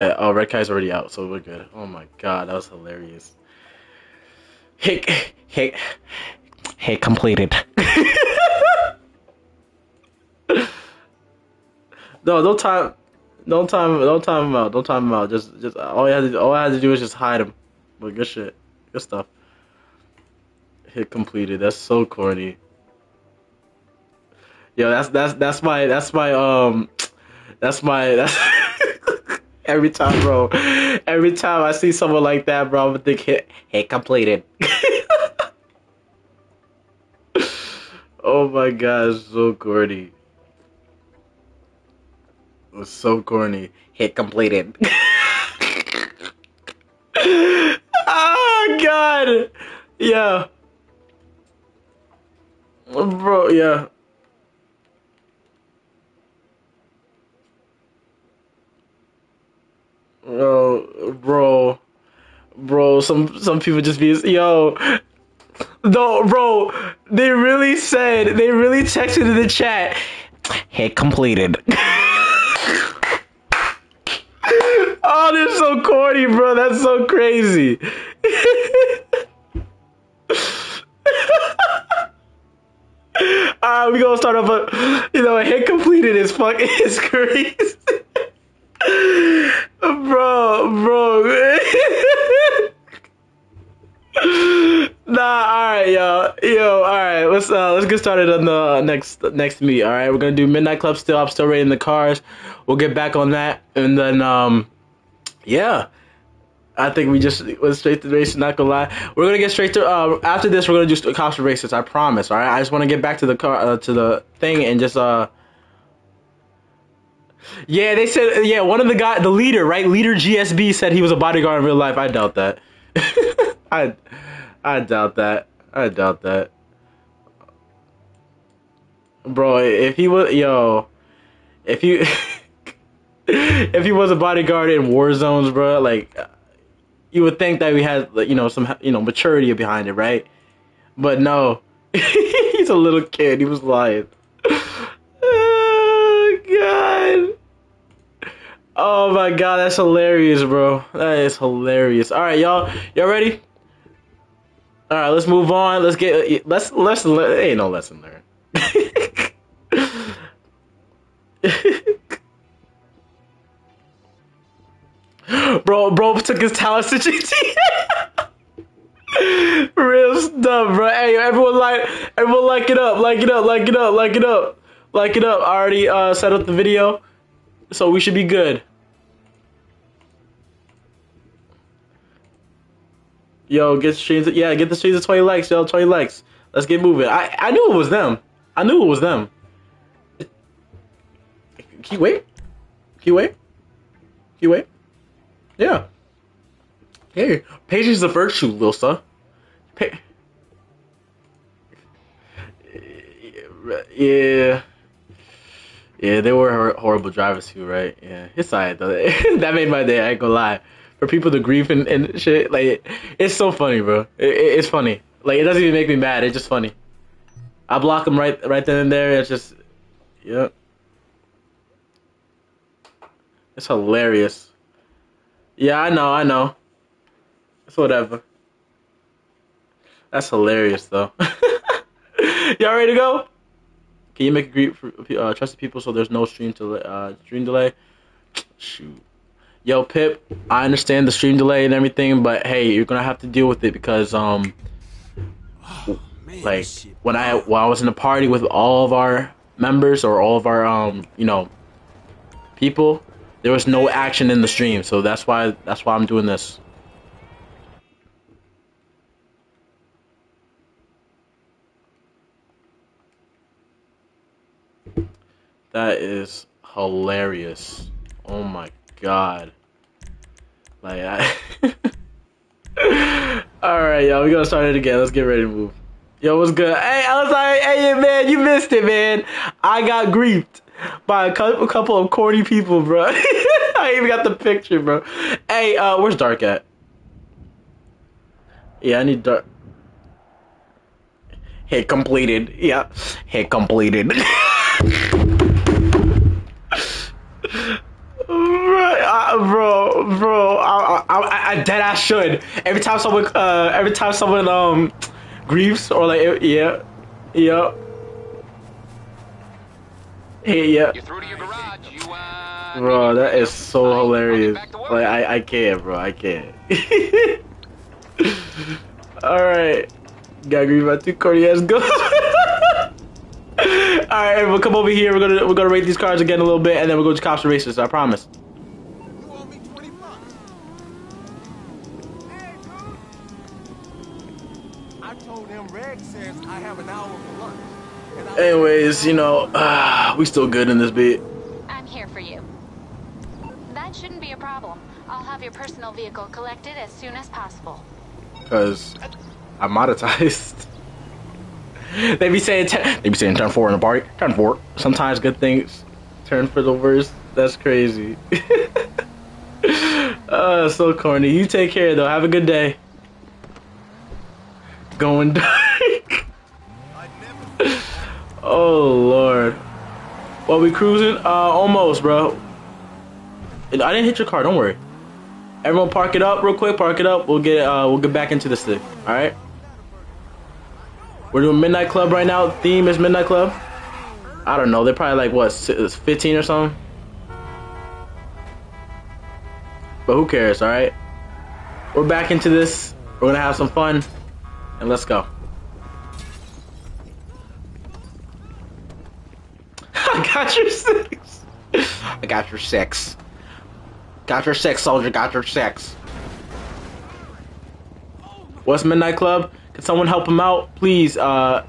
Uh, oh, red kite's already out, so we're good. Oh my god, that was hilarious. Hit, hit, hit completed. no, don't time, don't time, don't time him out. Don't time him out. Just, just all I had to, all I had to do is just hide him. But good shit, good stuff. Hit completed. That's so corny. Yo, that's that's that's my that's my um, that's my that's. every time, bro. Every time I see someone like that, bro, I'm gonna think, hey, completed. oh my gosh, so corny. It was so corny. Hit completed. oh god. Yeah. Bro, yeah. Bro, bro. Some some people just be yo. No, bro. They really said they really texted in the chat. Hit completed. oh, they're so corny, bro. That's so crazy. Alright, we gonna start off a you know a hit completed is fuck is crazy. Bro, bro. nah, all right, yo, yo, all right. Let's uh, let's get started on the next next meet. All right, we're gonna do Midnight Club still. I'm still rating the cars. We'll get back on that, and then um, yeah. I think we just went straight to the races. Not gonna lie, we're gonna get straight to. Uh, after this, we're gonna do cops races. I promise. All right. I just want to get back to the car uh, to the thing and just uh yeah, they said yeah. One of the guy, the leader, right? Leader GSB said he was a bodyguard in real life. I doubt that. I, I doubt that. I doubt that. Bro, if he was yo, if you, if he was a bodyguard in war zones, bro, like, you would think that we had, you know, some, you know, maturity behind it, right? But no, he's a little kid. He was lying. Oh, God. Oh my god, that's hilarious, bro. That is hilarious. All right, y'all, y'all ready? All right, let's move on. Let's get let's lesson. Le- ain't no lesson learned. bro, bro took his talents to GT. Real stuff, bro. Hey, everyone like, everyone like it up, like it up, like it up, like it up, like it up. I already uh, set up the video, so we should be good. Yo, get streams. Yeah, get the streams of 20 likes, yo. 20 likes. Let's get moving. I, I knew it was them. I knew it was them. Can you wait? Can you wait? Can you wait? Yeah. Hey, patience is the virtue, Lilsa. Pa- yeah. Yeah, they were horrible drivers too, right? Yeah, it's alright though. that made my day. I ain't gonna lie for people to grieve and, and shit. Like it's so funny, bro. It, it's funny. Like it doesn't even make me mad. It's just funny. I block them right right then and there. It's just, yep. It's hilarious. Yeah, I know, I know. It's whatever. That's hilarious though. Y'all ready to go? Can you make a group for uh, trusted people so there's no stream to uh, stream delay? Shoot yo Pip, I understand the stream delay and everything, but hey, you're gonna have to deal with it because um, oh, man, like when I when I was in a party with all of our members or all of our um, you know, people, there was no action in the stream, so that's why that's why I'm doing this. That is hilarious. Oh my god. Like I Alright, y'all, we gonna start it again. Let's get ready to move. Yo, what's good? Hey, I was like, hey man, you missed it, man. I got griefed by a couple of corny people, bro. I even got the picture, bro. Hey, uh, where's Dark at? Yeah, I need Dark. Hit completed. Yeah, hit completed. right, bro, bro, I, I, I dead ass should. Every time someone, uh, every time someone um grieves or like, yeah, yeah, hey, yeah. You're through to your garage. You, uh, Bro, that is so get hilarious. back to work. Like I, I can't, bro. I can't. All right, gotta agree about two corny ass go. All right, we'll come over here. We're gonna we're gonna rate these cars again a little bit, and then we'll go to cops and races. I promise. You owe me 20 bucks. Hey, dude. I told him Reg says I have an hour for lunch. And I- Anyways, you know, uh, we still good in this beat. I'm here for you. That shouldn't be a problem. I'll have your personal vehicle collected as soon as possible. Cause I'm monetized. they be saying they be saying turn four in the party. Turn four. Sometimes good things turn for the worst. That's crazy. uh, so corny. You take care though. Have a good day. Going dark. Oh lord. Well, we cruising? Uh, almost, bro. I didn't hit your car. Don't worry. Everyone, park it up real quick. Park it up. We'll get uh, we'll get back into this thing. All right. We're doing Midnight Club right now. Theme is Midnight Club. I don't know. They're probably like what, si- 15 or something. But who cares? All right. We're back into this. We're gonna have some fun, and let's go. I got your six. I got your six. Got your six, soldier. Got your six. What's Midnight Club? Someone help him out, please? Uh,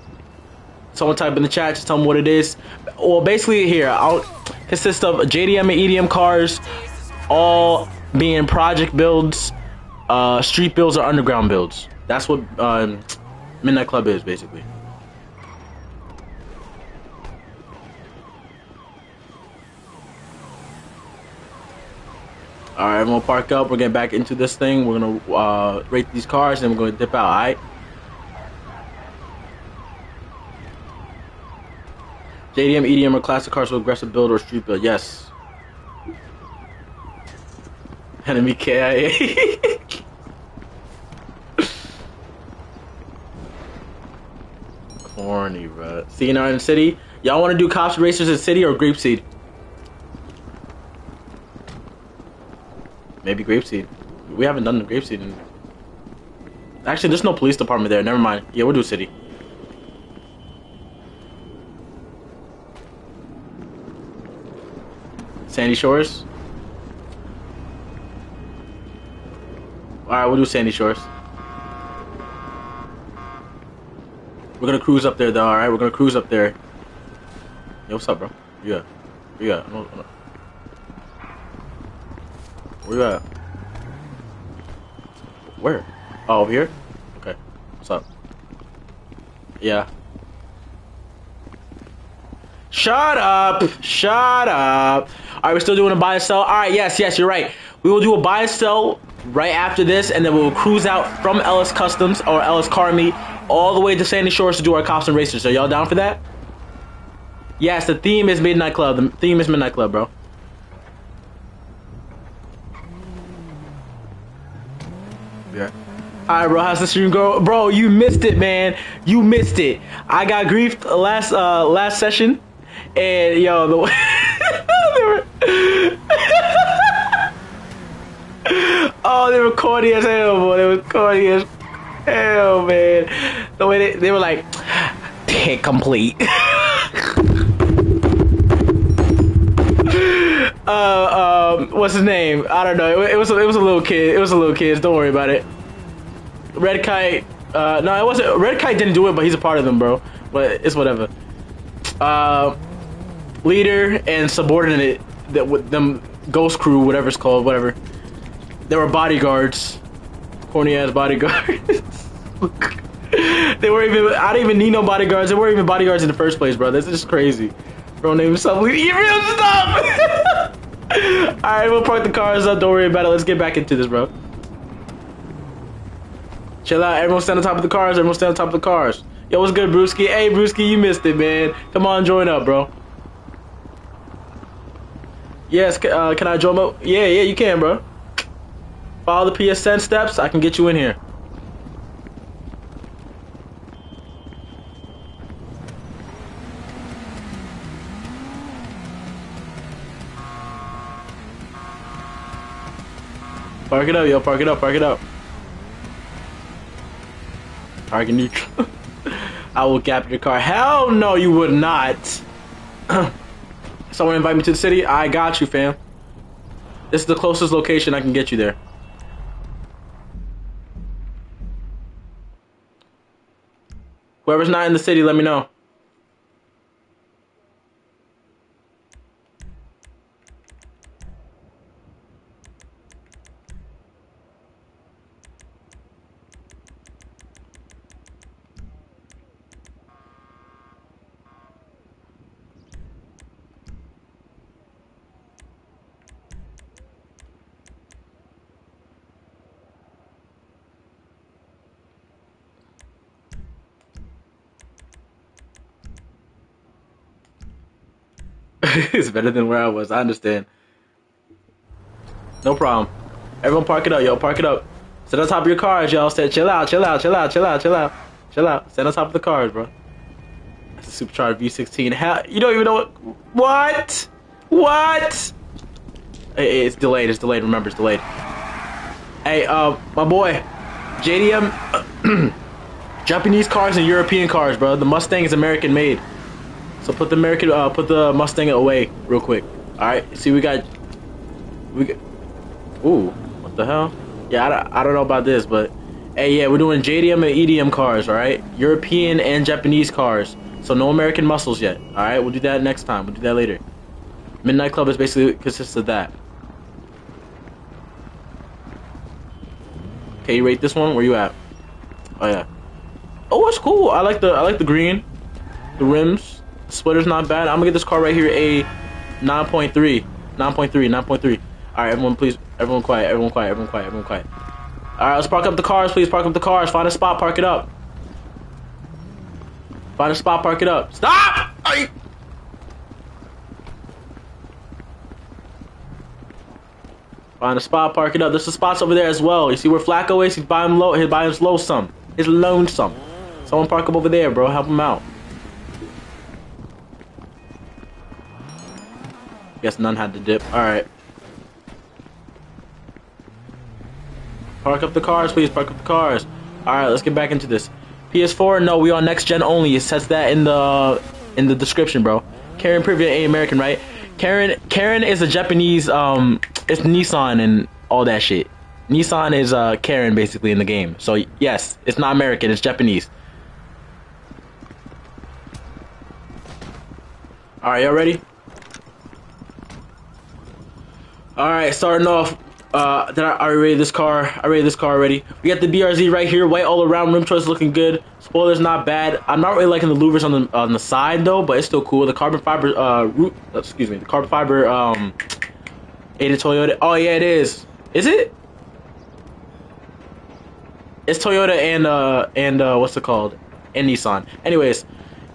someone type in the chat. Just tell him what it is. Well, basically here, I'll consist of JDM and EDM cars, all being project builds, uh, street builds, or underground builds. That's what um, Midnight Club is basically. All right, we'll park up. We're getting back into this thing. We're gonna uh, rate these cars, and we're gonna dip out. All right. JDM, EDM, or classic cars with aggressive build or street build. Yes. Enemy KIA. Corny, bro. CNR in city. Y'all want to do cops racers in city or Grapeseed? Maybe grapeseed. We haven't done the grapeseed. In... Actually, there's no police department there. Never mind. Yeah, we'll do city. Sandy Shores. All right, we'll do Sandy Shores. We're gonna cruise up there, though. All right, we're gonna cruise up there. Yo, what's up, bro? Yeah, yeah. No, no. Where you at? Where? Oh, over here? Okay. What's up? Yeah. Shut up! Shut up! Alright, we're still doing a buy and sell. Alright, yes, yes, you're right. We will do a buy and sell right after this, and then we'll cruise out from LS Customs or LS Car Meet all the way to Sandy Shores to do our cops and racers. Are y'all down for that? Yes, the theme is Midnight Club. The theme is Midnight Club, bro. Yeah. Alright, bro, how's the stream go? Bro, you missed it, man. You missed it. I got griefed last uh last session. And yo, the were Oh, they were corny as hell, boy. They were corny as hell, man. The way they, they were like, hit complete. uh, um, what's his name? I don't know. It, it was it was a little kid. It was a little kid. Don't worry about it. Red Kite. Uh, no, it wasn't. Red Kite didn't do it, but he's a part of them, bro. But it's whatever. Uh, leader and subordinate that with them ghost crew, whatever it's called, whatever. They were bodyguards, corny ass bodyguards. they weren't even. I didn't even need no bodyguards. They weren't even bodyguards in the first place, bro. This is crazy. Bro, name himself. You real stop. All right, we'll park the cars up. Don't worry about it. Let's get back into this, bro. Chill out. Everyone stand on top of the cars. Everyone stand on top of the cars. Yo, what's good, Brewski? Hey, Brewski, you missed it, man. Come on, join up, bro. Yes, uh, can I up? Yeah, yeah, you can, bro. Follow the PSN steps. I can get you in here. Park it up, yo. Park it up. Park it up. Park. I will gap your car. Hell no, you would not. Someone invite me to the city? I got you, fam. This is the closest location I can get you there. Whoever's not in the city, let me know. It's better than where I was. I understand. No problem. Everyone park it up, yo. Park it up. Sit on top of your cars, y'all. Say, chill out, chill out, chill out, chill out, chill out, chill out. Sit on top of the cars, bro. That's a supercharged V16. How you don't even know what? What? What? It's delayed. It's delayed. Remember, it's delayed. Hey, uh, my boy, JDM. Japanese cars and European cars, bro. The Mustang is American made. So put the American, uh, put the Mustang away real quick. All right. See, we got, we got. Ooh, what the hell? Yeah, I, don't- I don't know about this, but hey, yeah, we're doing JDM and EDM cars. All right, European and Japanese cars. So no American muscles yet. All right, we'll do that next time. We'll do that later. Midnight Club is basically consists of that. Okay, you rate this one? Where you at? Oh yeah. Oh, it's cool. I like the I like the green, the rims. Splitter's not bad. I'm gonna get this car right here a 9.3, 9.3, 9.3. All right, everyone, please, everyone quiet, everyone quiet, everyone quiet, everyone quiet. All right, let's park up the cars, please. Park up the cars. Find a spot. Park it up. Find a spot. Park it up. Stop! Find a spot. Park it up. There's some spots over there as well. You see where Flacco is? He's by him low. He's by him low. He's lonesome. Someone park him over there, bro. Help him out. Guess none had to dip. Alright. Park up the cars, please. Park up the cars. Alright, let's get back into this. PS4, no, we on next gen only. It says that in the in the description, bro. Karin Privia ain't American, right? Karin Karin is a Japanese um it's Nissan and all that shit. Nissan is uh Karin basically in the game. So yes, it's not American, it's Japanese. Alright, y'all ready? Alright, starting off. Uh, I already rated this car? I rated this car already. We got the BRZ right here, white all around, rim choice looking good. Spoilers not bad. I'm not really liking the louvers on the on the side though, but it's still cool. The carbon fiber uh root, excuse me, the carbon fiber um aided Toyota. Oh yeah, it is. Is it? It's Toyota and uh and uh what's it called? And Nissan. Anyways,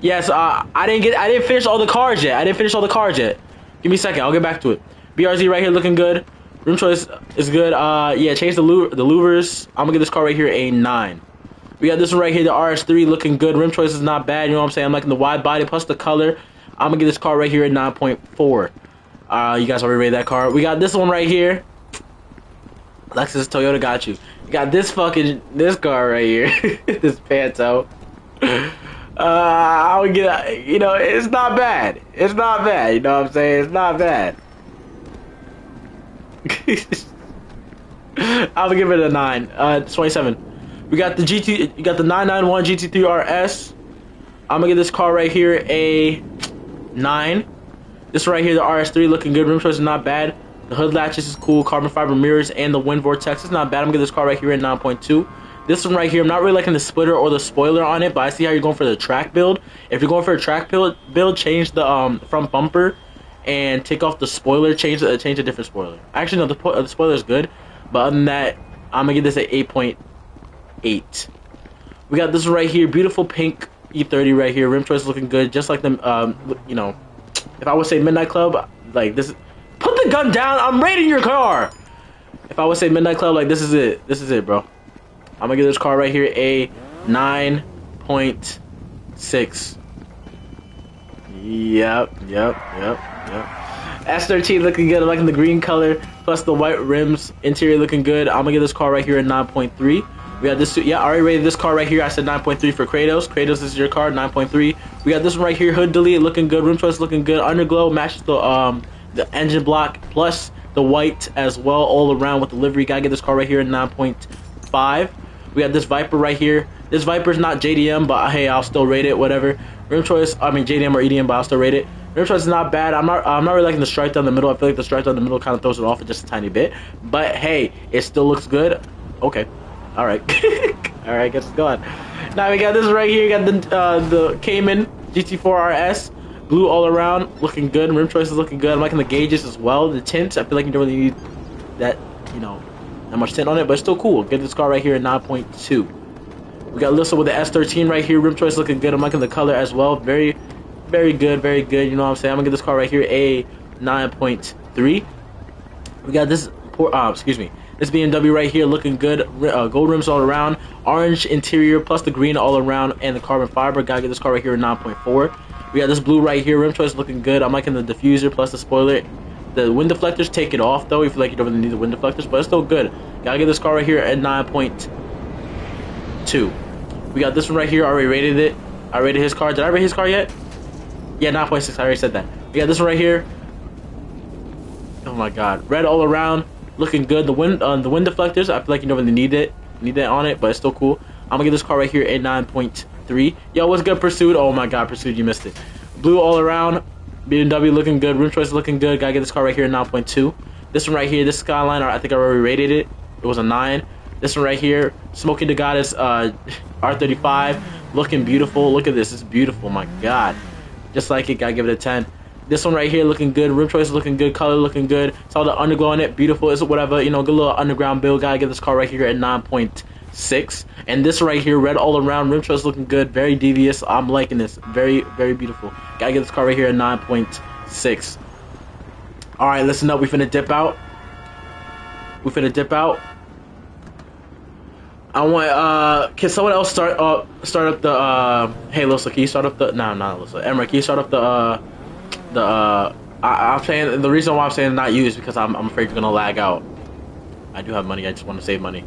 yes, uh I didn't get I didn't finish all the cars yet. I didn't finish all the cars yet. Give me a second. I'll get back to it. BRZ right here looking good. Room choice is good. Uh, yeah, change the lou- the louvers. I'm gonna get this car right here a nine. We got this one right here, the RS3 looking good. Rim choice is not bad. You know what I'm saying? I'm liking the wide body plus the color. I'm gonna get this car right here at 9.4. Uh, you guys already rated that car. We got this one right here. Lexus Toyota got you. You got this fucking this car right here. this Panto. Uh, I would get. You know, it's not bad. It's not bad. You know what I'm saying? It's not bad. I would give it a nine. Uh, 27. We got the GT. You got the 991 GT3 RS. I'm gonna give this car right here a nine. This right here, the RS3, looking good. Rim choice is not bad. The hood latches is cool. Carbon fiber mirrors and the wind vortex is not bad. I'm gonna give this car right here a 9.2. This one right here, I'm not really liking the splitter or the spoiler on it, but I see how you're going for the track build. If you're going for a track build, build change the um front bumper and take off the spoiler. Change the change a different spoiler. Actually, no, the, po- uh, the spoiler is good, but other than that, I'm gonna give this an 8.8. We got this right here, beautiful pink E30 right here. Rim choice looking good, just like the um, you know, if I would say Midnight Club, like this. Put the gun down. I'm raiding your car. If I would say Midnight Club, like this is it. This is it, bro. I'm gonna give this car right here a nine point six. Yep, yep, yep, yep. S13 looking good. I'm liking the green color plus the white rims. Interior looking good. I'm gonna give this car right here a 9.3. We got this. Yeah, I already rated this car right here. I said 9.3 for Kratos. Kratos, is your car. 9.3. We got this one right here. Hood delete looking good. Rim choice looking good. Underglow matches the um the engine block plus the white as well all around with the livery. Gotta get this car right here at 9.5. We got this Viper right here. This Viper's not JDM, but hey, I'll still rate it. Whatever. Rim choice. I mean JDM or EDM, but I'll still rate it. Rim choice is not bad. I'm not. I'm not really liking the stripe down the middle. I feel like the stripe down the middle kind of throws it off just a tiny bit. But hey, it still looks good. Okay. All right. all right. Guess it's gone. Now we got this right here. We got the uh, the Cayman GT4 RS. Blue all around, looking good. Rim choice is looking good. I'm liking the gauges as well. The tints, I feel like you don't really need that, you know, that much tint on it, but it's still cool. Get this car right here at 9.2. We got Lissa with the S13 right here. Rim choice looking good. I'm liking the color as well. Very, very good, very good. You know what I'm saying? I'm gonna get this car right here a 9.3. We got this, uh, excuse me, this BMW right here looking good. Uh, gold rims all around. Orange interior plus the green all around and the carbon fiber. Gotta get this car right here at 9.4. We got this blue right here. Rim choice looking good. I'm liking the diffuser plus the spoiler. The wind deflectors take it off though. If you like, you don't really need the wind deflectors, but it's still good. Gotta get this car right here at 9.2. We got this one right here. I already rated it. I rated his car. Did I rate his car yet? Yeah, 9.6. I already said that. We got this one right here. Oh my god, red all around, looking good. The wind, uh, the wind deflectors. I feel like you don't really need it, need that on it, but it's still cool. I'm gonna get this car right here at 9.3. Yo, what's good, Pursuit? Oh my god, Pursuit, you missed it. Blue all around, BMW looking good. Room choice looking good. Gotta get this car right here at 9.2. This one right here, this Skyline, I think I already rated it. It was a nine. This one right here, Smoking the Goddess uh, R35, looking beautiful. Look at this, it's beautiful. My God, just like it, gotta give it a 10. This one right here looking good. Rim choice looking good. Color looking good. Saw the underglow on it. Beautiful. It's whatever. You know, good little underground build. Gotta get this car right here at 9.6. And this right here, red all around. Rim choice looking good. Very devious. I'm liking this. Very, very beautiful. Gotta get this car right here at 9.6. Alright, listen up. We finna dip out. We finna dip out. I want uh can someone else start uh start up the uh hey Losa, can you start up the no not Losa. Emma, can you start up the uh the uh I, I'm saying the reason why I'm saying not you is because I'm I'm afraid you're gonna lag out. I do have money, I just want to save money.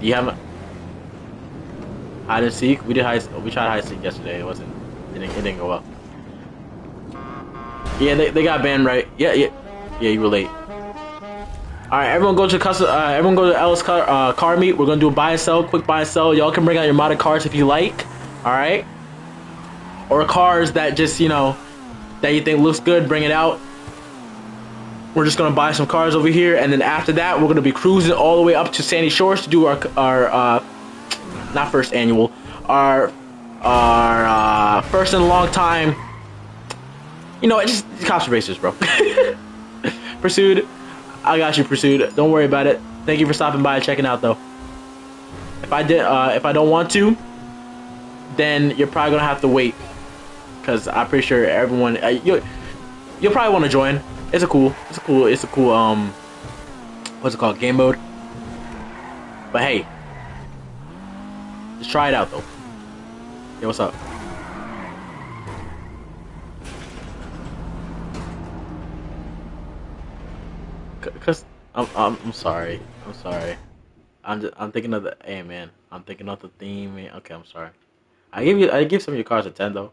Do you have hide and seek? We did hide we tried hide and seek yesterday, it wasn't it didn't, it didn't go well. Yeah, they, they got banned right. Yeah, yeah. Yeah, you were late. Alright, everyone go to custom, uh, everyone go to LS car, uh, car meet. We're gonna do a buy and sell, quick buy and sell. Y'all can bring out your modded cars if you like. Alright? Or cars that just, you know, that you think looks good, bring it out. We're just gonna buy some cars over here, and then after that, we're gonna be cruising all the way up to Sandy Shores to do our our uh, not first annual, our our uh, first in a long time. You know, just cops racers, bro. Pursued, I got you, Pursued. Don't worry about it. Thank you for stopping by and checking out, though. If I did, uh, if I don't want to, then you're probably gonna have to wait, cause I'm pretty sure everyone uh, you you'll probably want to join. It's a cool, it's a cool, it's a cool um, what's it called, game mode. But hey, just try it out though. Yo, what's up? C- Cause I'm, I'm, I'm sorry. I'm sorry. I'm just, I'm thinking of the. Hey man, I'm thinking of the theme. Okay, I'm sorry. I give you. I give some of your cards a ten though.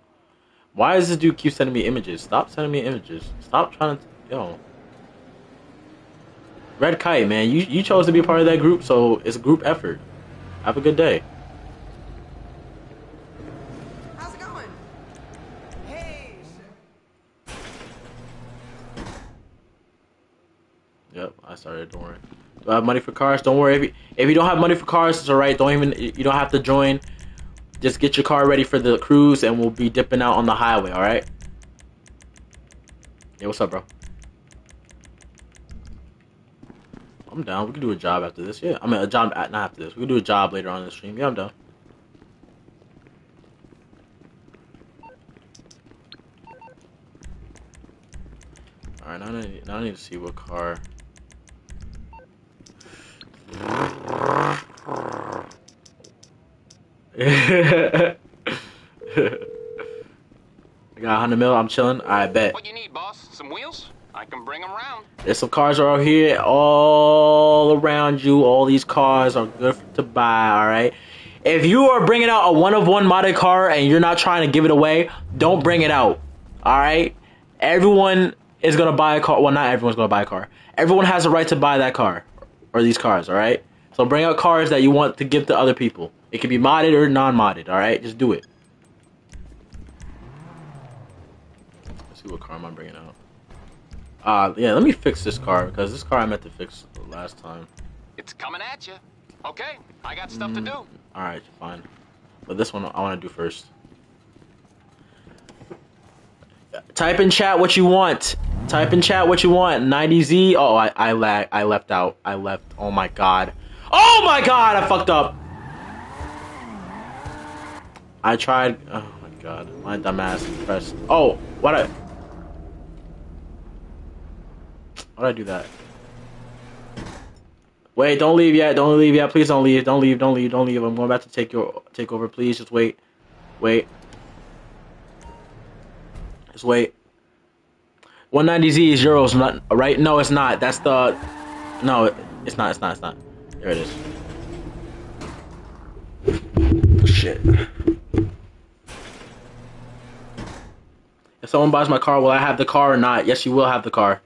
Why does this dude keep sending me images? Stop sending me images. Stop trying to. Yo. Red Kite, man, you you chose to be part of that group, so it's a group effort. Have a good day. How's it going? Hey, Yep, I started. Don't worry. Do I have money for cars? Don't worry. If you, if you don't have money for cars, it's alright. Don't even. You don't have to join. Just get your car ready for the cruise, and we'll be dipping out on the highway. All right. Yeah, what's up, bro? I'm down. We can do a job after this. Yeah, I mean a job not after this. We can do a job later on in the stream. Yeah, I'm down. All right, Now I need, now I need to see what car. I got 100 mil. I'm chilling. I bet. What you need, boss? Some wheels? I can bring them round. There's some cars are out here all around you. All these cars are good to buy. All right. If you are bringing out a one of one modded car and you're not trying to give it away, don't bring it out. All right. Everyone is gonna buy a car. Well, not everyone's gonna buy a car. Everyone has a right to buy that car or these cars. All right. So bring out cars that you want to give to other people. It can be modded or non-modded. All right. Just do it. Let's see what car am I bringing out. Uh, yeah, let me fix this car because this car I meant to fix last time. It's coming at you. Okay, I got stuff to do. Alright, fine. But this one I want to do first. Type in chat what you want. Type in chat what you want. 90Z. Oh, I I lag. I left out. I left. Oh my god. Oh my god, I fucked up. I tried. Oh my god, my dumbass pressed. Oh, what I. Why'd I do that? Wait, don't leave yet. Don't leave yet. Please don't leave. Don't leave. Don't leave. Don't leave. I'm going back to take your take over. Please just wait. Wait. Just wait. 190Z is euros, not right? No, it's not. That's the. No, it's not. It's not. It's not. There it is. Oh, shit. If someone buys my car, will I have the car or not? Yes, you will have the car.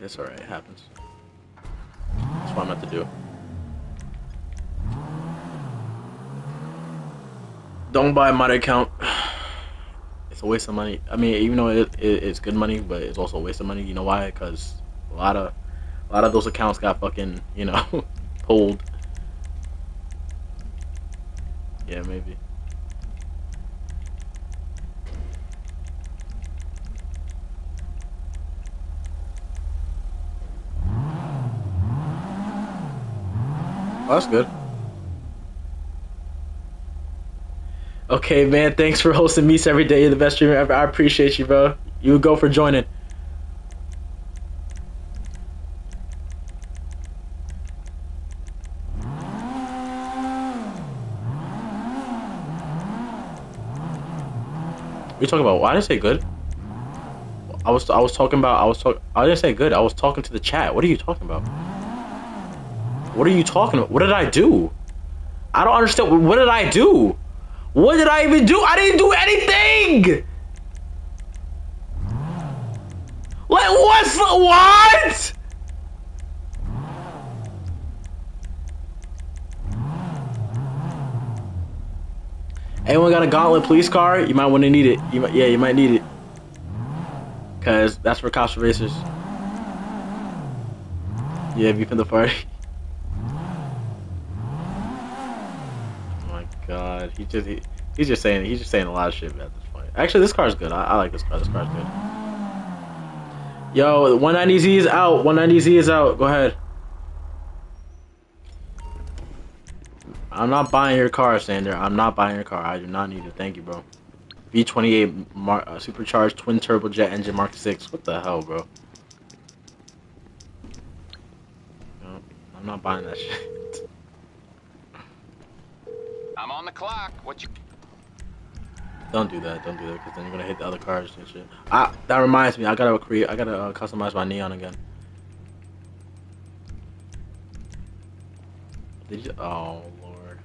It's alright, it happens. That's what I'm about to do. Don't buy my account. It's a waste of money. I mean, even though it, it, it's good money, but it's also a waste of money. You know why? Because a lot of a lot of those accounts got fucking you know pulled. Yeah, maybe. Oh, that's good. Okay, man. Thanks for hosting Meets every day. You're the best streamer ever. I appreciate you, bro. You go for joining. You talking about? Why did I say good? I was I was talking about I was talking I didn't say good. I was talking to the chat. What are you talking about? What are you talking about? What did I do? I don't understand. What did I do? What did I even do? I didn't do anything. Like what's the what? Anyone got a gauntlet police car? You might want to need it. You might, yeah, you might need it. Cause that's for cops and racers. Yeah, be from the party. Oh my god, he just he, he's just saying he's just saying a lot of shit at this point. Actually, this car's good. I, I like this car. This car's good. Yo, 190Z is out. 190Z is out. Go ahead. I'm not buying your car, Sander. I'm not buying your car. I do not need it. Thank you, bro. V28 Mar- uh, supercharged twin turbojet engine Mark 6. What the hell, bro? No, I'm not buying that shit. I'm on the clock. What you? Don't do that. Don't do that, because then you're gonna hit the other cars and shit. Ah, that reminds me. I gotta create. I gotta uh, customize my neon again. Did you? Oh lord.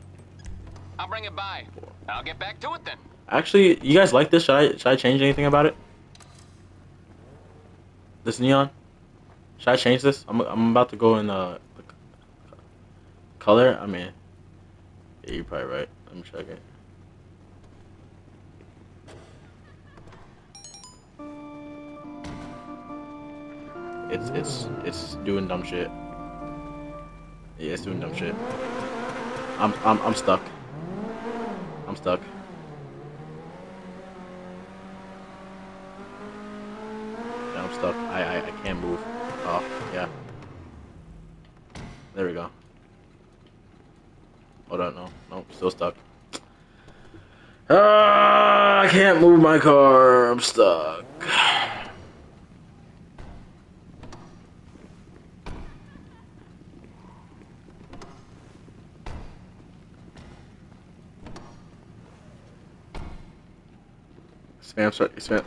I'll bring it by. I'll get back to it then. Actually, you guys like this? Should I should I change anything about it? This neon? Should I change this? I'm I'm about to go in uh color. I mean, yeah, you're probably right. Let me check it. It's it's it's doing dumb shit. Yeah, it's doing dumb shit. I'm I'm I'm stuck. I'm stuck. Yeah, I'm stuck. I, I I can't move. Oh yeah. There we go. Hold on, no, no, still stuck. Ah, I can't move my car. I'm stuck. Spam circle. Spam.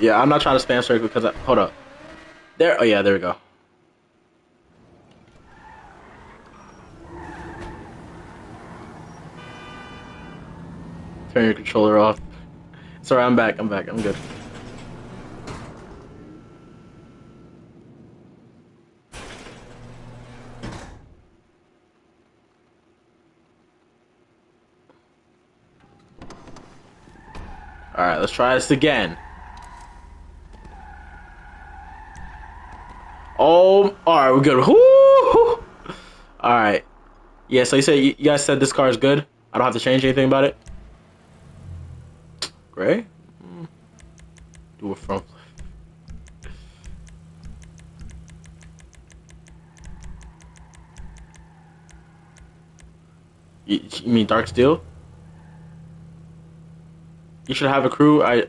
Yeah, I'm not trying to spam circle because I. Hold up. There. Oh yeah, there we go. Turn your controller off. Sorry, I'm back. I'm back. I'm good. Alright, let's try this again. Oh, alright, we're good. Alright. Yeah, so you said you guys said this car is good? I don't have to change anything about it? Gray? Mm. Do a front flip. You, you mean dark steel? You should have a crew. I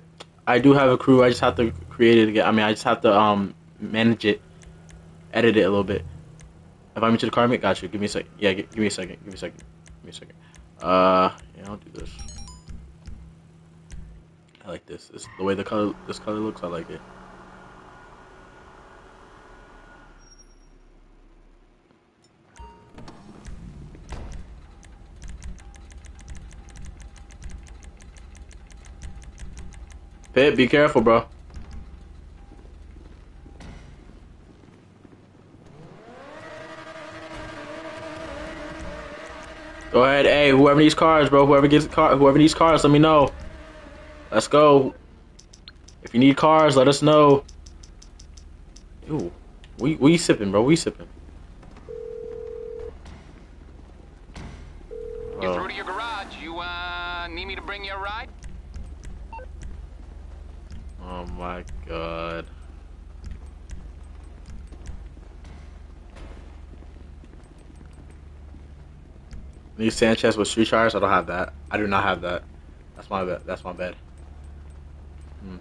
I do have a crew. I just have to create it again. I mean, I just have to um manage it, edit it a little bit. Invite me to the car meet. Got you. Give me a second. Yeah, gi- give me a second. Give me a second. Give me a second. Uh, yeah, I'll do this. I like this. This the way the color this color looks. I like it. Pit, be careful, bro. Go ahead, hey, whoever needs cars, bro. Whoever gets car, whoever needs cars, let me know. Let's go. If you need cars, let us know. Ew, we we sipping, bro. We sipping. You're through to your garage. You, uh, need me to bring you a ride? Oh my god. Need Sanchez with street tires? I don't have that. I do not have that. That's my bad. That's my bad. Hmm.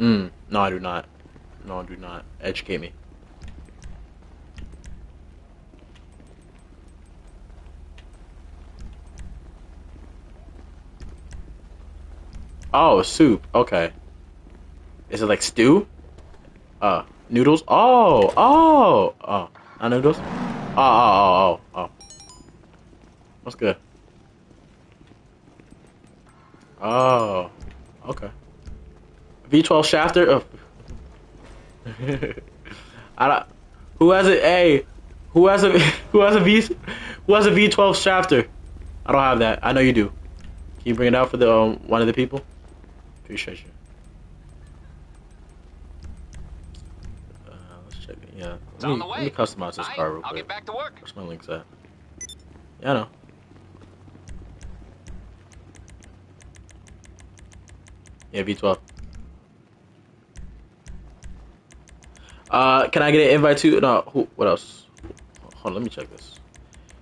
Mm, no, I do not. No, I do not. Educate me. Oh, soup. Okay. Is it like stew? Uh, noodles? Oh, oh, oh. Not noodles? Oh, oh, oh, oh, oh. That's good. Oh, okay. V12 Schafter? Oh. I don't, who has it? Hey, who has a who has a V who has a V12 Schafter? I don't have that. I know you do. Can you bring it out for the um, one of the people? Appreciate you. Uh, let's check it. Yeah. It's Let on me, the let me customize this car real I'll quick. get back to work. Where's my links at? Yeah, I know. Yeah, V12. Uh, can I get an invite to? No, who, what else? Hold on, let me check this.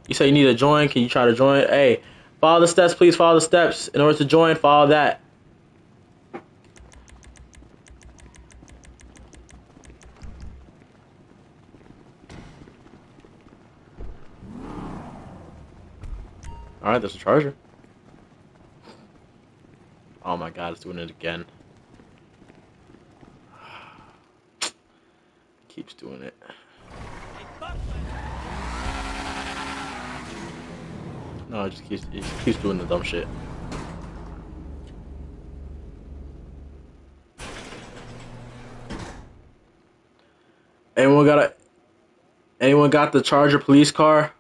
You say you need to join. Can you try to join? Hey, follow the steps, please. Follow the steps. In order to join, follow that. All right, there's a charger. Oh my god, it's doing it again. Keeps doing it. No, it just keeps it just keeps doing the dumb shit. Anyone got a anyone got the Charger police car?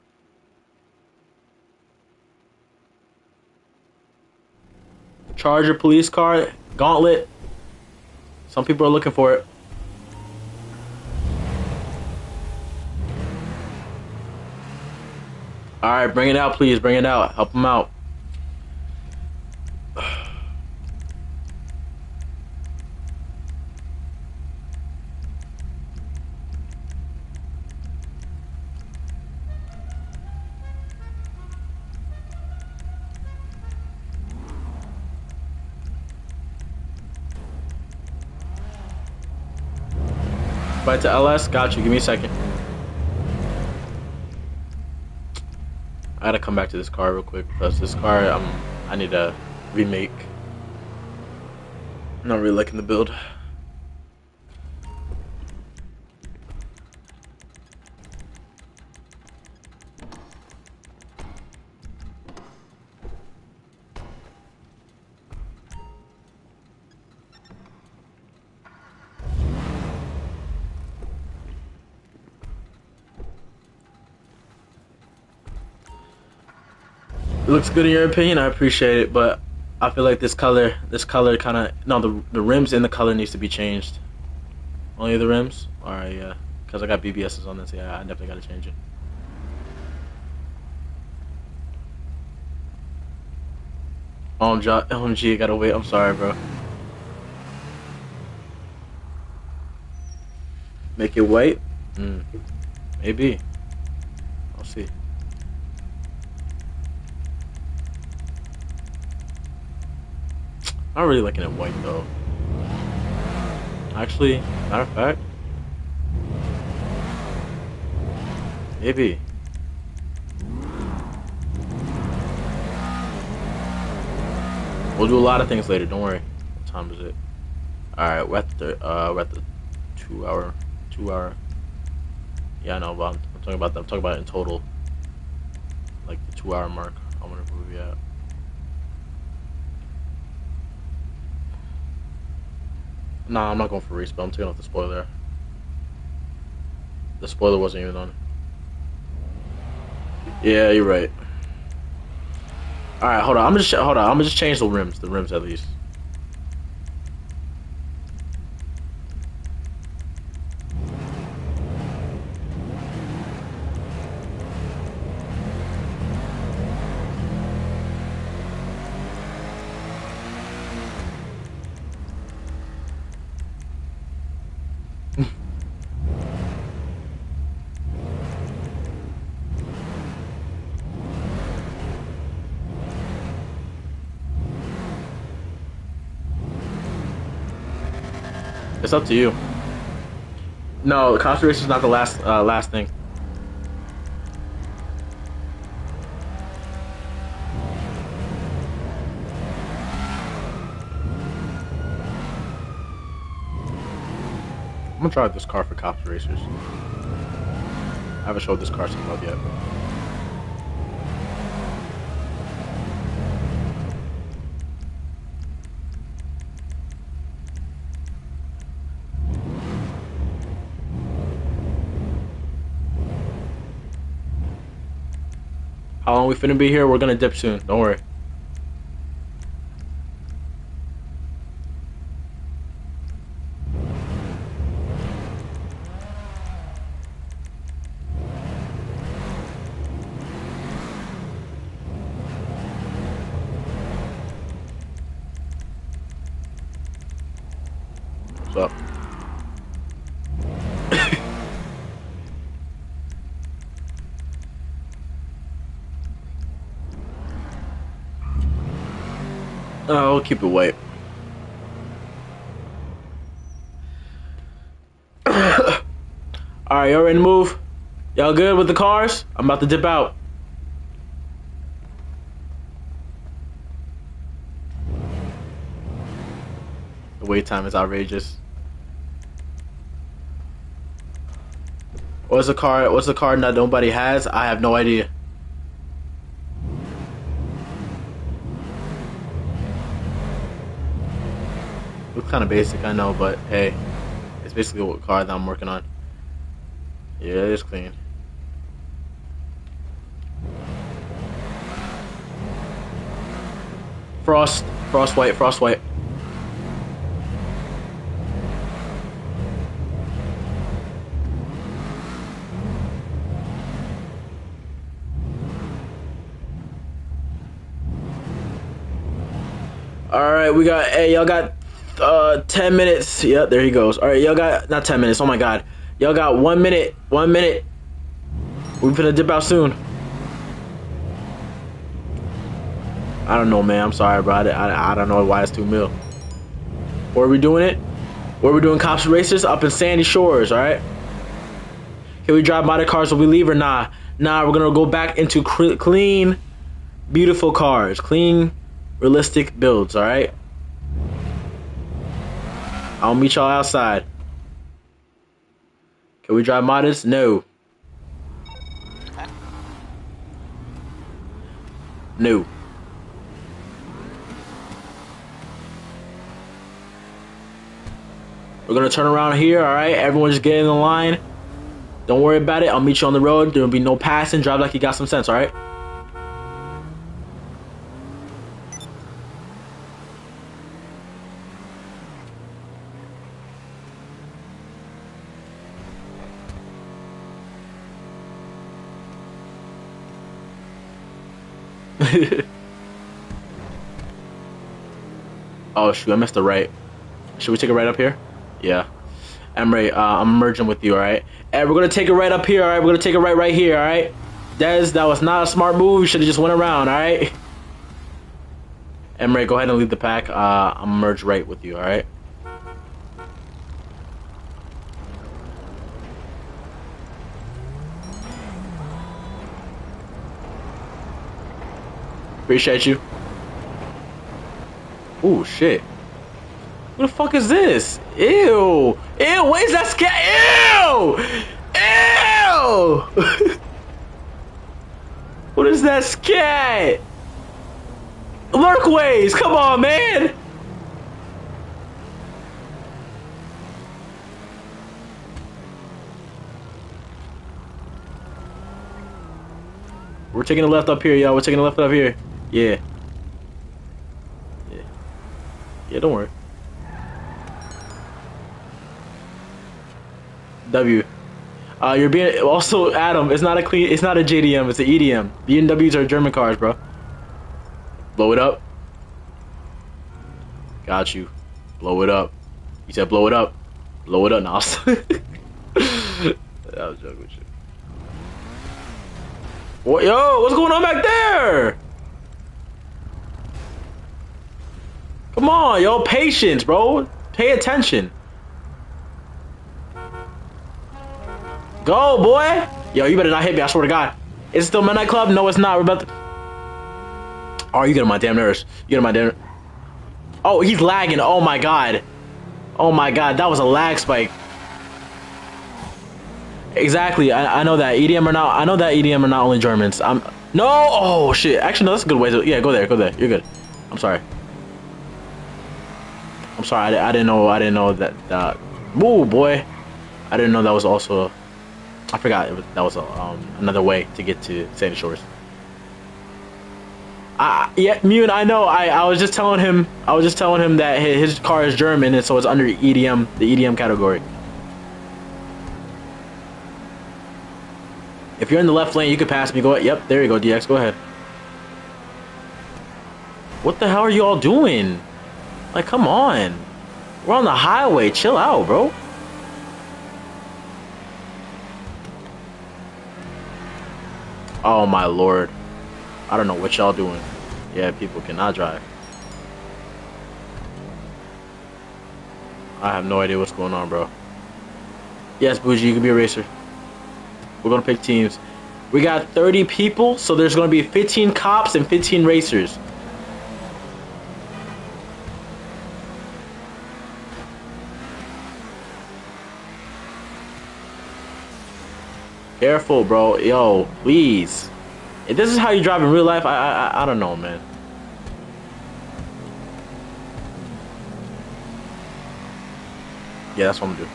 Charger police car, gauntlet. Some people are looking for it. All right, bring it out, please. Bring it out. Help him out. Bye to LS? Got you. Give me a second. Gotta come back to this car real quick because this car, um, I need to remake. I'm not really liking the build. Looks good in your opinion. I appreciate it, but I feel like this color, this color kind of no the the rims and the color needs to be changed. Only the rims. All right, yeah, because I got BBSs on this. Yeah, I definitely got to change it. OMG, OMG, I gotta wait. I'm sorry, bro. Make it white? Mm. Maybe. I'll see. I'm really liking it white though. Actually, matter of fact, maybe. We'll do a lot of things later. Don't worry. What time is it? All right, we're at the uh, we're at the two hour, two hour. Yeah, I know, but I'm, I'm talking about that. I'm talking about in total, like the two hour mark. I wonder where we at. Nah, I'm not going for but I'm taking off the spoiler. The spoiler wasn't even on. Yeah, you're right. All right, hold on. I'm just hold on. I'm gonna just change the rims. The rims at least. It's up to you. No, conservation is not the last uh, last thing. I'm gonna drive this car for cops racers. I haven't showed this car some love yet. How long we finna be here? We're gonna dip soon. Don't worry. What's up? Oh, we'll keep it white. Alright, y'all ready to move? Y'all good with the cars? I'm about to dip out. The wait time is outrageous. What's the car? What's the car that nobody has? I have no idea. Kind of basic, I know, but hey, it's basically what car that I'm working on. Yeah, it's clean. Frost, frost white, frost white. All right, we got. Hey, y'all got uh 10 minutes. Yep, there he goes. All right, y'all got not 10 minutes. Oh my god. Y'all got 1 minute. 1 minute. We're going to dip out soon. I don't know, man. I'm sorry, bro. I, I, I don't know why it's 2 mil. Or are we doing it? Where we're doing cops and racers up in Sandy Shores, all right? Can we drive by the cars when we leave or nah? Nah, we're gonna go back into clean, beautiful cars, clean, realistic builds, all right? I'll meet y'all outside. Can we drive modest? No. No. We're gonna turn around here, alright? Everyone just get in the line. Don't worry about it. I'll meet you on the road. There'll be no passing. Drive like you got some sense, alright? Oh shoot, I missed the right. Should we take it right up here? Yeah. Emre, uh, I'm merging with you, alright? And we're gonna take it right up here, alright? We're gonna take it right right here, alright? Des, that was not a smart move. You should have just went around, alright? Emre, go ahead and lead the pack. Uh, I'm merge right with you, alright? Appreciate you. Oh shit. What the fuck is this? Ew! Ew! Where's that scat? Ew! Ew! what is that scat? Lurkways! Come on, man! We're taking a left up here, y'all. We're taking a left up here. Yeah. Yeah, don't worry. W. Uh, you're being also Adam. It's not a clean. It's not a JDM. It's an EDM. BMWs are German cars, bro. Blow it up. Got you. Blow it up. You said blow it up. Blow it up. Now. that was joking with you. What? Yo, what's going on back there? Come on, yo, patience, bro. Pay attention. Go, boy! Yo, you better not hit me, I swear to God. Is it still Midnight Club? No, it's not. We're about to... Oh, you get on my damn nerves. You get on my damn... Oh, he's lagging. Oh, my God. Oh, my God. That was a lag spike. Exactly. I, I know that. EDM are not... I know that EDM are not only Germans. I'm... No! Oh, shit. Actually, no, that's a good way to... Yeah, go there. Go there. You're good. I'm sorry. I'm sorry. I, I didn't know... I didn't know that... Woo, boy. I didn't know that was also... I forgot was, that was a, um, another way to get to Sandy Shores. I, yeah, Mune, I know. I, I was just telling him. I was just telling him that his, his car is German, and so it's under EDM, the EDM category. If you're in the left lane, you could pass me. Go. Yep, there you go, DX. Go ahead. What the hell are you all doing? Like, come on. We're on the highway. Chill out, bro. Oh my lord. I don't know what y'all doing. Yeah, people cannot drive. I have no idea what's going on, bro. Yes, Bougie, you can be a racer. We're gonna pick teams. We got 30 people, so there's gonna be 15 cops and 15 racers. Careful, bro. Yo, please. If this is how you drive in real life, I I I don't know, man. Yeah, that's what I'm gonna do.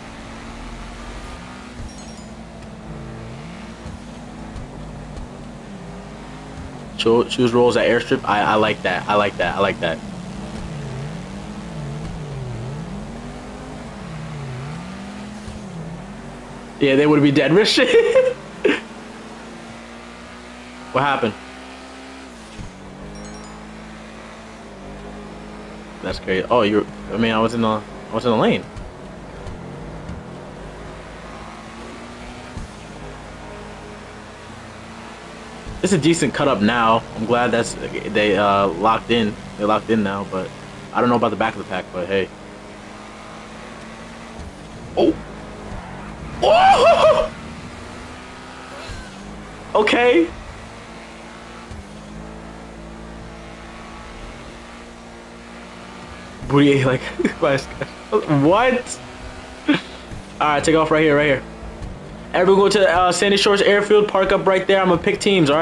Choose, roles at airstrip. I I like that. I like that. I like that. Yeah, they would be dead. Rich. what happened? That's great. Oh, you're. I mean, I was in the. I was in the lane. It's a decent cut up now. I'm glad that's they uh, locked in. They locked in now, but I don't know about the back of the pack. But hey. Oh! Okay. Like what? All right, take off right here, right here. Everyone go to uh, Sandy Shores Airfield, park up right there. I'm gonna pick teams, all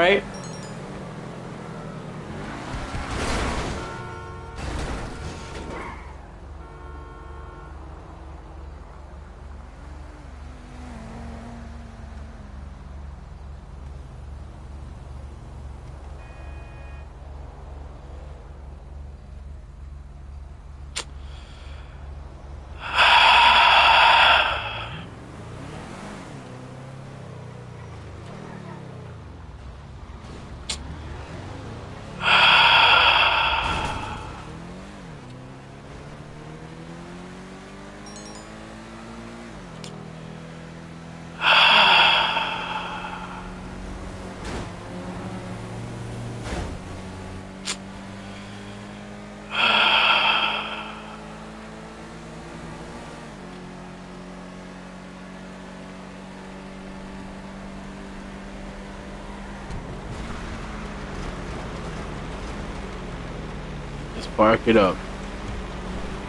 right? Just park it up.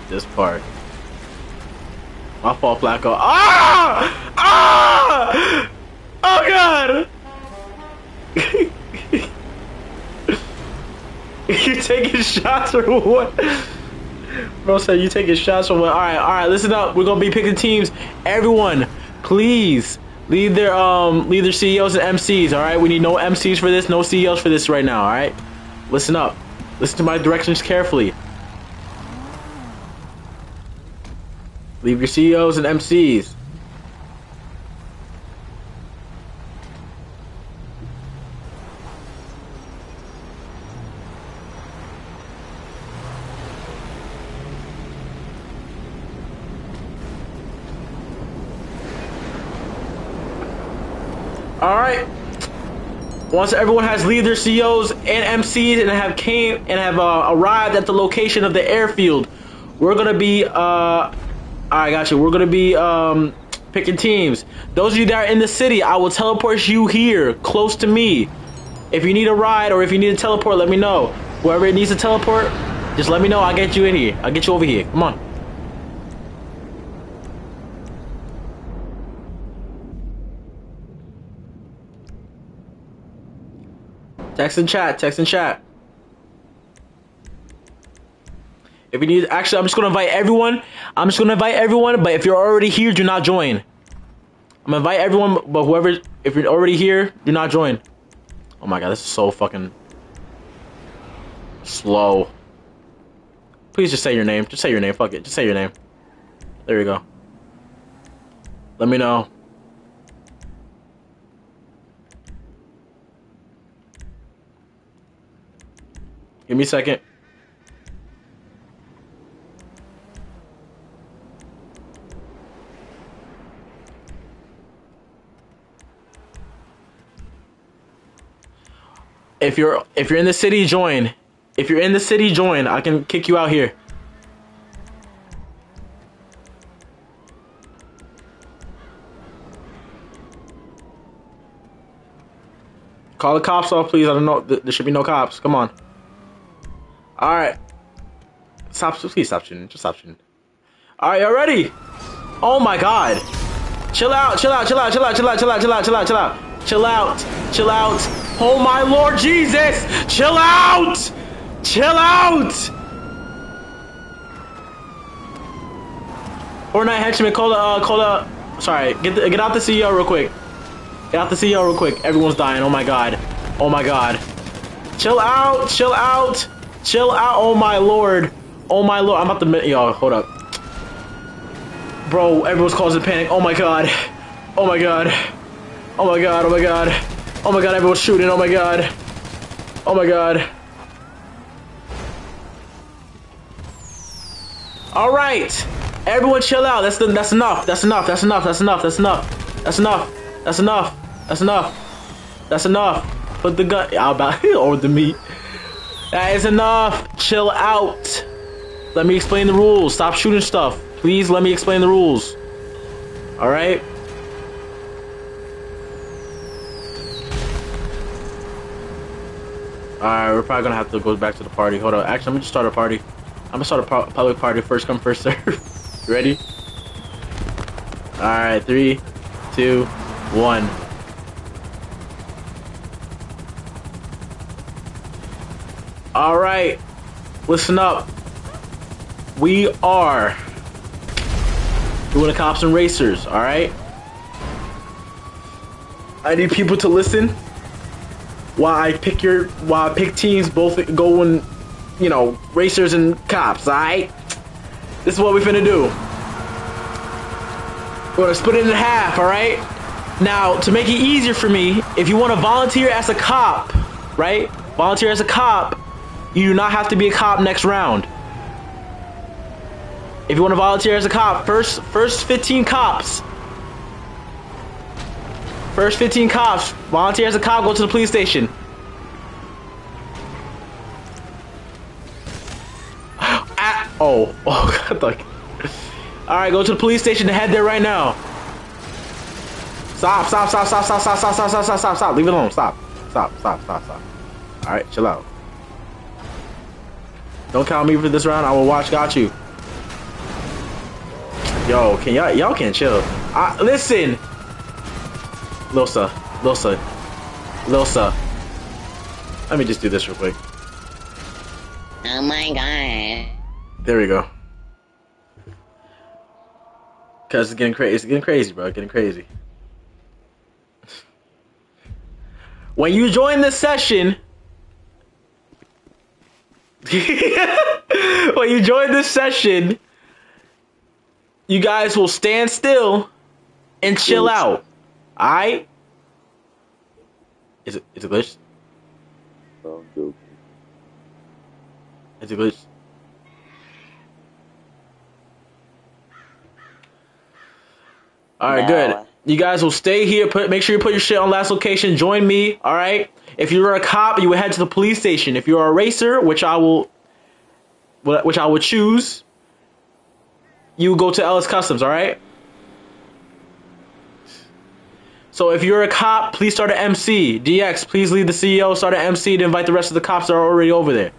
This park. My fault, Flacco. Ah! Ah! Oh God! you taking shots or what? Bro said you taking shots or what? All right, all right. Listen up. We're gonna be picking teams. Everyone, please leave their um leave their CEOs and MCs. All right. We need no MCs for this, no CEOs for this right now. All right. Listen up. Listen to my directions carefully. Leave your CEOs and MCs. All right. Once everyone has leave their CEOs and MCs and have came and have uh, arrived at the location of the airfield, we're gonna be. Uh, I got you. We're gonna be um, picking teams. Those of you that are in the city, I will teleport you here, close to me. If you need a ride or if you need to teleport, let me know. Whoever needs to teleport, just let me know. I'll get you in here. I'll get you over here. Come on. Text and chat. Text and chat. If you need, actually, I'm just gonna invite everyone. I'm just gonna invite everyone. But if you're already here, do not join. I'm gonna invite everyone, but whoever, if you're already here, do not join. Oh my god, this is so fucking slow. Please just say your name. Just say your name. Fuck it. Just say your name. There you go. Let me know. Give me a second. If you're if you're in the city, join. If you're in the city, join. I can kick you out here. Call the cops off, please. I don't know. There should be no cops. Come on. All right. Stop. Please stop shooting. Just stop shooting. All right, y'all ready? Oh my God. Chill out. Chill out. Chill out. Chill out. Chill out. Chill out. Chill out. Chill out. Chill out. Chill out. Chill out. Oh my Lord Jesus. Chill out. Chill out. Fortnite henchman, call the, uh, call the, sorry, get the, get out the CEO real quick. Get out the CEO real quick. Everyone's dying. Oh my God. Oh my God. Chill out. Chill out. Chill out. Oh my lord. Oh my lord. I'm about to. Y'all, hold up. Bro, everyone's causing panic. Oh my god. Oh my god. Oh my god. Oh my god. Oh my god. Everyone's shooting. Oh my god. Oh my god. All right. Everyone chill out. That's the, that's enough. That's enough. That's enough. That's enough. That's enough. That's enough. That's enough. That's enough. That's enough. Put the gun. How about or the meat? That is enough. Chill out. Let me explain the rules. Stop shooting stuff. Please let me explain the rules. Alright? Alright, we're probably gonna have to go back to the party. Hold on. Actually, I'm gonna start a party. I'm gonna start a public party. First come, first serve. Ready? Alright, three, two, one. Alright, listen up. We are doing the cops and racers, alright? I need people to listen while I pick your while I pick teams both going, you know, racers and cops, alright? This is what we finna do. We're gonna split it in half, alright? Now, to make it easier for me, if you wanna volunteer as a cop, right? Volunteer as a cop, you do not have to be a cop next round. If you want to volunteer as a cop, first first 15 cops. First 15 cops, volunteer as a cop, go to the police station. Ah, oh, oh, God. All right, go to the police station and head there right now. Stop, stop, stop, stop, stop, stop, stop, stop, stop, stop, stop, stop. Leave it alone. Stop, stop, stop, stop, stop. All right, chill out. Don't count me for this round. I will watch. Got you. Yo, can y'all y'all can chill. I, listen, Losa, Losa, Losa. Let me just do this real quick. Oh my god. There we go. Cause it's getting crazy. It's getting crazy, bro. Getting crazy. When you join this session, when you join this session, you guys will stand still and chill out. Alright? Is it is it glitched? I'm joking. Is it glitched? Alright, No. good. You guys will stay here. Put make sure you put your shit on last location. Join me. All If you're a cop, you would head to the police station. If you're a racer, which I will, which I would choose, you go to LS Customs. All right. So if you're a cop, please start an MC. DX, please lead the CEO. Start an MC to invite the rest of the cops that are already over there.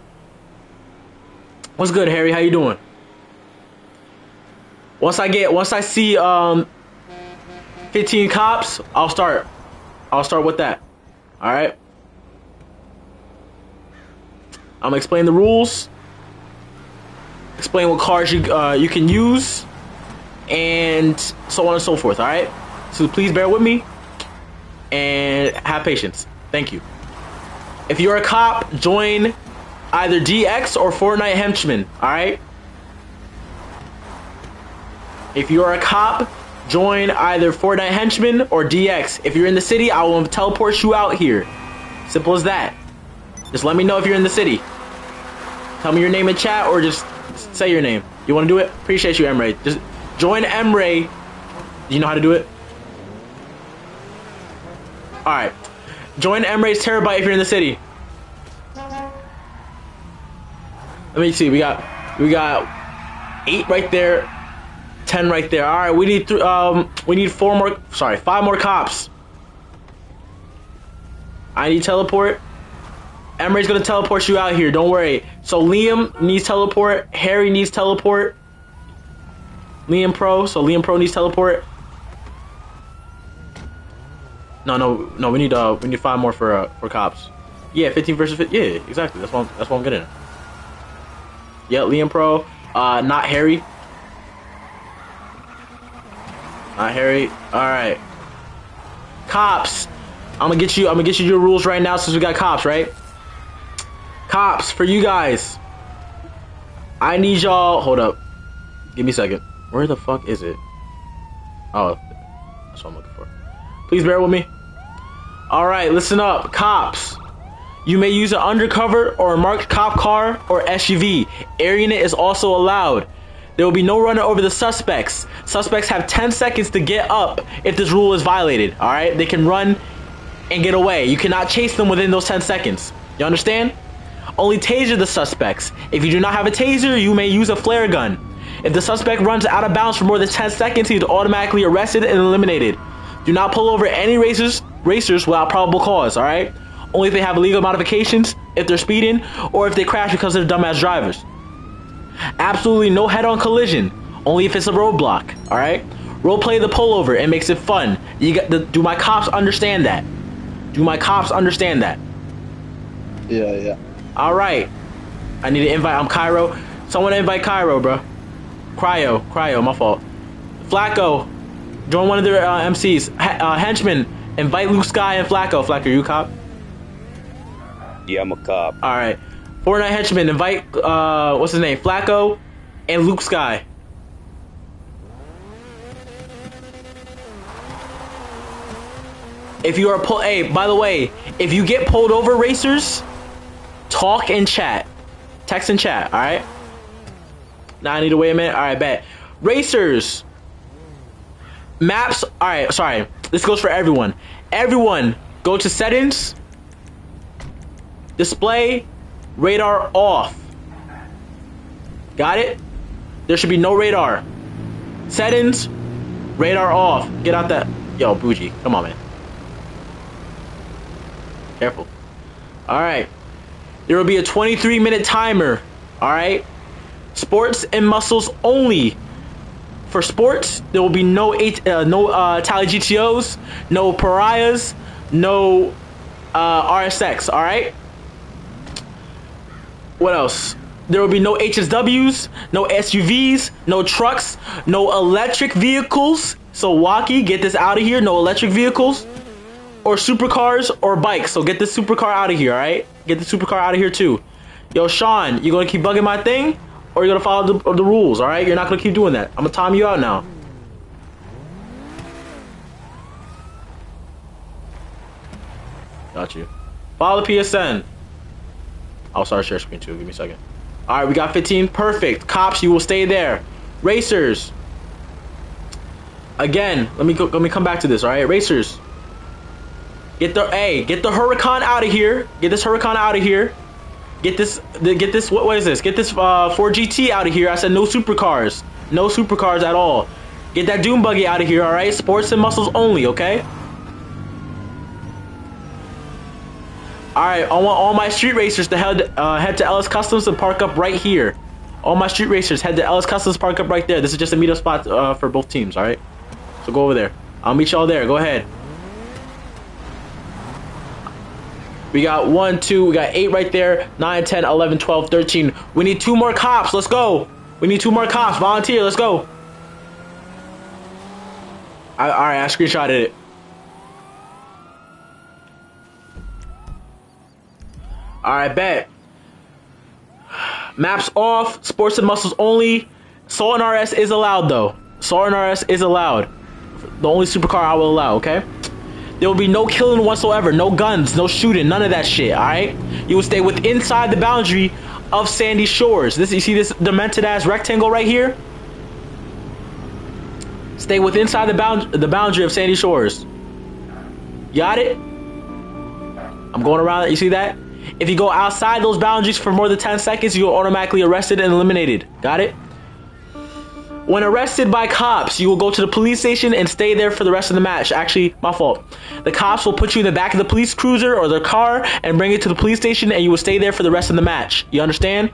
What's good, Harry? How you doing? Once I get, once I see um 15 cops, I'll start. I'll start with that. All right. I'm gonna explain the rules. Explain what cars you uh, you can use, and so on and so forth. All right. So please bear with me, and have patience. Thank you. If you're a cop, join either DX or Fortnite Henchman. All right. If you are a cop, join either Fortnite Henchman or DX. If you're in the city, I will teleport you out here. Simple as that. Just let me know if you're in the city. Tell me your name in chat or just say your name. You want to do it? Appreciate you, Emre. Just join. Do you know how to do it? Alright. Join Emre's Terrorbyte if you're in the city. Let me see. We got we got eight right there. 10 right there. All right, we need th- um we need four more sorry, five more cops. I need teleport. Emery's to teleport you out here. Don't worry. So Liam needs teleport, Harry needs teleport. Liam Pro, so Liam Pro needs teleport. No, no, no, we need uh we need five more for uh, for cops. Yeah, 15 versus 15. Yeah, exactly. That's what I'm, that's what I'm getting. Yeah, Liam Pro, uh not Harry. Not Harry. All right. Cops. I'm gonna get you. I'm gonna get you your rules right now since we got cops, right? Cops for you guys. I need y'all. Hold up. Give me a second. Where the fuck is it? Oh, that's what I'm looking for. Please bear with me. All right, listen up, cops. You may use an undercover or a marked cop car or SUV. Airing it is also allowed. There will be no running over the suspects. Suspects have 10 seconds to get up if this rule is violated. All right, they can run and get away. You cannot chase them within those 10 seconds. You understand? Only taser the suspects. If you do not have a taser, you may use a flare gun. If the suspect runs out of bounds for more than 10 seconds, he is automatically arrested and eliminated. Do not pull over any racers racers without probable cause, all right? Only if they have illegal modifications, if they're speeding or if they crash because they're dumbass drivers. Absolutely no head-on collision, only if it's a roadblock. All right. Role play the pullover. It makes it fun. You the, do my cops understand that? Do my cops understand that? Yeah, yeah. All right. I need to invite. I'm Cairo. Someone invite Cairo, bro. Cryo, Cryo. My fault. Flacco, join one of their uh, MCs. H- uh, henchman, invite Luke Sky and Flacco. Flacco, you a cop? Yeah, I'm a cop. All right. Fortnite henchman, invite uh, what's his name? Flacco and Luke Sky. If you are pulled, hey, by the way, if you get pulled over, racers, talk and chat, text and chat. All right. Now I need to wait a minute. All right, bet. Racers, maps. All right, sorry. This goes for everyone. Everyone, go to settings. Display, radar off. Got it? There should be no radar. Settings, radar off. Get out that. Yo, bougie. Come on, man. Careful. Alright. There will be a 23 minute timer. Alright? Sports and muscles only. For sports, there will be no eight, uh, no uh, tally GTOs, no pariahs, no uh, RSX. Alright? What else? There will be no HSWs, no SUVs, no trucks, no electric vehicles. So Waki, get this out of here. No electric vehicles or supercars or bikes. So get this supercar out of here, all right? Get the supercar out of here too. Yo, Sean, you gonna keep bugging my thing, or you gonna follow the, the rules, all right? You're not gonna keep doing that. I'm gonna time you out now. Got you. Follow the PSN. I'll start share screen too. Give me a second. All right, we got 15. Perfect. Cops, you will stay there. Racers. Again, let me go, let me come back to this. All right, racers. Get the hey, get the Huracan out of here. Get this Huracan out of here. Get this get this what, what is this? Get this uh 4GT out of here. I said no supercars. No supercars at all. Get that Doom buggy out of here, all right? Sports and muscles only, okay? All right, I want all my street racers to head uh, head to LS Customs and park up right here. All my street racers head to LS Customs, park up right there. This is just a meetup spot uh, for both teams, all right? So go over there. I'll meet y'all there. Go ahead. We got one, two, we got eight right there. 9, 10, 11, 12, 13. We need two more cops. Let's go. We need two more cops. Volunteer. Let's go. I, all right, I screenshotted it. All right, bet. Maps off. Sports and muscles only. Sultan RS is allowed though. Sultan RS is allowed. The only supercar I will allow. Okay. There will be no killing whatsoever, no guns, no shooting, none of that shit. All right. You will stay with inside the boundary of Sandy Shores. This you see this demented ass rectangle right here. Stay with inside the bound the boundary of Sandy Shores. Got it? I'm going around. You see that? If you go outside those boundaries for more than 10 seconds, you're automatically arrested and eliminated. Got it? When arrested by cops, you will go to the police station and stay there for the rest of the match. Actually, my fault. The cops will put you in the back of the police cruiser or their car and bring it to the police station, and you will stay there for the rest of the match. You understand?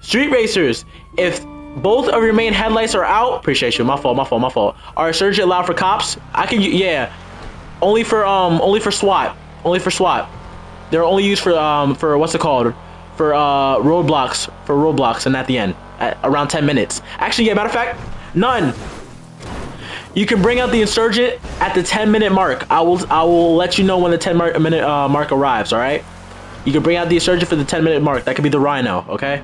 Street racers, if both of your main headlights are out, appreciate you. My fault. My fault. My fault. Are surgery allowed for cops? I can. Yeah, only for um, only for SWAT. Only for SWAT. They're only used for um, for what's it called? For uh, roadblocks. For roadblocks, and at the end, around 10 minutes. Actually, yeah. Matter of fact, none. You can bring out the insurgent at the 10 minute mark. I will I will let you know when the 10 mar- minute uh, mark arrives. All right. You can bring out the insurgent for the 10 minute mark. That could be the Rhino. Okay.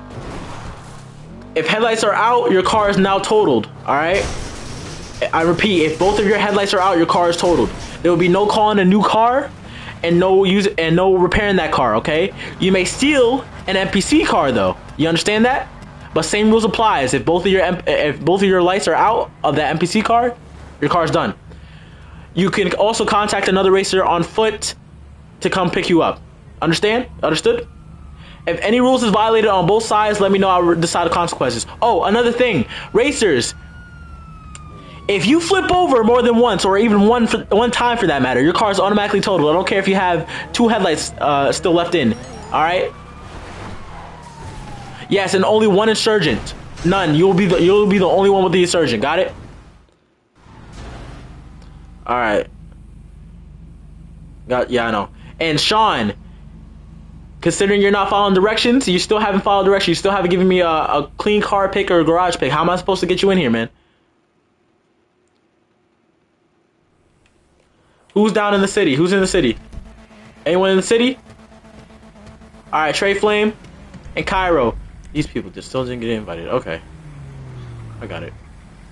If headlights are out, your car is now totaled. All right. I repeat, if both of your headlights are out, your car is totaled. There will be no calling a new car, and no use and no repairing that car. Okay. You may steal an NPC car though. You understand that? But same rules applies. If both of your if both of your lights are out of that NPC car, your car's done. You can also contact another racer on foot to come pick you up. Understand? Understood? If any rules is violated on both sides, let me know. I'll decide the consequences. Oh, another thing, racers. if you flip over more than once, or even one for, one time for that matter, your car is automatically totaled. I don't care if you have two headlights uh, still left in. All right. Yes, and only one insurgent. None. You'll be the you'll be the only one with the insurgent. Got it? All right. Got yeah, I know. And Sean, considering you're not following directions, you still haven't followed directions. You still haven't given me a, a clean car pick or a garage pick. How am I supposed to get you in here, man? Who's down in the city? Who's in the city? Anyone in the city? All right, Trey Flame and Cairo. These people just still didn't get invited. Okay. I got it.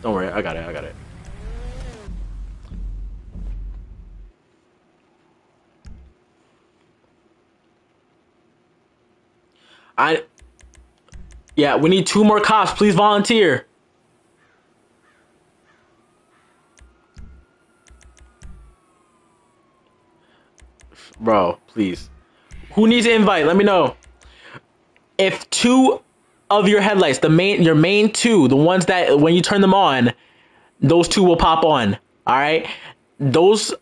Don't worry. I got it. I got it. I Yeah, we need two more cops. Please volunteer. Bro, please. Who needs an invite? Let me know. If two of your headlights, the main your main two, the ones that when you turn them on, those two will pop on. All right? Those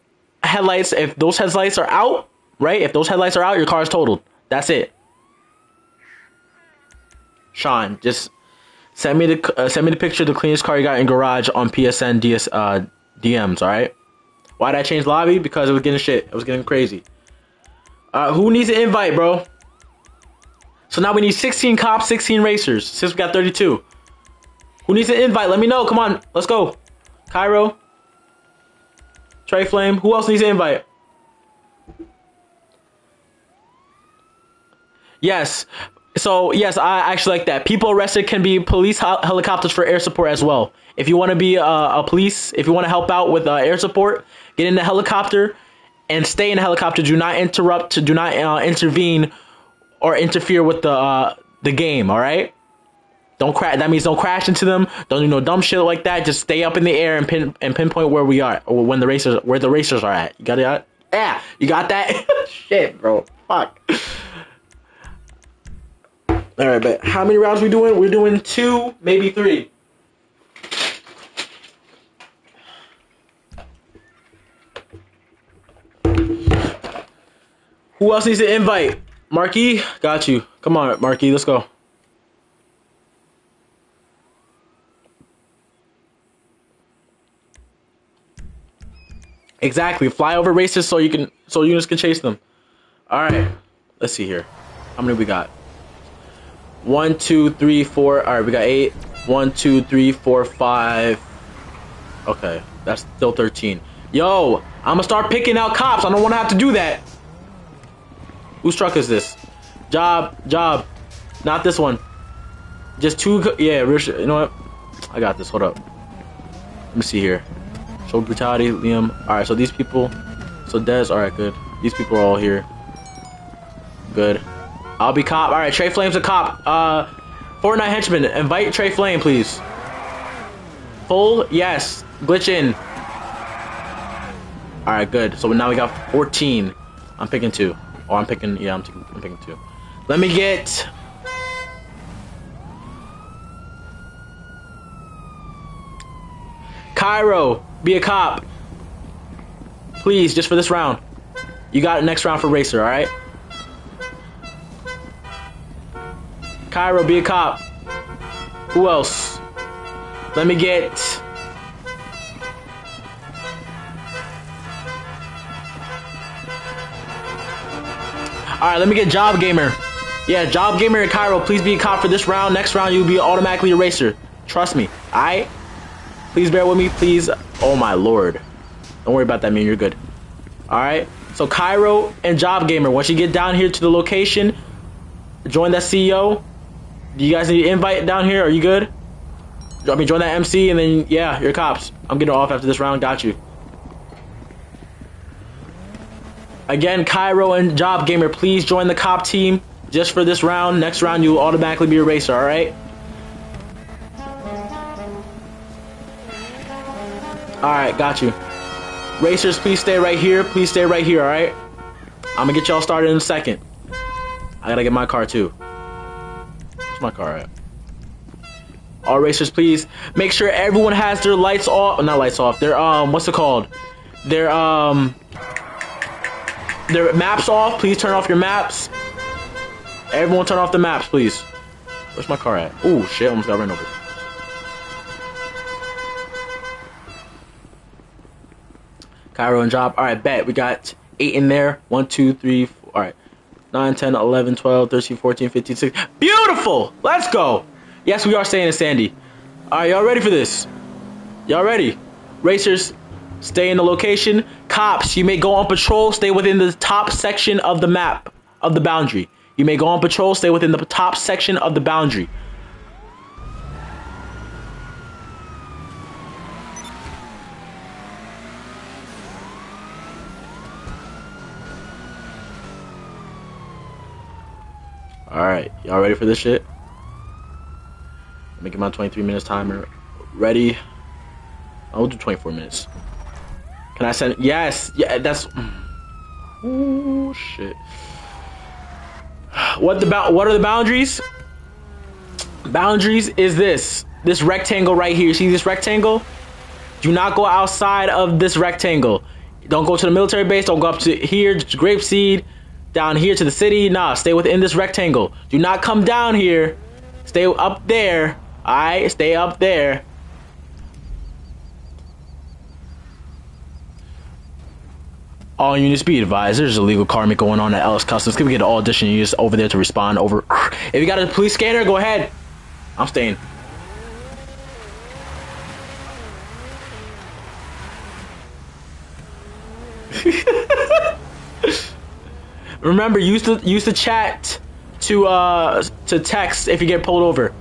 headlights, if those headlights are out, right? If those headlights are out, your car is totaled. That's it. Sean, just send me the uh, send me the picture of the cleanest car you got in garage on PSN DS uh, DMs. All right. Why did I change lobby? Because it was getting shit. It was getting crazy. Uh, who needs an invite, bro? So now we need 16 cops, 16 racers. Since we got 32. Who needs an invite? Let me know. Come on, let's go. Cairo. Trey Flame. Who else needs an invite? Yes. So yes, I actually like that. People arrested can be police helicopters for air support as well. If you want to be a, a police, if you want to help out with uh, air support, get in the helicopter and stay in the helicopter. Do not interrupt. Do not uh, intervene or interfere with the uh, the game. All right. Don't crash. That means don't crash into them. Don't do no dumb shit like that. Just stay up in the air and pin and pinpoint where we are or when the racers where the racers are at. You got it? Yeah, you got that? shit, bro. Fuck. All right, but how many rounds we doing? We're doing two, maybe three. Who else needs to invite? Marquis, got you. Come on, Marquis, let's go. Exactly. Fly over races so you can so units can chase them. All right. Let's see here. How many we got? One, two, three, four. All right, we got eight. One, two, three, four, five. Okay, that's still thirteen. Yo, I'm gonna start picking out cops. I don't want to have to do that. Whose truck is this? Job, job. Not this one. Just two. Yeah, Rich. You know what? I got this. Hold up. Let me see here. Show brutality, Liam. All right, so these people. So Des. All right, good. These people are all here. Good. I'll be cop. All right, Trey Flame's a cop. Uh, Fortnite henchman, invite Trey Flame, please. Full, yes. Glitch in. All right, good. So now we got 14. I'm picking two. Oh, I'm picking. Yeah, I'm, I'm picking two. Let me get. Cairo, be a cop. Please, just for this round. You got it next round for Racer, all right? Cairo, be a cop. Who else? Let me get. All right, let me get Job Gamer. Yeah, Job Gamer and Cairo, please be a cop for this round. Next round, you'll be automatically a racer. Trust me. All right. Please bear with me, please. Oh my lord. Don't worry about that, man. You're good. All right. So Cairo and Job Gamer, once you get down here to the location, join that CEO. Do you guys need an invite down here? Are you good? I mean, join that MC, and then yeah, you're cops. I'm getting off after this round. Got you. Again, Cairo and Job Gamer, please join the cop team just for this round. Next round, you will automatically be a racer. All right. All right, got you. Racers, please stay right here. Please stay right here. All right. I'm gonna get y'all started in a second. I gotta get my car too. Where's my car at? All racers, please make sure everyone has their lights off. Not lights off. Their um, what's it called? Their um, their maps off. Please turn off your maps. Everyone, turn off the maps, please. Where's my car at? Oh shit! Almost got ran over. Cairo and Job. All right, bet. We got eight in there. One, two, three, four. All right. 9, 10, 11, 12, 13, 14, 15, 16. Beautiful! Let's go! Yes, we are staying in Sandy. All right, y'all ready for this? Y'all ready? Racers, stay in the location. Cops, you may go on patrol. Stay within the top section of the map, of the boundary. You may go on patrol. Stay within the top section of the boundary. Alright, y'all ready for this shit? Making my 23 minutes timer ready. I'll do 24 minutes. Can I send? Yes, yeah, that's. Oh shit. What the What are the boundaries? Boundaries is this this rectangle right here. See this rectangle? Do not go outside of this rectangle. Don't go to the military base. Don't go up to here. Grapeseed, down here to the city. Nah, stay within this rectangle. Do not come down here. Stay up there. Alright, stay up there. All units be advised, there's illegal car meet going on at LS Customs. Can we get an audition units over there to respond over? If you got a police scanner, go ahead. I'm staying. Remember, use the use the chat to uh to text if you get pulled over.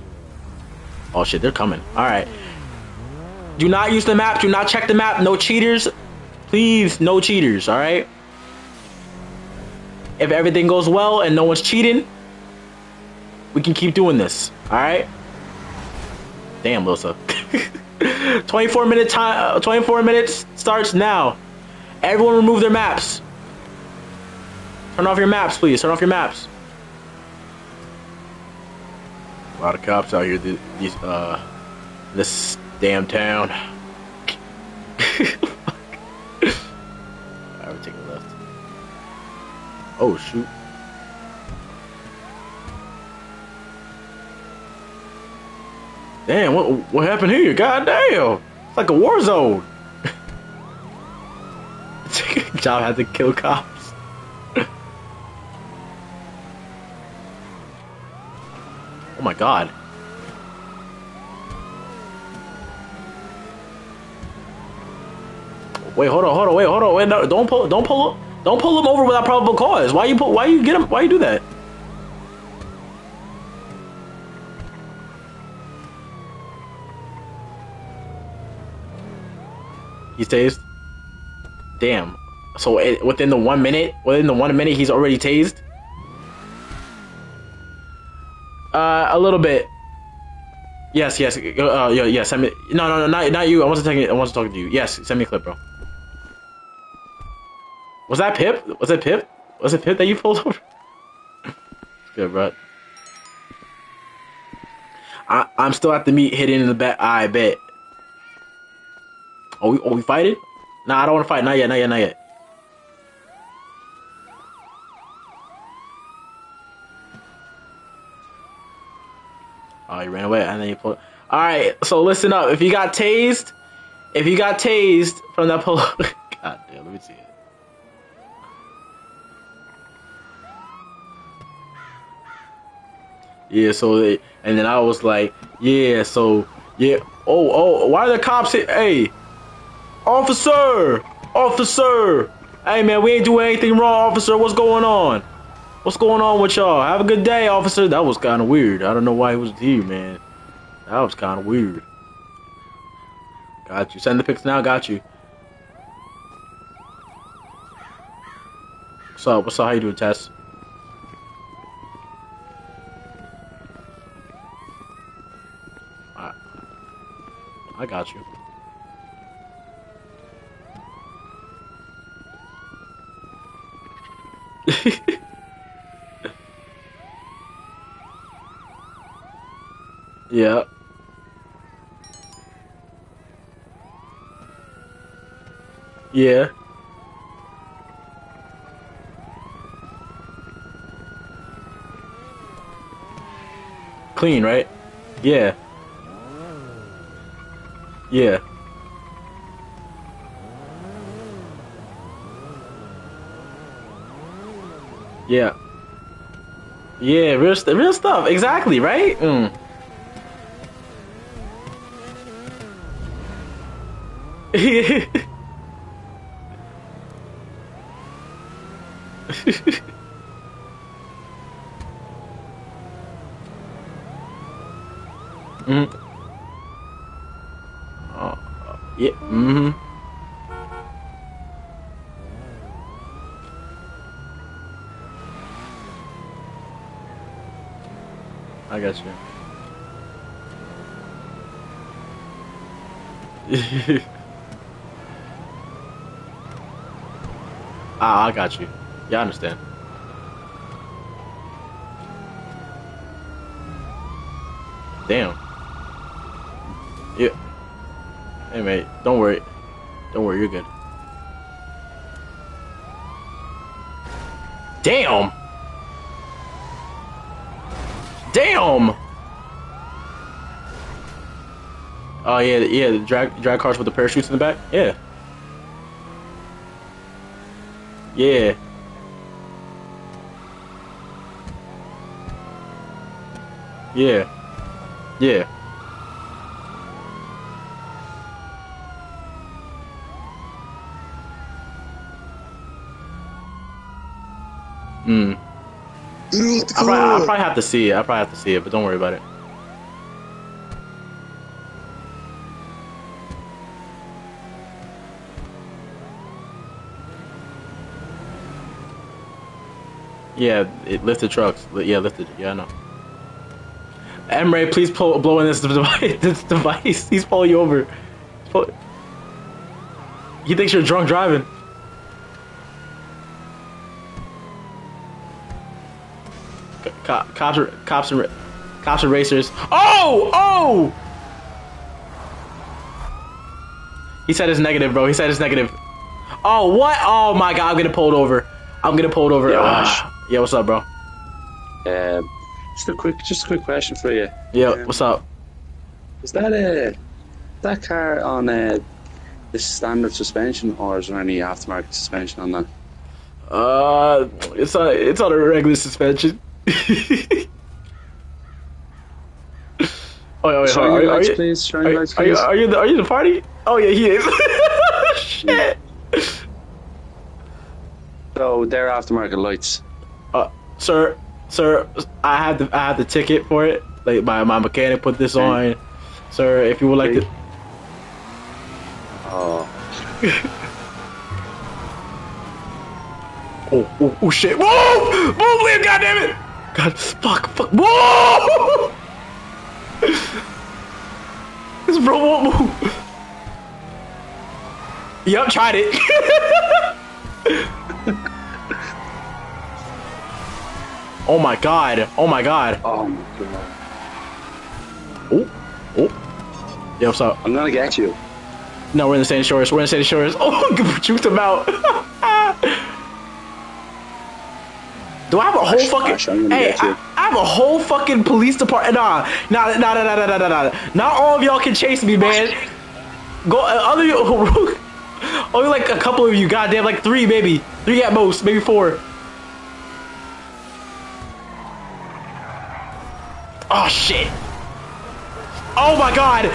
Oh shit, they're coming. All right. Do not use the map. Do not check the map. No cheaters. Please, no cheaters. All right. If everything goes well and no one's cheating, we can keep doing this. All right. Damn, Losa. 24 minute time. Uh, 24 minutes starts now. Everyone remove their maps. Turn off your maps, please. Turn off your maps. A lot of cops out here. These, uh, this damn town. Alright, we're taking a left. Oh shoot. Damn, what what happened here? God damn. It's like a war zone. Job had to kill cops. Oh my god. Wait, hold on, hold on, wait, hold on, wait, no, don't pull, don't pull, don't pull him over without probable cause. Why you put, why you get him, why you do that? He's tased. Damn. So it, within the one minute, within the one minute, he's already tased. Uh, a little bit. Yes, yes, uh, yeah, yeah. Send me. No, no, no, not, not you. I wasn't talking. I wasn't talking to you. Yes, send me a clip, bro. Was that Pip? Was it Pip? Was it Pip that you pulled over? Good, bro. I I'm still at the meat hidden in the back. I bet. Oh, we, oh, we fighting? Nah, I don't want to fight. Not yet. Not yet. Not yet. Oh, he ran away and then he pulled. All right, so listen up. If you got tased, if you got tased from that pull, God damn, let me see it. Yeah, so they, and then I was like, yeah, so yeah. Oh, oh, why the cops? Hit, hey, officer, officer. Hey man, we ain't doing anything wrong, officer. What's going on? What's going on with y'all? Have a good day, officer. That was kind of weird. I don't know why he was here, man. That was kind of weird. Got you. Send the pics now. Got you. What's up? What's up? How you doing, Tess? I got you. yeah. Yeah. Clean, right? Yeah. Yeah. Yeah. Yeah, real, st- real stuff. Exactly, right? Mm. mm. Yeah. Mm-hmm. I got you. ah, I got you. Yeah, I understand. Damn. Yeah. Hey, mate. Don't worry. Don't worry. You're good. Damn. Damn. Oh yeah, yeah. The drag drag cars with the parachutes in the back. Yeah. Yeah. Yeah. Yeah. Hmm. I probably, have to see it. I probably have to see it, but don't worry about it. Yeah, it lifted trucks. Yeah, lifted. Yeah, I know. Emre, please pull, blow in this device. This device. He's pulling you over. Pull- He thinks you're drunk driving. Co- cops, are, cops, and, cops and racers. Oh, oh! He said it's negative, bro. He said it's negative. Oh, what? Oh my god, I'm gonna pull it over. I'm gonna pull it over. Yeah, Ah. yeah, what's up, bro? Um, just a quick, just a quick question for you. Yeah, what's up? Is that a that car on a the standard suspension, or is there any aftermarket suspension on that? Uh, it's on it's on a regular suspension. Oh, wait, wait, Show hold on. your Are, you- are you, please. Show are, your you- lights, are you please. are you the are you the party? Oh yeah, he is. Shit. So they're aftermarket lights. Uh, sir, sir, I have the I have the ticket for it. Like my my mechanic put this Okay. on. Sir, if you would like Okay. to. Oh, Oh, oh, oh shit! Whoa! Move, Liam! God damn it! God, fuck, fuck! Whoa! this bro won't move. Yup, tried it. oh my god! Oh my god! oh my god! Oh, oh. Yo, what's up? I'm gonna get you. No, we're in the same shores. We're in the same shores. Oh, juked him out. Do I have a whole fucking? Gosh, hey, I, I, have a whole fucking police department. Nah, nah, nah, nah, nah, nah, nah, nah. Not all of y'all can chase me, man. Go, uh, other only like a couple of you. Goddamn, like three, maybe three at most, maybe four. Oh shit. Oh my god.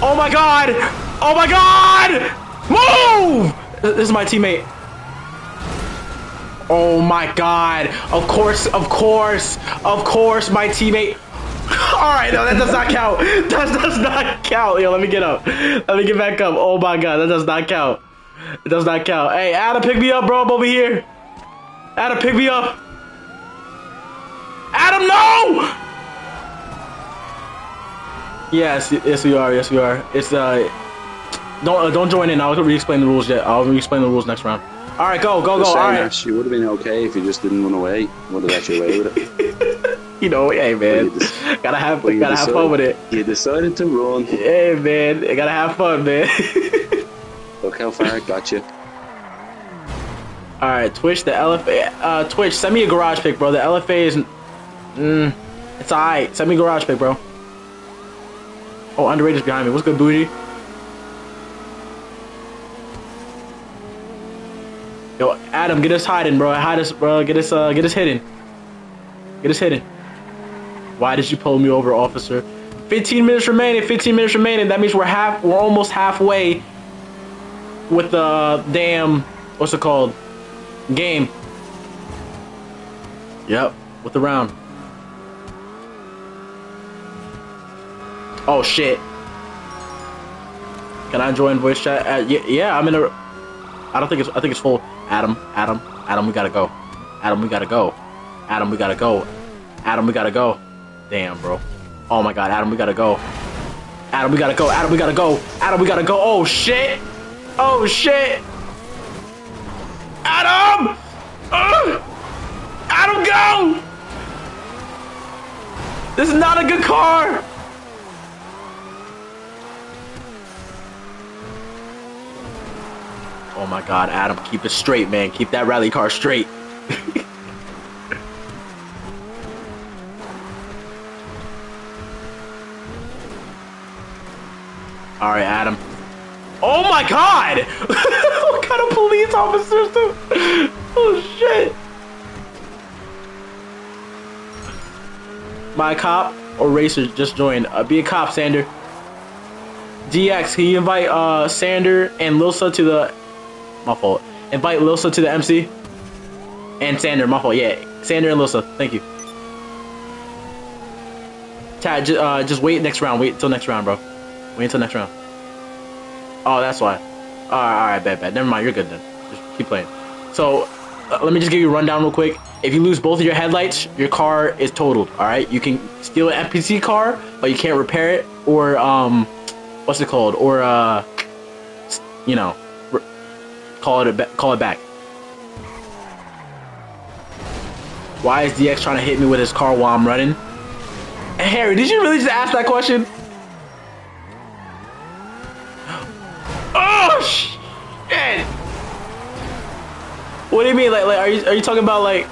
Oh my god. Oh my god. Move. This is my teammate. Oh my god. Of course, of course, of course, my teammate. Alright, no, that does not count. That does not count. Yo, let me get up. Let me get back up. Oh my god, that does not count. It does not count. Hey, Adam, pick me up, bro. I'm over here. Adam, pick me up. Adam, no! Yes, yes we are. Yes we are. It's uh, don't uh, don't join in. I'll re-explain the rules yet. I'll re-explain the rules next round. All right, go go go. All right. You would have been okay if you just didn't run away. Would have let you away with it. You know, hey man, just- gotta have gotta have fun with it. You decided to run. Hey man, I gotta have fun, man. Look how far it got you. All right, Twitch. The LFA. Uh, Twitch. Send me a garage pick, bro. The LFA is. Mm, it's alright. Send me a garage pick, bro. Oh, underrated's behind me. What's good, bougie? Yo, Adam, get us hiding, bro. Hide us, bro. Get us, uh, get us hidden. Get us hidden. Why did you pull me over, officer? 15 minutes remaining. 15 minutes remaining. That means we're half. We're almost halfway with the damn. What's it called? Game. Yep, with the round. Oh shit. Can I join voice chat? Uh, yeah, yeah, I'm in a. I don't think it's. I think it's full. Adam, Adam, Adam, we gotta go. Adam, we gotta go. Adam, we gotta go. Adam, we gotta go. Damn, bro. Oh my god, Adam, we gotta go. Adam, we gotta go. Adam, we gotta go. Adam, we gotta go. Oh shit. Oh shit. Adam! Ugh! Adam, go! This is not a good car! Oh my god, Adam, keep it straight, man. Keep that rally car straight. Alright, Adam. Oh my god! what kind of police officers do? Oh shit! My cop or racer just joined. Uh, be a cop, Sander. DX, can you invite uh, Sander and Lilsa to the... My fault. Invite Lilsa to the MC. And Sander, my fault. Yeah, Sander and Lilsa. Thank you. Tad, just, uh, just wait next round. Wait until next round, bro. Wait until next round. Oh, that's why. Alright, alright, bad, bad. Never mind, you're good then. Just keep playing. So, uh, let me just give you a rundown real quick. If you lose both of your headlights, your car is totaled, alright? You can steal an NPC car, but you can't repair it, or, um, what's it called? Or, uh, you know, call it, a call it back. Why is DX trying to hit me with his car while I'm running? Hey, Harry, did you really just ask that question? Oh shit! What do you mean? Like, like, are you are you talking about like?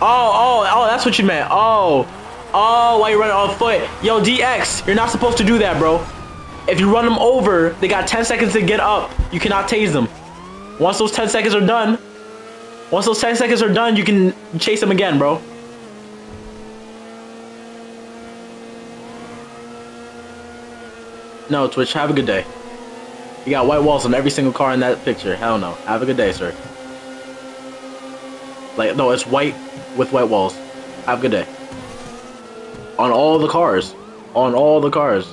Oh, oh, oh, that's what you meant. Oh, oh, why you running on foot? Yo, DX, you're not supposed to do that, bro. If you run them over, they got 10 seconds to get up. You cannot tase them. Once those 10 seconds are done, once those 10 seconds are done, you can chase them again, bro. No, Twitch, have a good day. You got white walls on every single car in that picture. Hell no. Have a good day, sir. Like, no, it's white with white walls. Have a good day. On all the cars. On all the cars.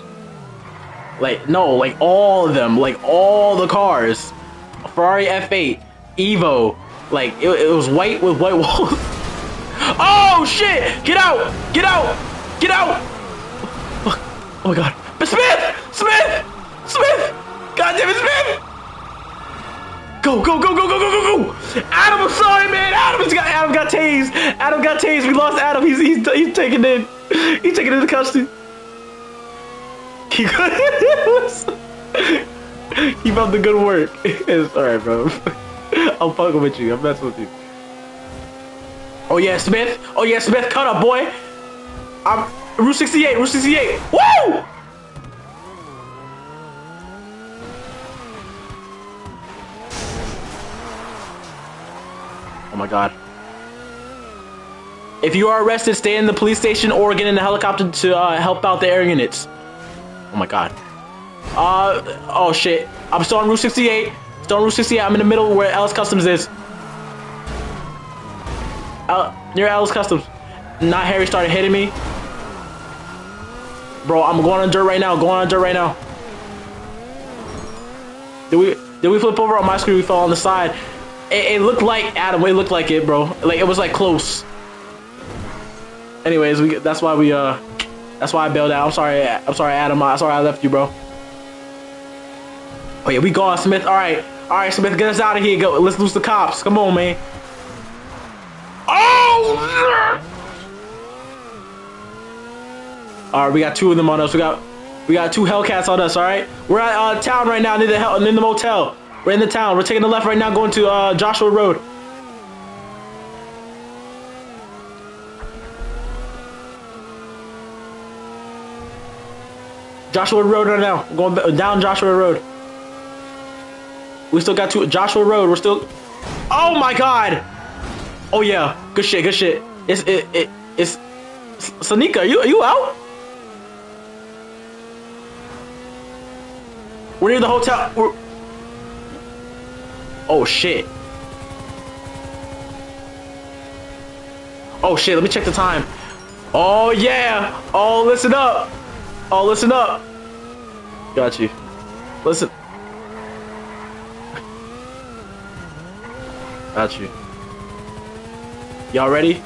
Like, no, like all of them. Like, all the cars. Ferrari F8. Evo. Like, it, it was white with white walls. oh, shit! Get out! Get out! Get out! Oh my god. But Smith! Smith! Smith! God damn it, Smith! Go, go, go, go, go, go, go, go! Adam, I'm sorry, man. Adam's got Adam got tased. Adam got tased. We lost Adam. He's he's he's taken in. He's taken into custody. Keep Keep up the good work. it's alright, bro. I'm fucking with you. I'm messing with you. Oh yeah, Smith. Oh yeah, Smith. Cut up, boy. I'm Route 68. Route 68. Woo! Oh my god. If you are arrested, stay in the police station or get in the helicopter to uh, help out the air units. Oh my god. Uh, oh shit. I'm still on Route 68. Still on Route 68. I'm in the middle where LS Customs is. Uh, near LS Customs. Not Harry started hitting me. Bro, I'm going on dirt right now. Going on dirt right now. Did we did we flip over on my screen? We fell on the side. It, it, looked like Adam. It looked like it, bro. Like it was like close. Anyways, we that's why we uh that's why I bailed out. I'm sorry. I'm sorry, Adam. I'm sorry I left you, bro. Oh yeah, we gone, Smith. All right, all right, Smith. Get us out of here. Go. Let's lose the cops. Come on, man. Oh! All right, we got two of them on us. We got we got two Hellcats on us. All right, we're at uh, town right now near the hell in the motel. We're in the town. We're taking the left right now, going to uh, Joshua Road. Joshua Road right now. Going down Joshua Road. We still got to Joshua Road. We're still. Oh my God! Oh yeah, good shit, good shit. It's it it it's Sanika. Are you are you out? We're near the hotel. We're... Oh shit. Oh shit. Let me check the time. Oh yeah. Oh listen up. Oh listen up. Got you. Listen. Got you. Y'all ready?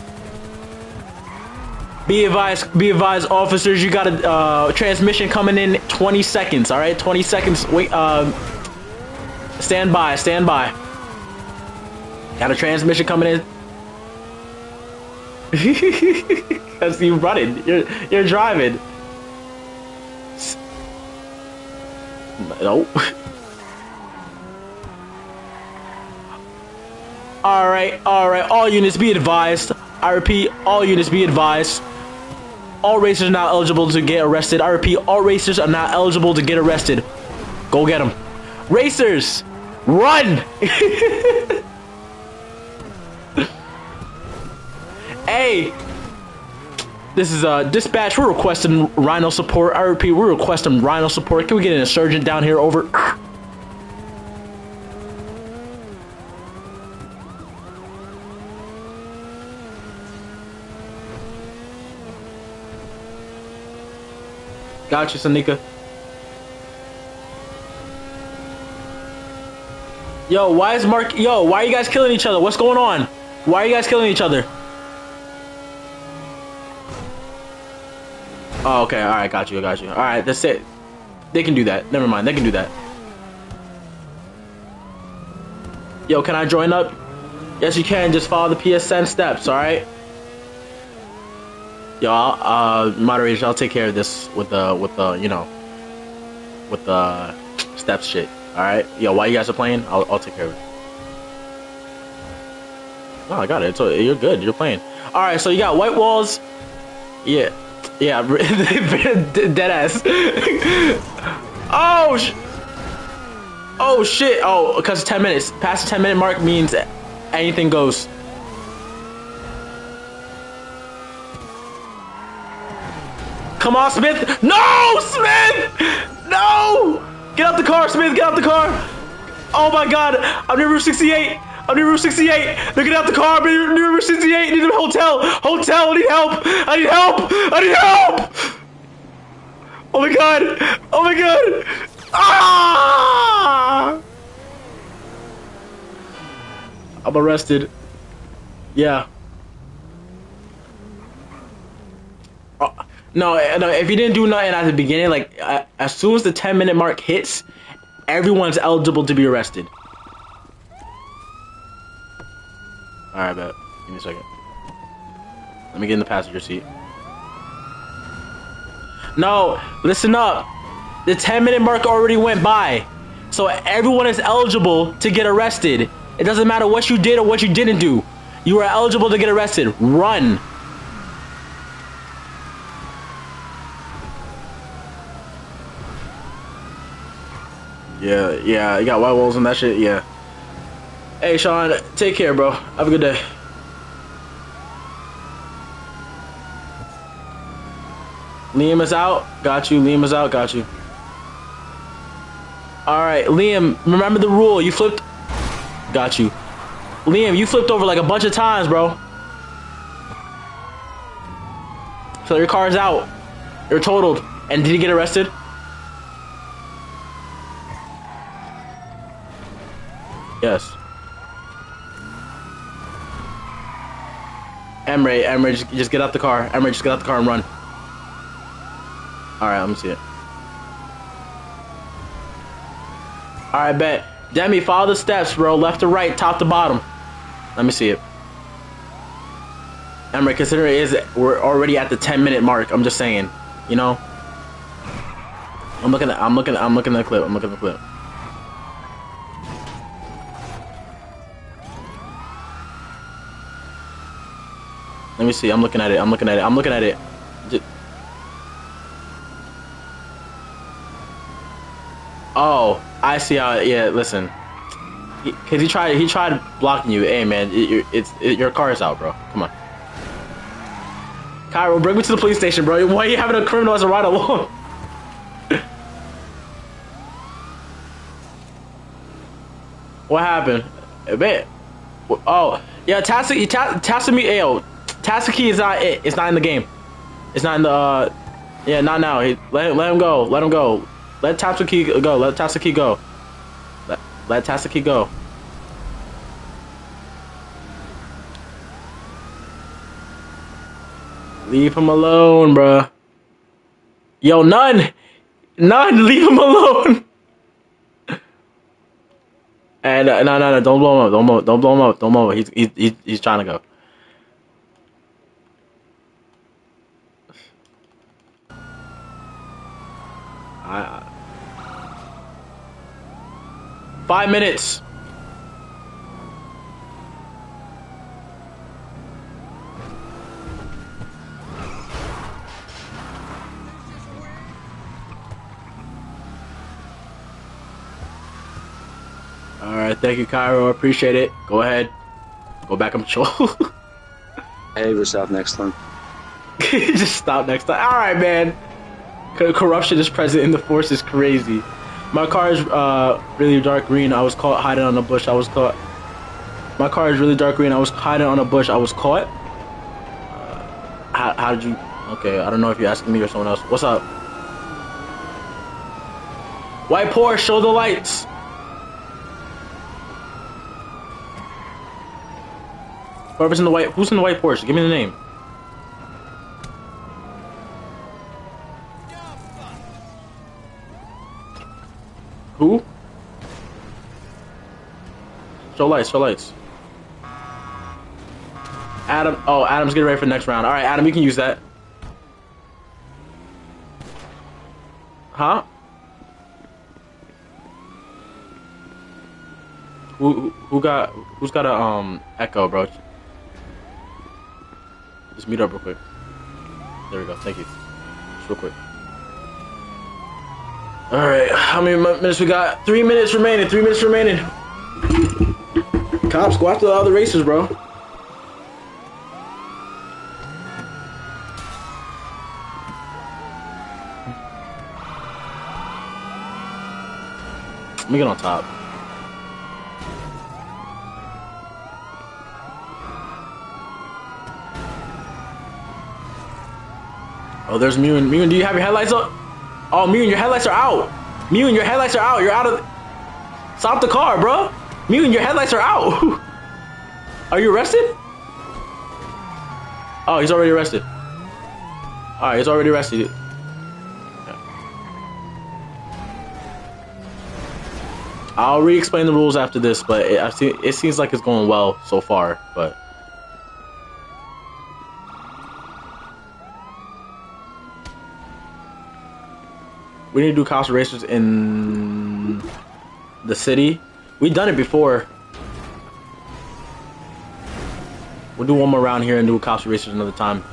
Be advised, be advised, officers. You got a uh, transmission coming in 20 seconds. All right, 20 seconds. Wait. Um, stand by. Stand by. Got a transmission coming in. Cause you running. You're you're driving. Nope. All right, all right. All units be advised. I repeat, all units be advised. All racers are not eligible to get arrested. I repeat, all racers are not eligible to get arrested. Go get them. Racers, run! hey, this is uh dispatch. We're requesting Rhino support. I repeat, we're requesting Rhino support. Can we get an insurgent down here? Over. Gotcha, Sanika. Yo, why is Mark? Yo, why are you guys killing each other? What's going on? Why are you guys killing each other? Oh, okay. All right, got you. Got you. All right, that's it. They can do that. Never mind. They can do that. Yo, can I join up? Yes, you can. Just follow the PSN steps. All right. Yo, I'll, uh, moderators, I'll take care of this with the with the you know with the steps shit. All right. Yo, while you guys are playing, I'll I'll take care of it. Oh, I got it. So you're good. You're playing. All right. So you got white walls. Yeah. Yeah. Dead ass. oh. Sh- oh shit. Oh, because 10 minutes. Past the 10 minute mark means anything goes. Come on, Smith. No, Smith. No. Get out the car, Smith. Get out the car. Oh my God. I'm near Route 68. I'm near Route 68. They're getting out the car. I'm near, Route 68. I need a hotel. Hotel. I need help. I need help. I need help. Oh my God. Oh my God. Ah! I'm arrested. Yeah. Oh, no, no. If you didn't do nothing at the beginning, like uh, as soon as the 10 minute mark hits, everyone's eligible to be arrested. All right, bet. Give me a second. Let me get in the passenger seat. No, listen up. The 10 minute mark already went by. So everyone is eligible to get arrested. It doesn't matter what you did or what you didn't do. You are eligible to get arrested. Run. Yeah, yeah, you got white walls and that shit, yeah. Hey, Sean, take care, bro. Have a good day. Liam is out. Got you. Liam is out. Got you. All right, Liam. Remember the rule. You flipped. Got you. Liam, you flipped over like a bunch of times, bro. So your car's out. You're totaled. And did you get arrested? Yes. Emre, Emre, just, just get out the car. Emre, just get out the car and run. Alright, let me see it. Alright, bet. Demi, follow the steps, bro. Left to right, top to bottom. Let me see it. Emre, consider it is we're already at the 10 minute mark. I'm just saying. You know? I'm looking at I'm looking I'm looking at the clip. I'm looking at the clip. Let me see. I'm looking at it. I'm looking at it. I'm looking at it. Oh, I see how. Yeah, listen. Cause he tried. He tried blocking you. Hey, man, it, it's it, your car is out, bro. Come on. Cairo, bring me to the police station, bro. Why are you having a criminal as a ride along? what happened? A bit. Oh, yeah. Tassi, Ta- me, Ayo. Oh, Tasaki is not it. It's not in the game. It's not in the. Uh, yeah, not now. He, let let him go. Let him go. Let Tatsuki go. Let Tatsuki go. Let, let Tatsuki go. Leave him alone, bruh. Yo, none! None! Leave him alone! And uh, no, no, no! Don't blow him up! Don't blow, don't blow him up! Don't blow him up! He's he's, he's trying to go. I, Five minutes. All right, thank you, Cairo. I appreciate it. Go ahead, go back on patrol. Behave yourself next time. Just stop next time. All right, man. Co- Corruption is present in the force is crazy. My car is uh, really dark green. I was caught hiding on a bush. I was caught. My car is really dark green. I was hiding on a bush. I was caught. Uh, how, how did you? Okay, I don't know if you're asking me or someone else. What's up? White Porsche, show the lights. Whoever's in the white, who's in the white Porsche? Give me the name. Who? Show lights, show lights. Adam, oh, Adam's getting ready for the next round. All right, Adam, you can use that. Huh? Who, who- got, who's got a, um, echo, bro? Just meet up real quick. There we go, thank you. Just real quick. All right, how many minutes we got? Three minutes remaining. Three minutes remaining. Cops, go after all the other racers, bro. Let me get on top. Oh, there's Mewin. Mewin, do you have your headlights up? Oh, Mewin, your headlights are out. Mewin, your headlights are out. You're out of. Stop the car, bro. Mewin, your headlights are out. are you arrested? Oh, he's already arrested. All right, he's already arrested. I'll re-explain the rules after this, but it, I see, it seems like it's going well so far. But we need to do cops racers in the city. We've done it before. We'll do one more round here and do cops racers another time.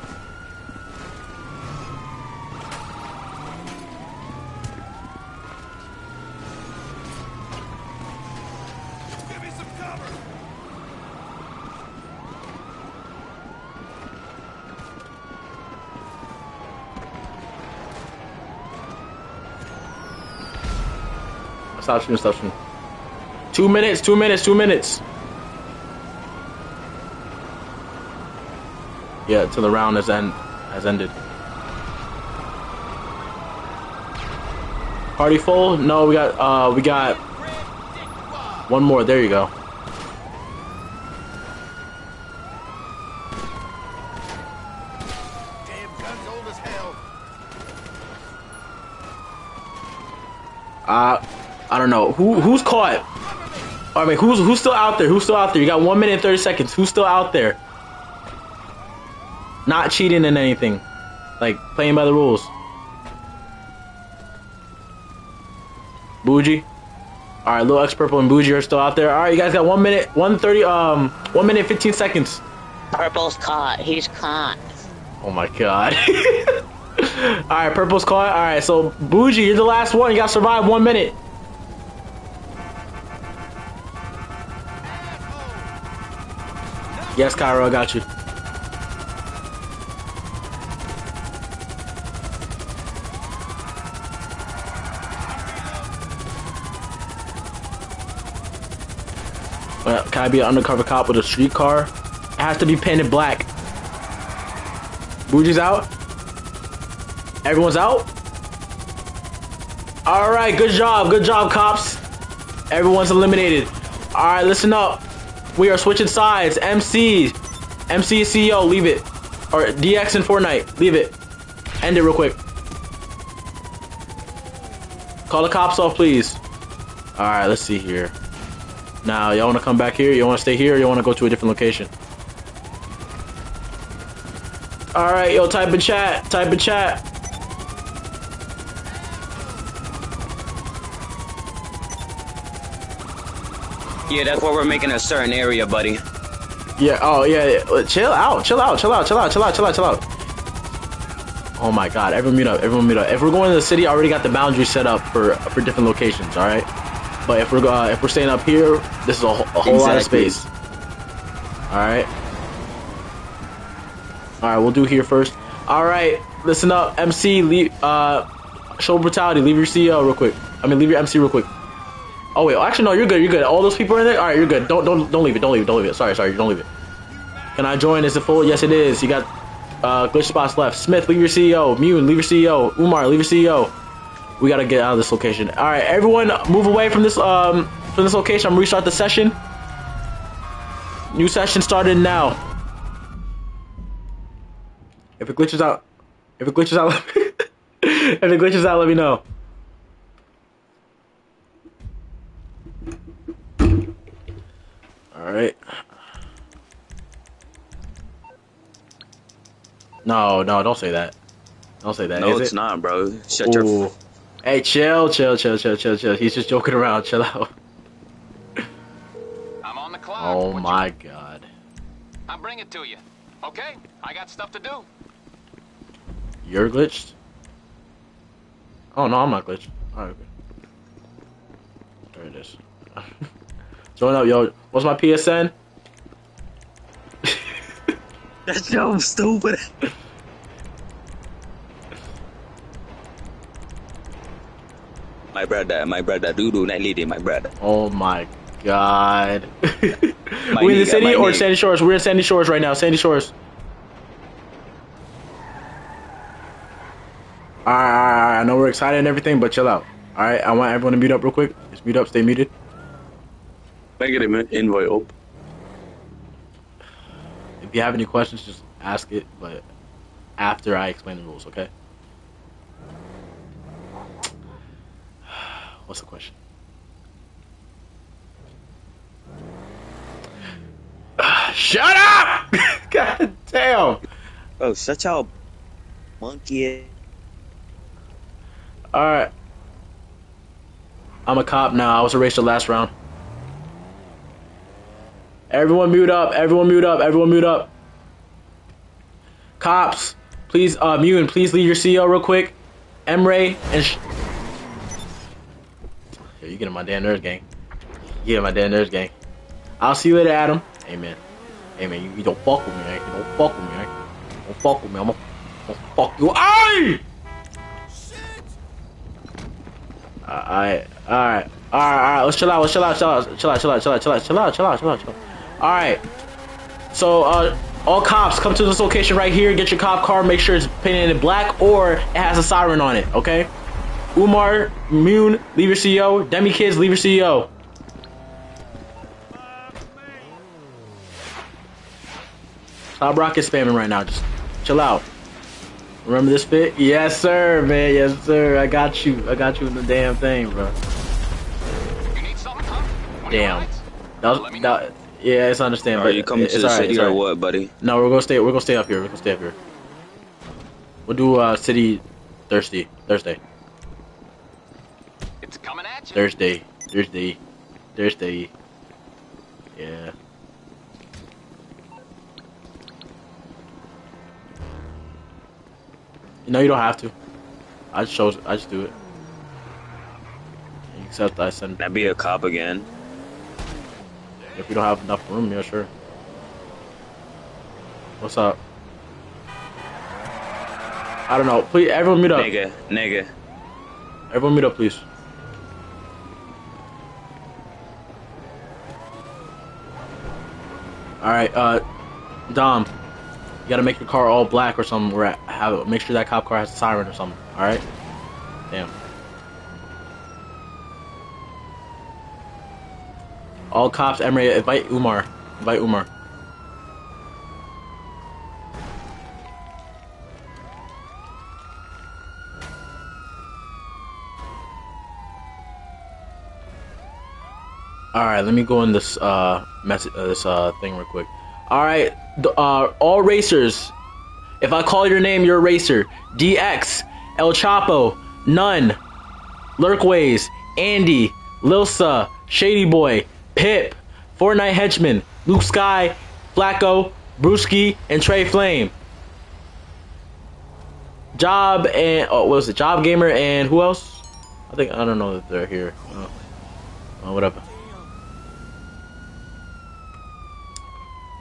Stop shooting, stop shooting. Two minutes, two minutes, two minutes. Yeah, till the round has end has ended. Party full? No, we got uh we got one more. There you go. Damn gun's old as hell. Uh I don't know. Who who's caught? I mean who's who's still out there? Who's still out there? You got one minute and thirty seconds. Who's still out there? Not cheating in anything. Like playing by the rules. Bougie. Alright, little X Purple and Bougie are still out there. Alright, you guys got one minute, one thirty, um, one minute fifteen seconds. Purple's caught. He's caught. Oh my god. Alright, purple's caught. Alright, so Bougie, you're the last one. You gotta survive one minute. Yes, Cairo, I got you. Well, can I be an undercover cop with a street car? It has to be painted black. Bougie's out. Everyone's out. All right, good job, good job, cops. Everyone's eliminated. All right, listen up. We are switching sides. MC, MC CEO. Leave it. Or DX and Fortnite. Leave it. End it real quick. Call the cops off, please. All right, let's see here. Now, y'all want to come back here? You want to stay here? You want to go to a different location? All right, yo, type in chat. Type in chat. Yeah, that's why we're making a certain area, buddy. Yeah. Oh, yeah. yeah. Chill out. Chill out. Chill out. Chill out. Chill out. Chill out. Chill out. Oh my God! Everyone meet up. Everyone meet up. If we're going to the city, I already got the boundary set up for for different locations. All right. But if we're uh, if we're staying up here, this is a, whole- a whole lot of space. All right. All right. We'll do here first. All right. Listen up, MC. Leave, uh, show brutality. Leave your CEO real quick. I mean, leave your MC real quick. Oh wait. Actually, no. You're good. You're good. All those people are in there. All right. You're good. Don't don't don't leave it. Don't leave it. Don't leave it. Sorry. Sorry. Don't leave it. Can I join? Is it full? Yes, it is. You got uh, glitch spots left. Smith, leave your CEO. Mune, leave your CEO. Umar, leave your CEO. We gotta get out of this location. All right, everyone, move away from this um from this location. I'm gonna restart the session. New session started now. If it glitches out, if it glitches out, if it glitches out, let me know. All right. No, no, don't say that. Don't say that. No, Is it's it? not, bro. Shut your. Hey, chill, chill, chill, chill, chill, chill. He's just joking around. Chill out. I'm on the clock. Oh What you- my god. I'll bring it to you. Okay? I got stuff to do. You're glitched? Oh no, I'm not glitched. Alright. There it is. Join up, yo. What's my PSN? That's so stupid. my brother, my brother, do do that lady, my brother. Oh my god. My we in the nigga, city or nigga. Sandy Shores? We're in Sandy Shores right now. Sandy Shores. Alright, alright, alright. I know we're excited and everything, but chill out. Alright, I want everyone to mute up real quick. Just mute up, stay muted. Can I get an invite up? If you have any questions, just ask it, but after I explain the rules, okay? What's the question? Shut up! God damn! Oh, such a monkey. Alright. I'm a cop now. I was erased the last round. Everyone mute up. Everyone mute up. Everyone mute up. Cops, please, uh, Mune, please leave your CEO real quick. Emre and sh- Yo, you get in my damn nerds gang. In my damn nerds gang. I'll see you later, Adam. Amen. man, you, you don't fuck with me, eh? You don't fuck with me, eh? Don't fuck with me. I'm gonna fuck you. Aye! Alright, alright, alright, alright, let's chill out, let's chill out, chill out, chill out, chill out, chill out, chill out, chill out, chill out, chill out. Alright. So, uh, all cops, come to this location right here, get your cop car, make sure it's painted in black or it has a siren on it, okay? Umar, Moon, leave your CEO. Demi Kids, leave your CEO. Stop rocket spamming right now, just chill out. Remember this bit? Yes, sir, man. Yes, sir. I got you. I got you in the damn thing, bro. You need something, huh? One of your Damn. That was, Let me know. that, yeah, it's understandable. Are you coming to the right, city or right. what, buddy? No, we're gonna stay. We're gonna stay up here. We're gonna stay up here. We'll do uh, city Thursday. Thursday. It's coming at you. Thursday. Thursday. Thursday. Yeah. No, you don't have to. I just chose. I just do it. Except I send. That be a cop again. If we don't have enough room, yeah, sure. What's up? I don't know. Please, everyone meet up. Nigga, nigga. Everyone meet up, please. All right, uh, Dom, you gotta make your car all black or something. Or have make sure that cop car has a siren or something. All right. Damn. All cops, Emre, invite Umar. Invite Umar. All right, let me go in this uh message uh, this uh thing real quick. All right, uh, all racers. If I call your name, you're a racer. DX, El Chapo, None, Lurkways, Andy, Lilsa, Shady Boy, Pip, Fortnite Henchman, Luke Sky, Flacco, Brewski, and Trey Flame. Job and oh, what was it? Job Gamer and who else? I think I don't know that they're here. Oh, oh whatever.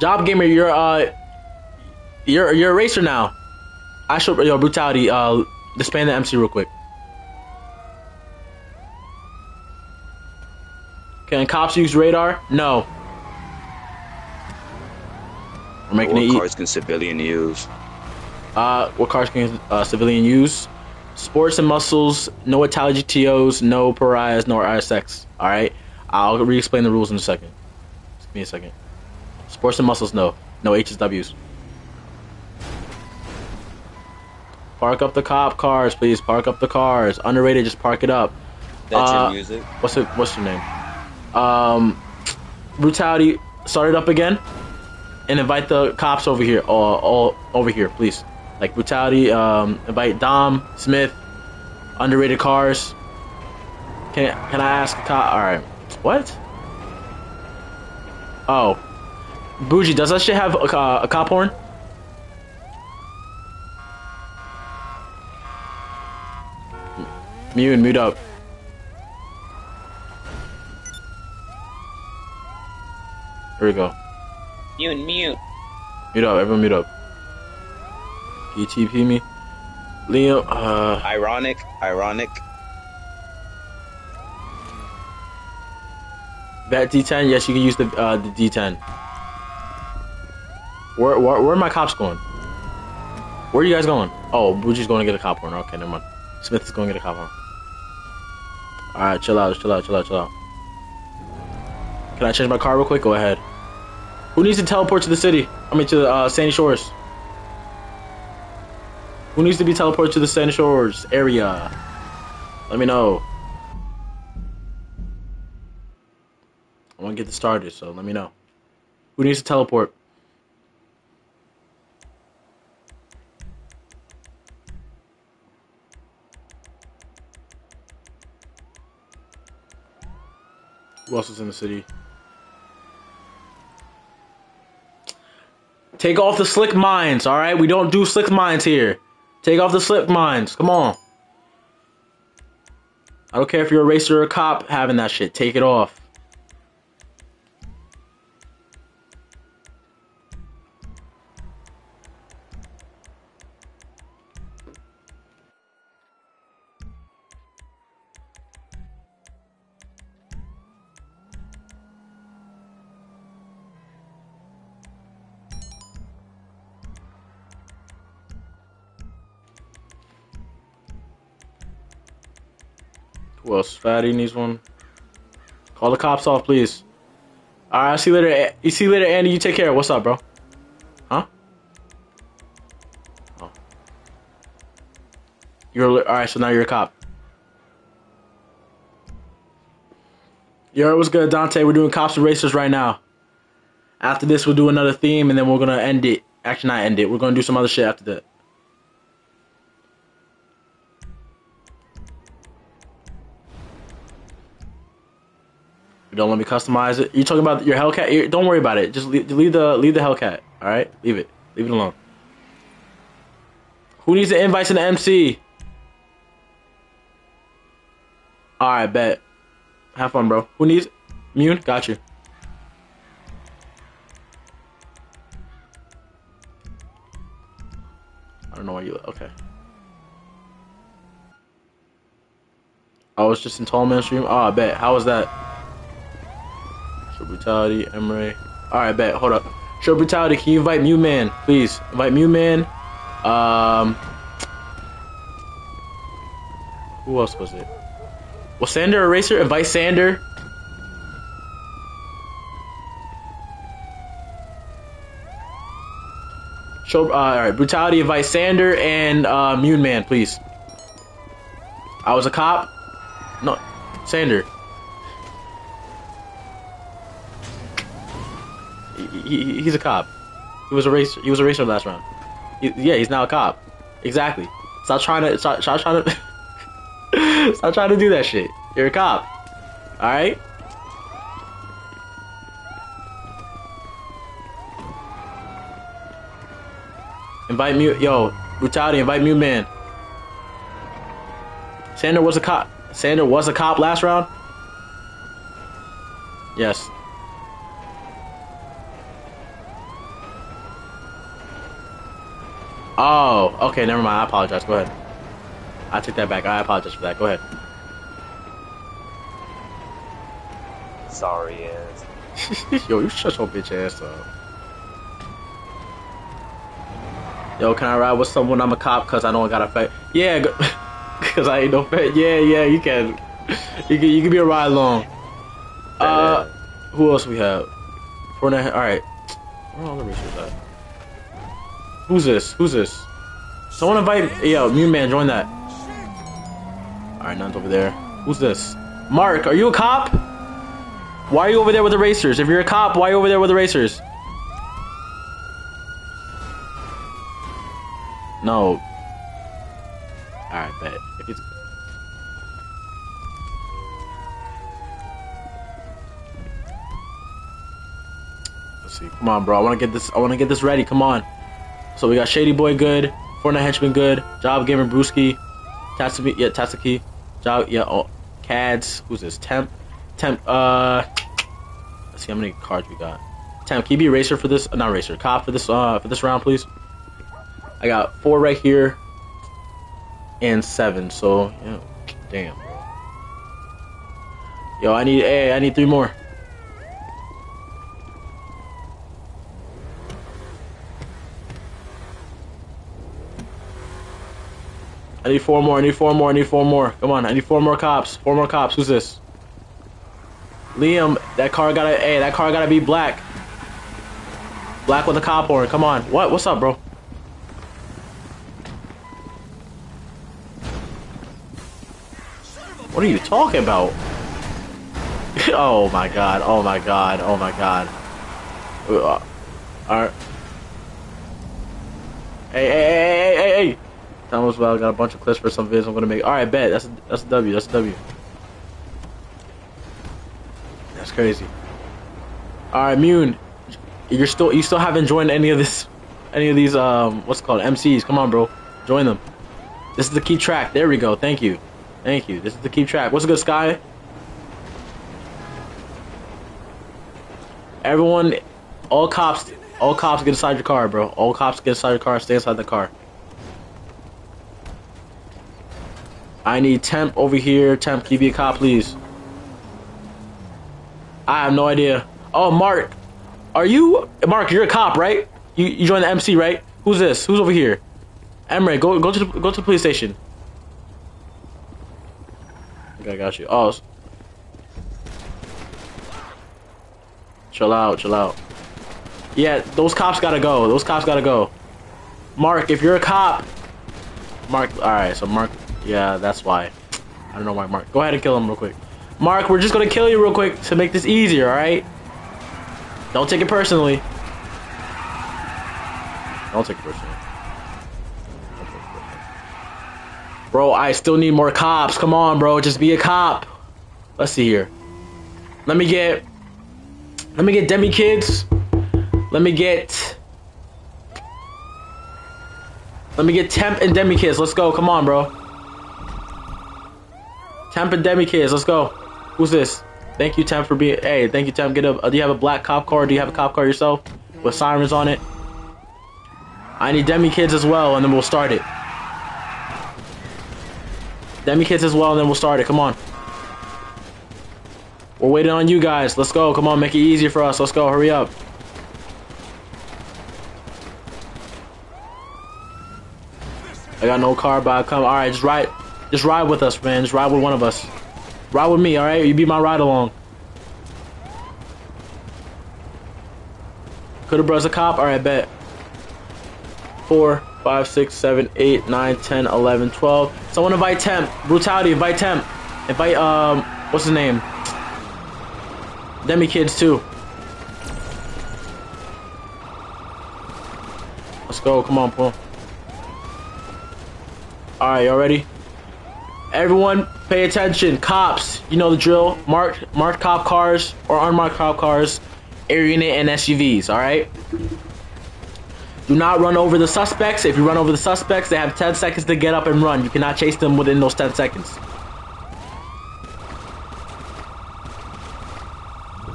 Job Gamer, you're uh, you're you're a racer now. I show your brutality. Uh, disband the MC real quick. Can cops use radar? No. We're making what cars can civilian use? Uh, what cars can uh, civilian use? Sports and muscles, no Italian GTOs, no pariahs, no RSX. All right, I'll re-explain the rules in a second. Just give me a second. Sports and muscles, no, no HSWs. Park up the cop cars, please. Park up the cars. Underrated, just park it up. That's Uh, your music. What's it? What's your name? Um, brutality. Start it up again, and invite the cops over here. All, all over here, please. Like brutality. Um, invite Dom Smith. Underrated cars. Can Can I ask a cop? All right. What? Oh, Bougie. Does that shit have a, a cop horn? Mute and mute up. Here we go. You and mute. Mute up, everyone mute up. ETP me. Liam, uh, Ironic, ironic. that D10, yes, you can use the uh, the D10. Where, where, where are my cops going? Where are you guys going? Oh, Bougie's going to get a cop horn. Okay, never mind. Smith is going to get a cop horn. Alright, chill out, chill out, chill out, chill out. Can I change my car real quick? Go ahead. Who needs to teleport to the city? I mean, to the uh, Sandy Shores. Who needs to be teleported to the Sandy Shores area? Let me know. I want to get this started, so let me know. Who needs to teleport? Who else is in the city? Take off the slick mines, alright? We don't do slick mines here. Take off the slick mines. Come on. I don't care if you're a racer or a cop having that shit. Take it off. Else? Fatty needs one. Call the cops off, please. Alright, I'll see you later. Eh, you see you later, Andy. You take care. What's up, bro? Huh? Oh. You're alright, so now you're a cop. Yo, what's good, Dante? We're doing cops and racers right now. After this, we'll do another theme, and then we're gonna end it. Actually, not end it. We're gonna do some other shit after that. Don't let me customize it. You're talking about your Hellcat? Don't worry about it. Just leave, leave the leave the Hellcat. All right, leave it. Leave it alone. Who needs the invites in the MC? Alright, bet. Have fun, bro. Who needs Mune? Got you. I don't know where you okay. Oh, I was just in Tall Man stream. Oh, I bet. How was that? Show Brutality, Emre. Alright, bet. Hold up. Show Brutality, can you invite Mew Man, please? Invite Mew Man. Um. Who else was it? Was Sander a racer? Invite Sander. Show, uh, all right, brutality. Invite Sander and uh, Mune Man, please. I was a cop. No, Sander. He, he, he's a cop. He was a racer. He was a racer last round. He- yeah, he's now a cop. Exactly. Stop trying to. Stop, stop trying to. stop trying to do that shit. You're a cop. All right. Invite mute, yo, brutality. Invite mute man. Sander was a cop. Sander was a cop last round. Yes. Oh, okay. Never mind. I apologize. Go ahead. I take that back. I apologize for that. Go ahead. Sorry, ass. Yo, you shut your bitch ass up. Yo, can I ride with someone? I'm a cop because I don't got a fat. Yeah, because I ain't no fat. Yeah, yeah, you can. You can, you can be a ride along. Uh, who else we have? Fournette. All right. Where are all the racers at? Who's this? Who's this? Someone invite. Yo, Mute Man, join that. All right, none's over there. Who's this? Mark, are you a cop? Why are you over there with the racers? If you're a cop, why are you over there with the racers? No. Alright, bet. If it's Let's see. Come on, bro. I wanna get this I wanna get this ready. Come on. So we got Shady Boy good, Fortnite Henchman good, Job Gamer Brewski, Tatsuki yeah, Tatsuki, Job yeah, oh, Cads, who's this? Temp Temp uh let's see how many cards we got. Temp, can you be racer for this? Not racer, cop for this uh for this round, please. I got four right here and seven. So yeah, damn. Yo, I need hey, I need three more. I need four more. I need four more. I need four more. Come on, I need four more cops. Four more cops. Who's this? Liam, that car gotta. Hey, that car gotta be black. Black with a cop horn. Come on. What? What's up, bro? What are you talking about? oh my god. Oh my god. Oh my god. Uh, Alright. Hey, hey, hey, hey, hey, hey! Thomas Well got a bunch of clips for some vids I'm gonna make. Alright, bet. That's a, that's a W. That's a W. That's crazy. Alright, Mune. You're still you still haven't joined any of this any of these um what's called MCs. Come on, bro. Join them. This is the key track. There we go. Thank you. Thank you. This is the key track. What's good sky? Everyone all cops all cops get inside your car, bro. All cops get inside your car, stay inside the car. I need temp over here. Temp, you be a cop, please? I have no idea. Oh, Mark. Are you Mark? You're a cop, right? You you joined the MC, right? Who's this? Who's over here? Emre, go go to the, go to the police station. Okay, I got you. Oh, chill out, chill out. Yeah, those cops gotta go. Those cops gotta go. Mark, if you're a cop, Mark. All right, so Mark. Yeah, that's why. I don't know why Mark. Go ahead and kill him real quick. Mark, we're just gonna kill you real quick to make this easier. All right. Don't take it personally. Don't take it personally. Take it personally. Bro, I still need more cops. Come on, bro. Just be a cop. Let's see here. Let me get. Let me get Demi Kids. Let me get. Let me get temp and demi kids. Let's go. Come on, bro. And demi kids. Let's go. Who's this? Thank you, temp, for being. Hey, thank you, temp. Get a. Uh, do you have a black cop car? Do you have a cop car yourself with sirens on it? I need demi kids as well, and then we'll start it. Demi kids as well, and then we'll start it. Come on. We're waiting on you guys. Let's go. Come on, make it easier for us. Let's go. Hurry up. I got no car, but I come. All right, just ride, just ride with us, man. Just ride with one of us. Ride with me, all right? You be my ride along. Coulda brother's a cop. All right, bet. Four, five, six, seven, eight, nine, ten, eleven, twelve. Someone invite temp. Brutality. Invite temp. Invite um, what's his name? Demi kids too. Let's go. Come on, Paul. Alright, y'all ready? Everyone, pay attention. Cops, you know the drill. Marked, marked cop cars or unmarked cop cars, air unit and SUVs. All right. Do not run over the suspects. If you run over the suspects, they have 10 seconds to get up and run. You cannot chase them within those 10 seconds.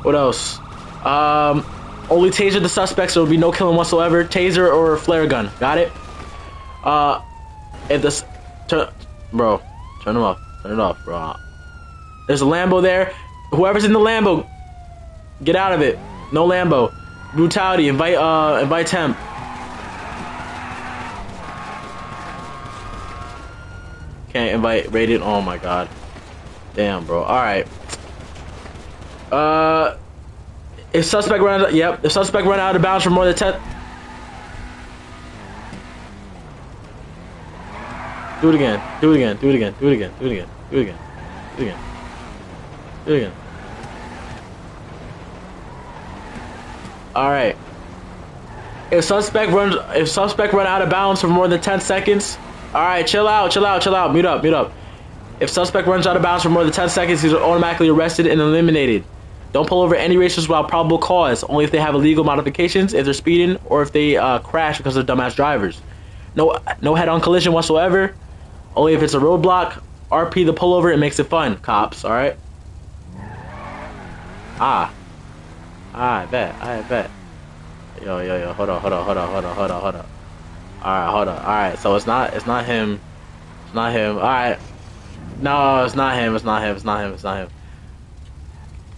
What else? Um, only taser the suspects. There will be no killing whatsoever. Taser or flare gun. Got it? Uh, if this, bro, turn them off. Turn it off, bro. There's a Lambo there. Whoever's in the Lambo, get out of it. No Lambo. Brutality. Invite, uh, invite temp. Can't invite rated. Oh my god. Damn, bro. All right. Uh, if suspect runs, yep. If suspect run out of bounds for more than ten. Do it again. Do it again. Do it again. Do it again. Do it again. Do it again. Do it again. Do it again. All right. If suspect runs, if suspect run out of bounds for more than ten seconds, all right, chill out, chill out, chill out. Mute up, mute up. If suspect runs out of bounds for more than ten seconds, he's automatically arrested and eliminated. Don't pull over any racers without probable cause. Only if they have illegal modifications, if they're speeding, or if they uh, crash because they're dumbass drivers. No, no head-on collision whatsoever. Only if it's a roadblock, RP the pullover, it makes it fun, cops, alright? Ah. ah. I bet, I bet. Yo, yo, yo, hold on, hold on, hold on, hold on, hold on, hold on. Alright, hold on. Alright, so it's not it's not him. It's not him. Alright. No, it's not him, it's not him, it's not him, it's not him.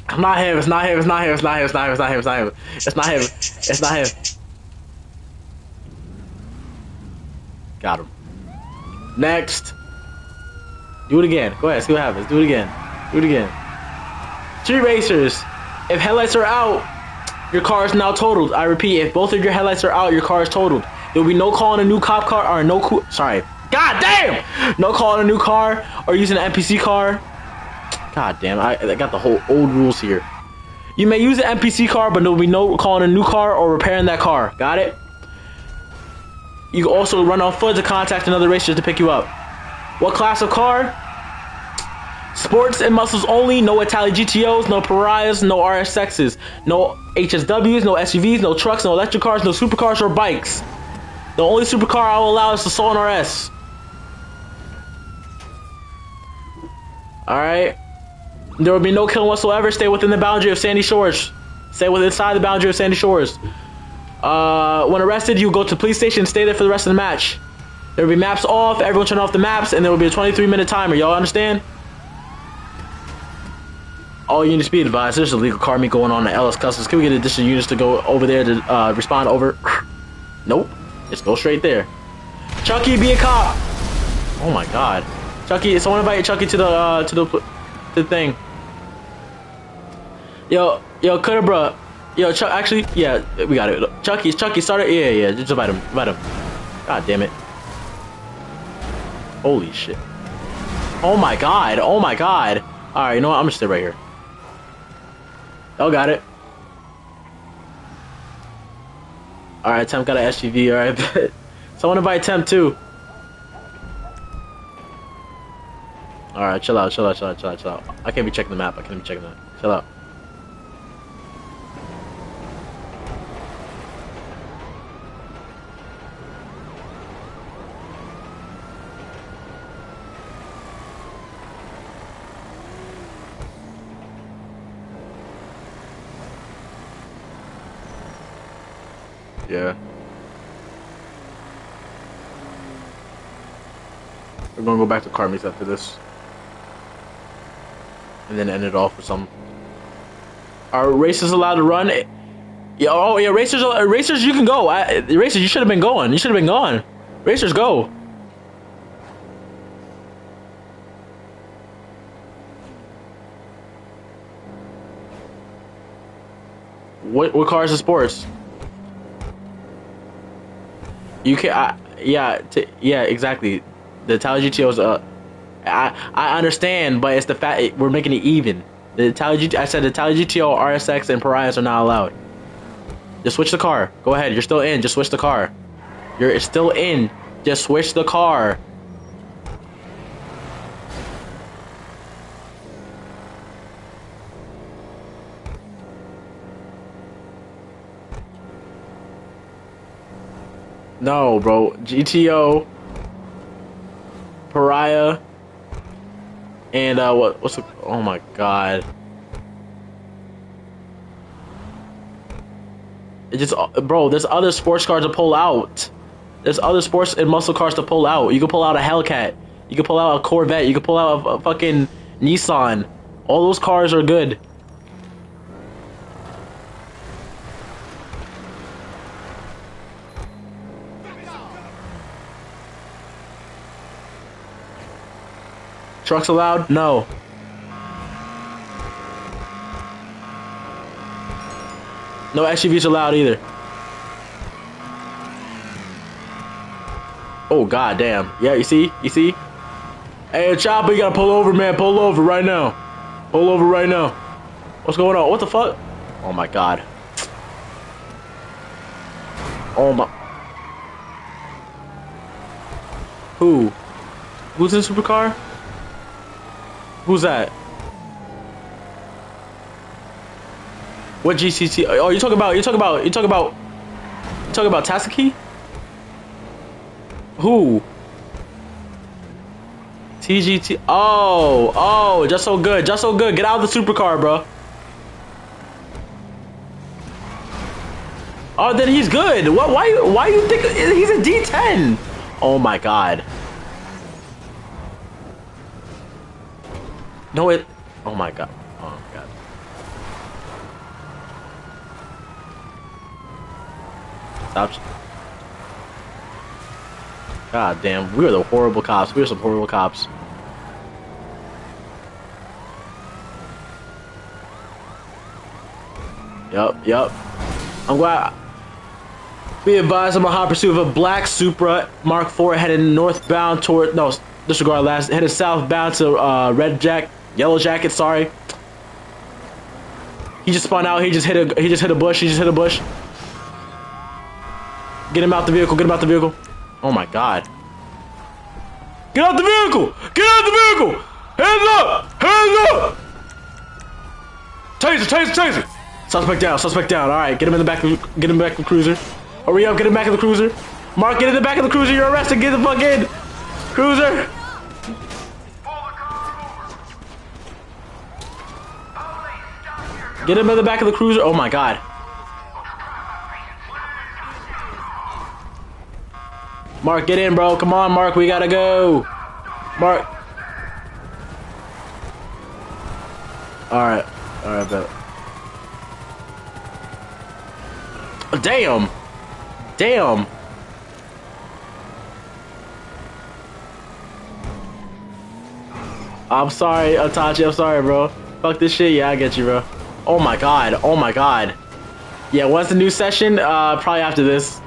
It's not him, it's not him, it's not him, it's not him, it's not him, it's not him, it's not him. It's not him. It's not him. Got him. Next. Do it again. Go ahead. See what happens. Do it again. Do it again. Street racers. If headlights are out, your car is now totaled. I repeat, if both of your headlights are out, your car is totaled. There will be no calling a new cop car or no co- sorry. God damn! No calling a new car or using an NPC car. God damn, I, I got the whole old rules here. You may use an NPC car, but there will be no calling a new car or repairing that car. Got it? You can also run on foot to contact another racer to pick you up. What class of car? Sports and muscles only. No Italian GTOs, no Pariahs, no RSXs, no HSWs, no SUVs, no trucks, no electric cars, no supercars or bikes. The only supercar I will allow is the Sultan RS. Alright. There will be no killing whatsoever. Stay within the boundary of Sandy Shores. Stay within inside the boundary of Sandy Shores. Uh, when arrested, you go to the police station stay there for the rest of the match. There will be maps off, everyone turn off the maps, and there will be a 23 minute timer. Y'all understand? All units be advised, there's a legal car meet going on at LS Customs. Can we get additional units to go over there to uh, respond over? nope. Just go straight there. Chucky, be a cop. Oh my god. Chucky, someone invite Chucky to the uh, to the to the thing. Yo, yo, Kudabra. Yo, Chuck. Actually, yeah, we got it. Chucky, Chucky, started. Yeah, yeah. Just invite him. Invite him. God damn it. Holy shit. Oh my god. Oh my god. All right, you know what? I'm gonna stay right here. Y'all got it. All right, Temp got an SUV. All right, bet. Someone invite Temp too. All right, chill out, chill out, chill out, chill out, chill out. I can't be checking the map. I can't be checking that. Chill out. Yeah. We're gonna go back to car after this. And then end it off with some. Are racers allowed to run? Yeah, oh yeah, racers, uh, racers, you can go. I, racers, you should have been going. You should have been gone. Racers, go. What what cars are sports? You can, I, yeah, t- yeah, exactly. The Italia GTO's uh, I I understand, but it's the fact we're making it even. The Italia GT, I said the Italia GTO, RSX, and Pariahs are not allowed. Just switch the car. Go ahead. You're still in. Just switch the car. You're still in. Just switch the car. No, bro. GTO, Pariah, and uh, what? What's the? Oh my god. It just, bro. There's other sports cars to pull out. There's other sports and muscle cars to pull out. You can pull out a Hellcat. You can pull out a Corvette. You can pull out a, a fucking Nissan. All those cars are good. Trucks allowed? No. No SUVs allowed either. Oh god damn. Yeah, you see? You see? Hey Chopper, you gotta pull over, man. Pull over right now. Pull over right now. What's going on? What the fuck? Oh my god. Oh my Who? Who's in the supercar? Who's that? What GCC? Oh, you talking about? You talking about? You talking about? You talking about Tasaki? Who? TGT. Oh, oh, just so good, just so good. Get out of the supercar, bro. Oh, then he's good. What? Why? Why you think he's a D10? Oh my god. No, it. Oh my god. Oh my god. Stop. God damn, we are the horrible cops. We are some horrible cops. Yup, yup. I'm glad. Be advised, I'm a hot pursuit of a black Supra Mark IV heading northbound toward no disregard last headed southbound to uh, Red Jack, Yellow Jacket. Sorry. He just spun out. He just hit a. He just hit a bush. He just hit a bush. Get him out the vehicle. Get him out the vehicle. Oh my god. Get out the vehicle! Get out the vehicle! Hands up! Hands up! Taser! Taser! Taser! Suspect down. Suspect down. All right. Get him in the back. Of, get him back of the cruiser. Hurry up! Get him back of the cruiser. Mark, get in the back of the cruiser. You're arrested. Get the fuck in. Cruiser. Get him in the back of the cruiser. Oh my god. Mark, get in, bro. Come on, Mark. We gotta go. Mark. Alright. Alright, bet. Damn. Damn. I'm sorry, Atachi. I'm sorry, bro. Fuck this shit. Yeah, I get you, bro. Oh my god. Oh my god. Yeah, what's the new session? Uh, probably after this.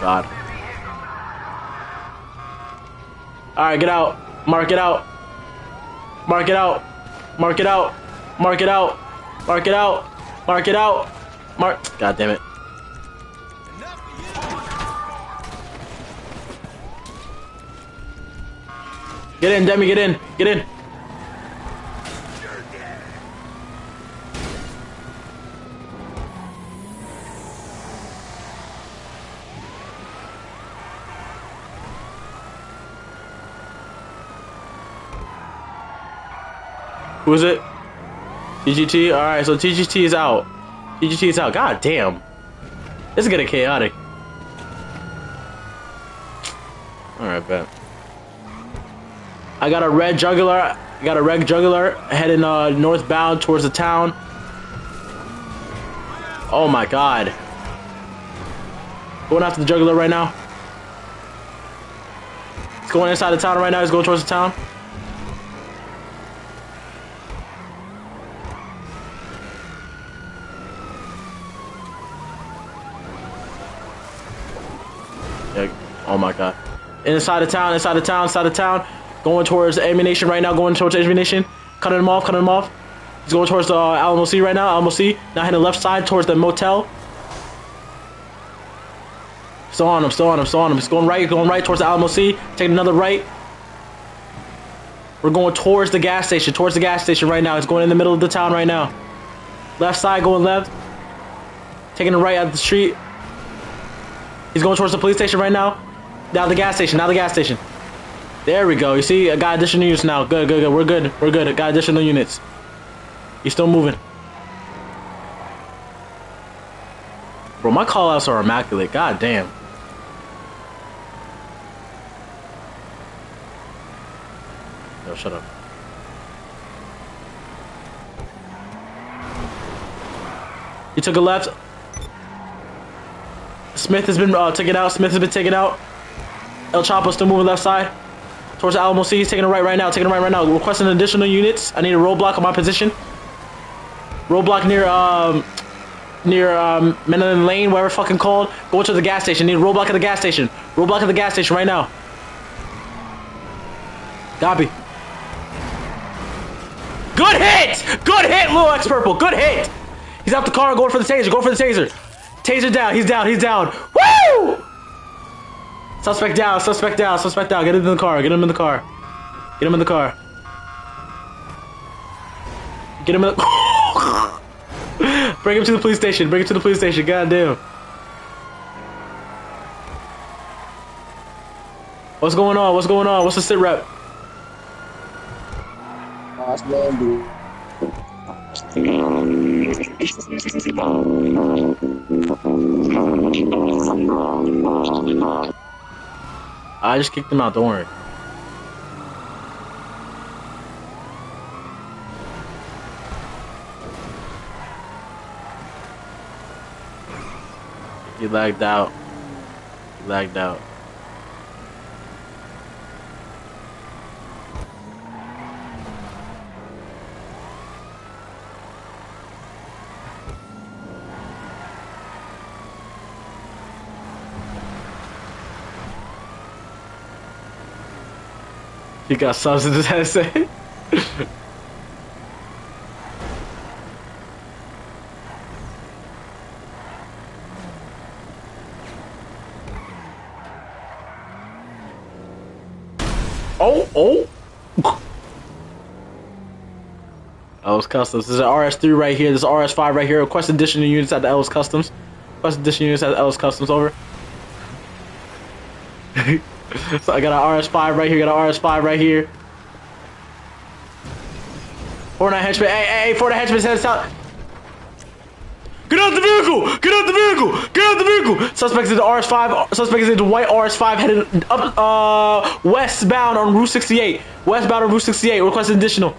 God. Alright, get out. Mark it out. Mark it out. Mark it out. Mark it out. Mark it out. Mark it out. Mark. God damn it. Get in, Demi, get in. Get in. Who is it? TGT. All right, so TGT is out. TGT is out. God damn. This is getting chaotic. All right, bet. I got a red jugular. I got a red jugular heading uh, northbound towards the town. Oh my god. Going after the jugular right now. He's going inside the town right now. He's going towards the town. Yeah. Oh my god. Inside the town, inside the town, inside the town. Going towards the ammunition right now, going towards the ammunition. Cutting him off, cutting him off. He's going towards the uh, Alamo Sea right now, Alamo Sea. Now heading left side towards the motel. Still on him, still on him, still on him. He's going right, going right towards the Alamo Sea. Taking another right. We're going towards the gas station, towards the gas station right now. It's going in the middle of the town right now. Left side going left. Taking a right out the street. He's going towards the police station right now. Now the gas station, now the gas station. There we go. You see, I got additional units now. Good, good, good. We're good. We're good. I got additional units. He's still moving. Bro, my callouts are immaculate. God damn. Yo, shut up. He took a left. Smith has been uh, taken out. Smith has been taken out. El Chapo still moving left side. Towards the Alamo Sea. He's taking a right right now. Taking a right right now. Requesting additional units. I need a roadblock on my position. Roadblock near um near um Menelin Lane, whatever fucking called. Go to the gas station. Need a roadblock at the gas station. Roadblock at the gas station right now. Copy. Good hit! Good hit, Lil X Purple. Good hit. He's out the car going for the taser. Going for the taser. Taser down. He's down. He's down. Woo! Suspect down. Suspect down. Suspect down. Get him in the car. Get him in the car. Get him in the car. Get him in the... Bring him to the police station. Bring him to the police station. God damn. What's going on? What's going on? What's the sit rep? I just kicked him out. Don't worry. He lagged out. He lagged out. He got subs in his headset. oh, oh. LS Customs. This is an RS3 right here. This RS5 right here. Request additional units at the LS Customs. Request additional units at the LS Customs. Over. So I got an RS5 right here. Got an RS5 right here. Fortnite henchman. Hey, hey, Fortnite henchman head south. Get out the vehicle! Get out the vehicle! Get out the vehicle! Suspect is in the RS5. Suspect is in the white RS5 headed up uh westbound on Route 68. Westbound on Route 68. Request additional.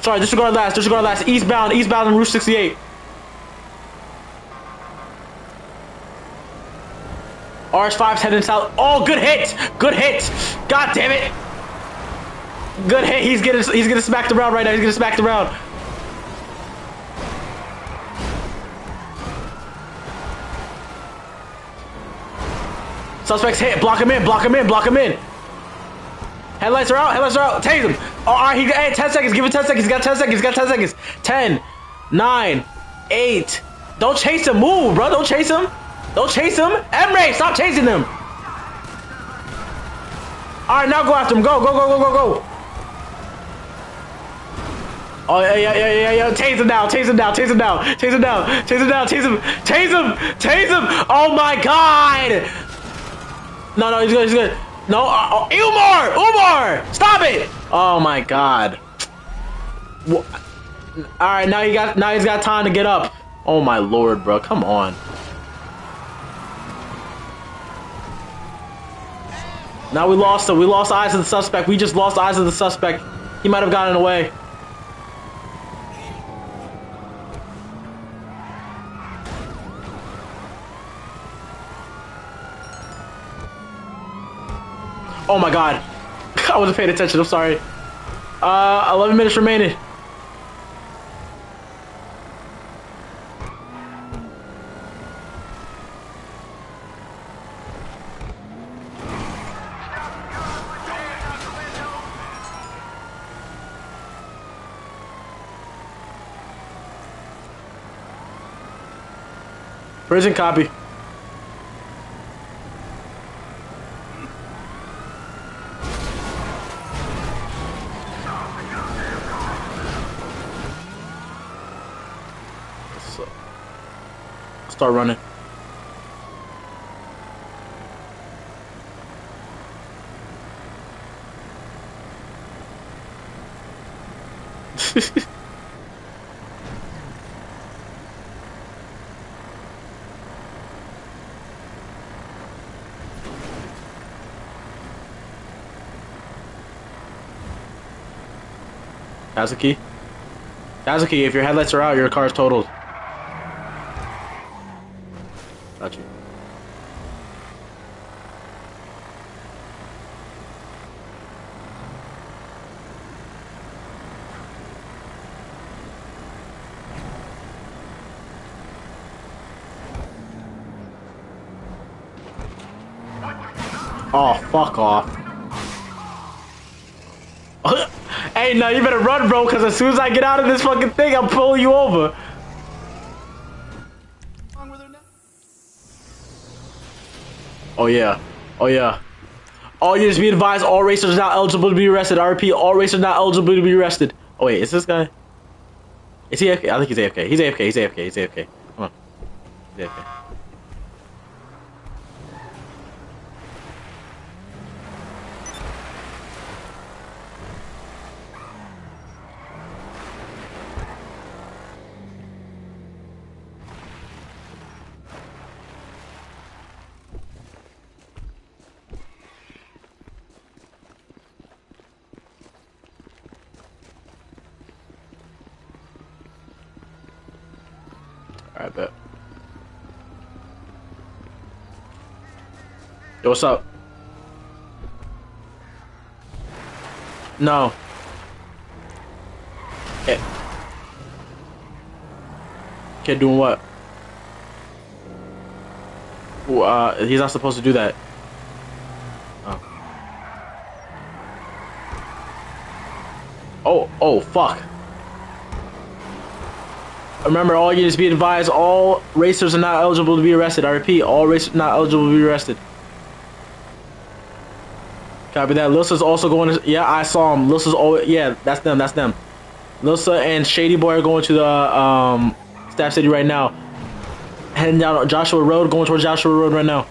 Sorry, disregard last. Disregard last. Eastbound. Eastbound on Route 68. RS5's heading south. Oh, good hit! Good hit! God damn it! Good hit. He's getting he's getting smacked around right now. He's getting smacked around. Suspects hit. Block him in. Block him in. Block him in. Headlights are out. Headlights are out. Tase him. Oh, all right. He hey, 10 seconds. Give him 10 seconds. He's got 10 seconds. He's got 10 seconds. 10, 9, 8. Don't chase him. Move, bro. Don't chase him. Don't chase him. Emre, stop chasing him. All right, now go after him. Go, go, go, go, go, go. Oh yeah, yeah, yeah, yeah, yeah. Tase him now. Tase him now. Tase him now. Tase him now. Tase him now. Tase him. Tase him. Tase him. Oh my God. No, no, he's good. He's good. No, uh, oh, Umar, Umar, stop it. Oh my God. All right, now he got now he's got time to get up. Oh my lord, bro, come on. Now we lost him. We lost eyes of the suspect. We just lost eyes of the suspect. He might have gotten away. Oh my god. I wasn't paying attention. I'm sorry. Uh, 11 minutes remaining. Prison copy. So, uh, start running. Kazuki? Kazuki, if your headlights are out, your car's totaled. Got you. Oh, fuck off. hey, no, you better run, bro, because as soon as I get out of this fucking thing, I'm pulling you over. Oh, yeah. Oh, yeah. All units be advised, all racers not eligible to be arrested. Repeat, all racers not eligible to be arrested. Oh, wait, is this guy? Is he AFK? I think he's AFK. He's AFK. He's AFK. He's AFK. Come on. He's AFK. Alright, bet. Yo, what's up? No. Eh. Kid doing what? Ooh, uh, he's not supposed to do that. Oh. Oh, oh, fuck. Remember, all units be advised, all racers are not eligible to be arrested. I repeat, all racers not eligible to be arrested. Copy that. Lissa's also going to, yeah, I saw him. Lissa's, oh, yeah, that's them, that's them. Lissa and Shady Boy are going to the, um, Stab City right now. Heading down Joshua Road, going towards Joshua Road right now.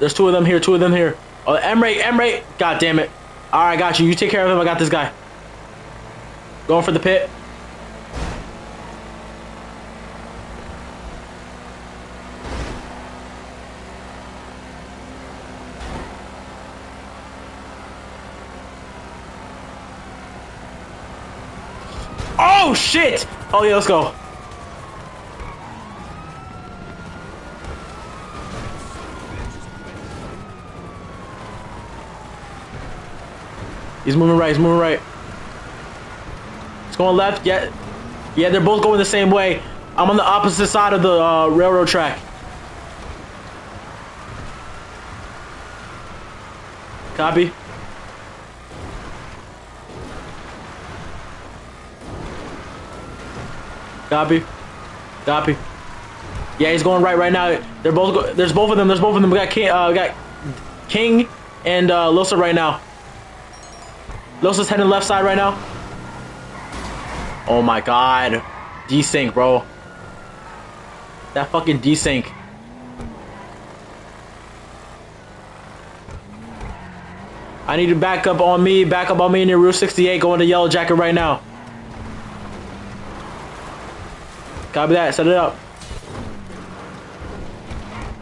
There's two of them here, two of them here. Oh, Emre, Emre. God damn it. All right, got you. You take care of him. I got this guy. Going for the pit. Oh, shit. Oh, yeah, let's go. He's moving right. He's moving right. It's going left. Yeah, yeah. They're both going the same way. I'm on the opposite side of the uh, railroad track. Copy. Copy. Copy. Yeah, he's going right right now. They're both. There's both of them. There's both of them. We got King. Uh, we got King and uh, Losa right now. Losa's heading left side right now. Oh my god. Desync, bro. That fucking desync. I need to back up on me, back up on me in your Route 68, going to Yellow Jacket right now. Copy that, set it up.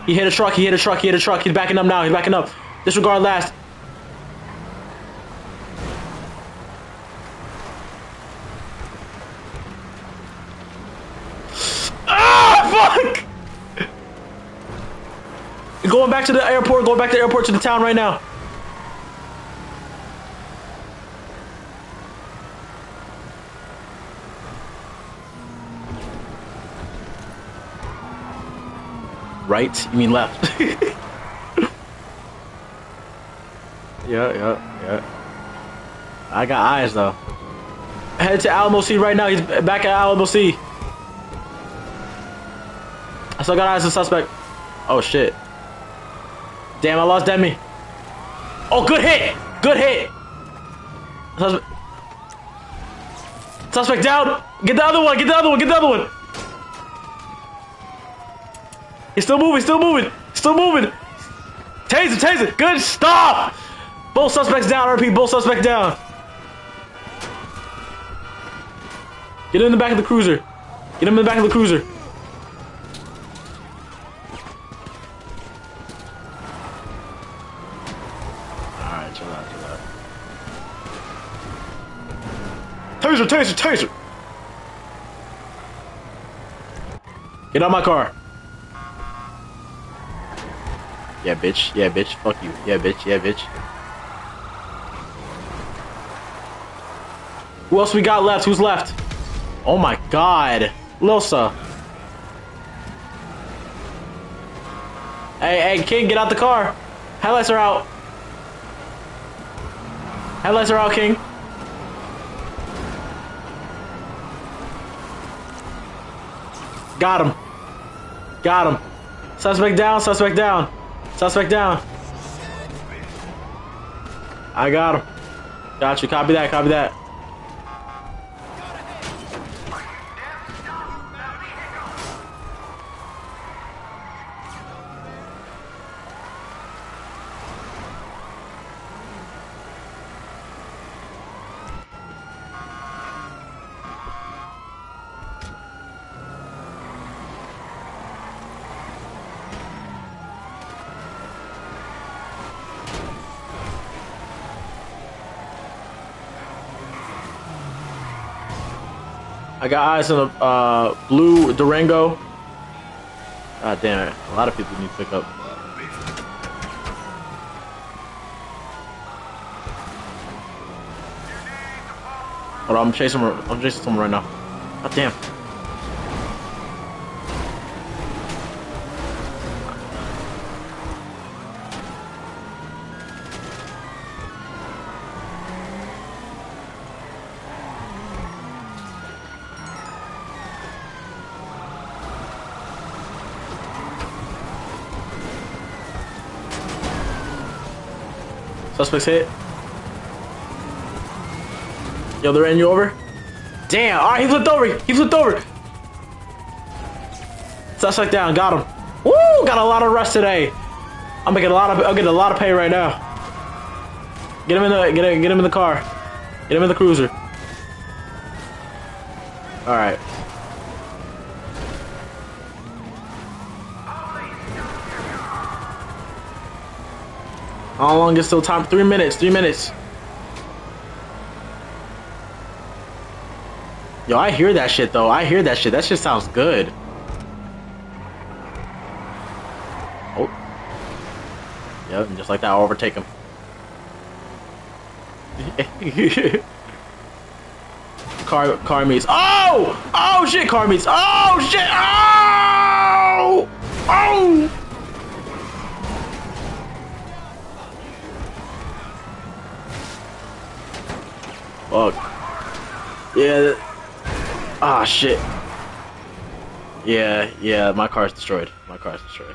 He hit a truck, he hit a truck, he hit a truck. He's backing up now, he's backing up. Disregard last. Going back to the airport, going back to the airport to the town right now. Right? You mean left? yeah, yeah, yeah. I got eyes though. Head to Alamo Sea right now. He's back at Alamo Sea. I still got eyes on suspect. Oh shit. Damn, I lost Demi. Oh, good hit! Good hit! Suspect. Suspect down! Get the other one! Get the other one! Get the other one! He's still moving, still moving, still moving. Taser, taser, good, stop! Both suspects down, RP. both suspects down. Get him in the back of the cruiser. Get him in the back of the cruiser. Alright, chill out, chill out. Taser, taser, taser! Get out my car. Yeah, bitch. Yeah, bitch. Fuck you. Yeah, bitch. Yeah, bitch. Who else we got left? Who's left? Oh my god. Lilsa. Hey, hey, King, get out the car. Headlights are out. Headlights are out, King. Got him. Got him. Suspect down, suspect down. Suspect down. I got him. Got you. Copy that. Copy that. I got eyes on a uh, blue Durango. God damn it. A lot of people need to pick up. Hold on, I'm chasing I'm chasing someone right now. God damn. Suspects hit. Yo, they ran you over? Damn, alright, he flipped over. He flipped over. Suspect down, got him. Woo, got a lot of rest today. I'm making a lot of I'll get a lot of pay right now. Get him in the get him, get him in the car. Get him in the cruiser. Alright. How long is still time? Three minutes. Three minutes. Yo, I hear that shit though. I hear that shit. That shit sounds good. Oh. Yep, and just like that, I'll overtake him. car, car meets. Oh! Oh shit, car meets. Oh shit! Oh! Oh! Fuck. Yeah. Ah, shit. Yeah, yeah, my car's destroyed. My car's destroyed.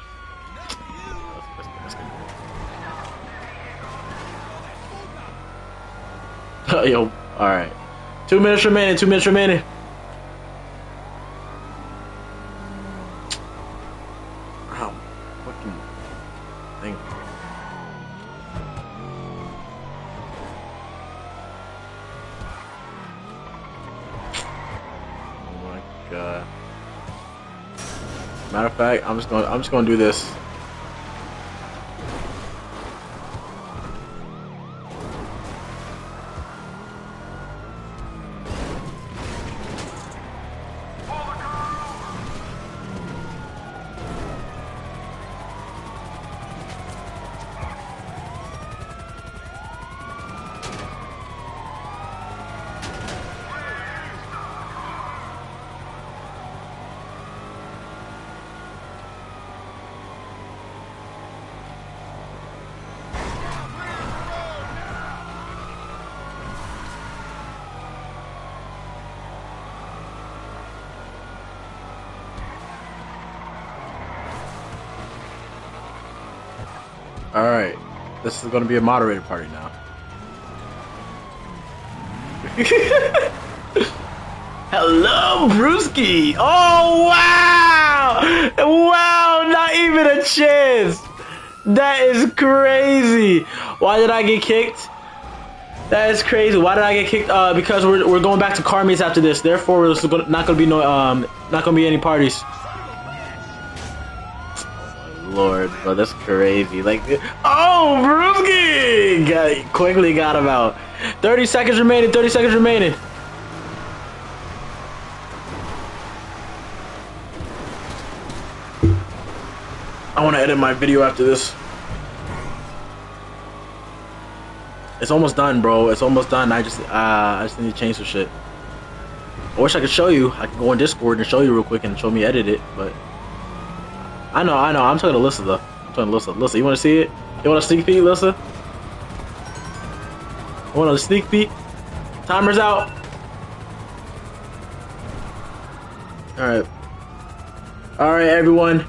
Yo, alright. Two minutes remaining, two minutes remaining. Matter I'm just going. I'm just to do this. This is going to be a moderated party now. Hello, Brewski. Oh wow, wow! Not even a chance. That is crazy. Why did I get kicked? That is crazy. Why did I get kicked? Uh, because we're, we're going back to car meets after this. Therefore, there's not gonna be no um not gonna be any parties. That's crazy. Like, oh, Brewski! Got, quickly got him out. 30 seconds remaining, 30 seconds remaining. I want to edit my video after this. It's almost done, bro. It's almost done. I just, uh, I just need to change some shit. I wish I could show you. I could go on Discord and show you real quick and show me edit it, but I know, I know. I'm talking to Lissa though. Talking Lissa. Lissa, you want to see it? You want a sneak peek, Lissa? Want a sneak peek? Timer's out. All right. All right, everyone.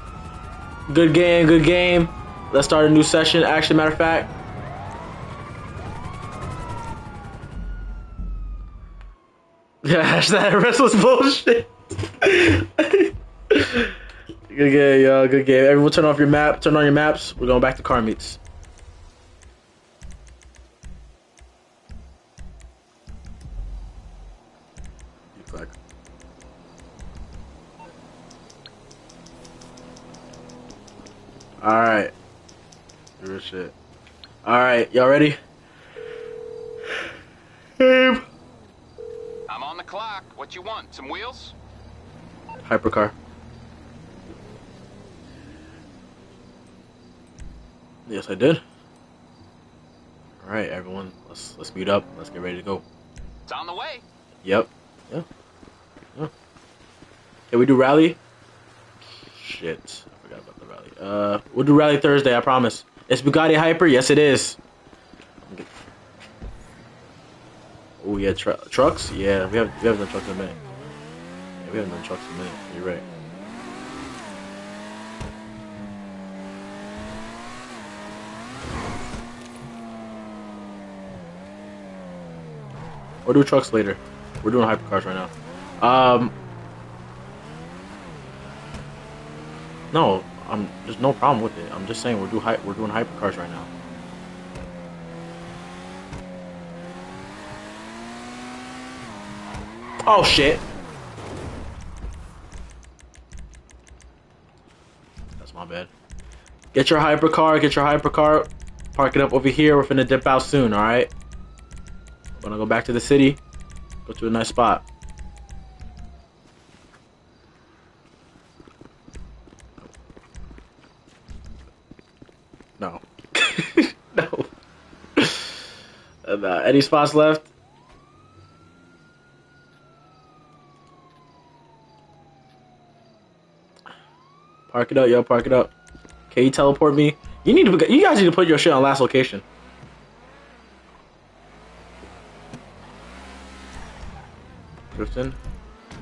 Good game, good game. Let's start a new session. Actually, matter of fact. Yeah, that restless bullshit. Good game, y'all. Good game. Everyone, turn off your map. Turn on your maps. We're going back to car meets. All right. Real shit. All right, y'all ready? Abe. I'm on the clock. What you want? Some wheels? Hypercar. Yes, I did. All right, everyone, let's let's meet up. Let's get ready to go. It's on the way. Yep. Yeah. Yeah. Can we do rally? Shit, I forgot about the rally. Uh, we'll do rally Thursday. I promise. It's Bugatti Hyper. Yes, it is. Oh yeah, tr- trucks. Yeah, we have we haven't done trucks in a minute. Yeah, we haven't done trucks in a minute. You're right. We'll do trucks later. We're doing hypercars right now. Um, no, I'm there's no problem with it. I'm just saying we're do we're doing hypercars right now. Oh shit. That's my bad. Get your hypercar, get your hypercar, park it up over here. We're finna dip out soon, alright? Gonna go back to the city, go to a nice spot. No. no. And, uh, any spots left? Park it up, yo. Park it up. Can you teleport me? You need to. You guys need to put your shit on last location.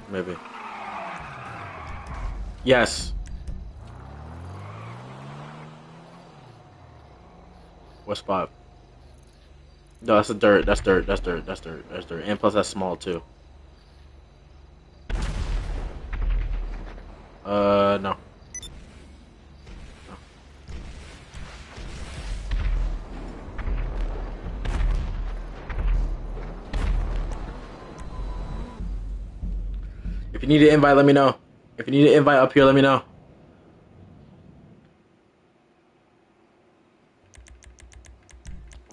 Maybe. Yes. What spot? No, that's a dirt. That's dirt. That's dirt. That's dirt. That's dirt. And plus, that's small too. Uh. No. you need an invite, let me know. If you need an invite up here, let me know.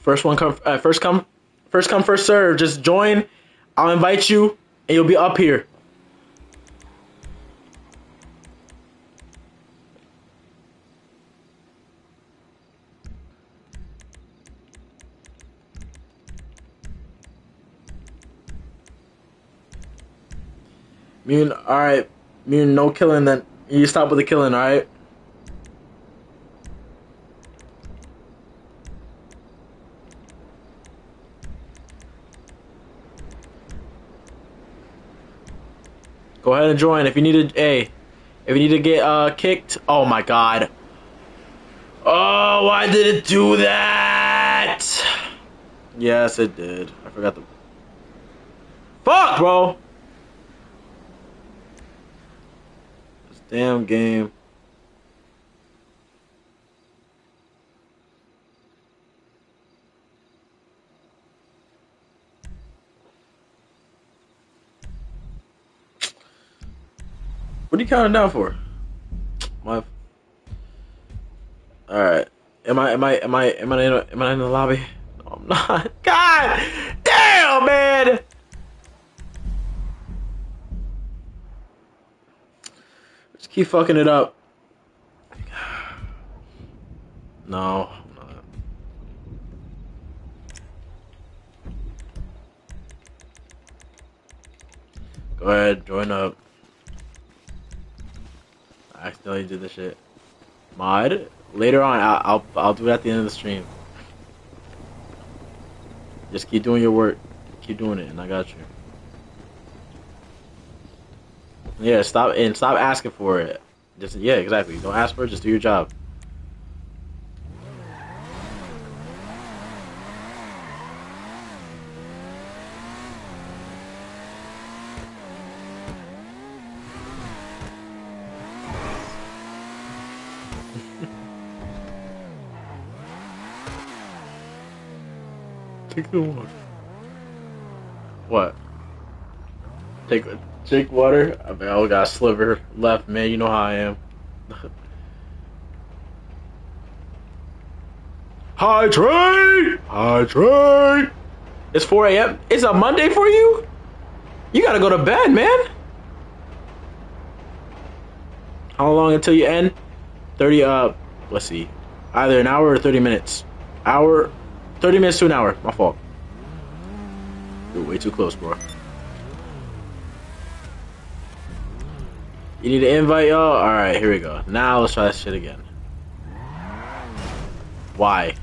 First one come, uh, first come, first come, first serve. Just join. I'll invite you, and you'll be up here. Mean, all right. Mean no killing. Then you stop with the killing. All right. Go ahead and join if you need to. Hey, if you need to get uh kicked. Oh my god. Oh, why did it do that? Yes, it did. I forgot the. Fuck, bro. Damn game. What are you counting down for? My. All right. Am I? Am I? Am I? Am I in? Am I in the lobby? No, I'm not. God damn, man. Keep fucking it up. No. Go ahead, join up. I accidentally did the shit. Mod. Later on, I'll, I'll I'll do it at the end of the stream. Just keep doing your work. Keep doing it, and I got you. Yeah, stop and stop asking for it. Just yeah, exactly. Don't ask for it. Just do your job. Take the water. What? Take take water. I mean, I only got a sliver left, man. You know how I am. Hydrate! Hydrate! It's 4 a.m. It's a Monday for you? You gotta go to bed, man. How long until you end? 30, uh, let's see. Either an hour or 30 minutes. Hour, 30 minutes to an hour. My fault. You're way too close, bro. You need to invite y'all? Alright, here we go. Now let's try this shit again. Why?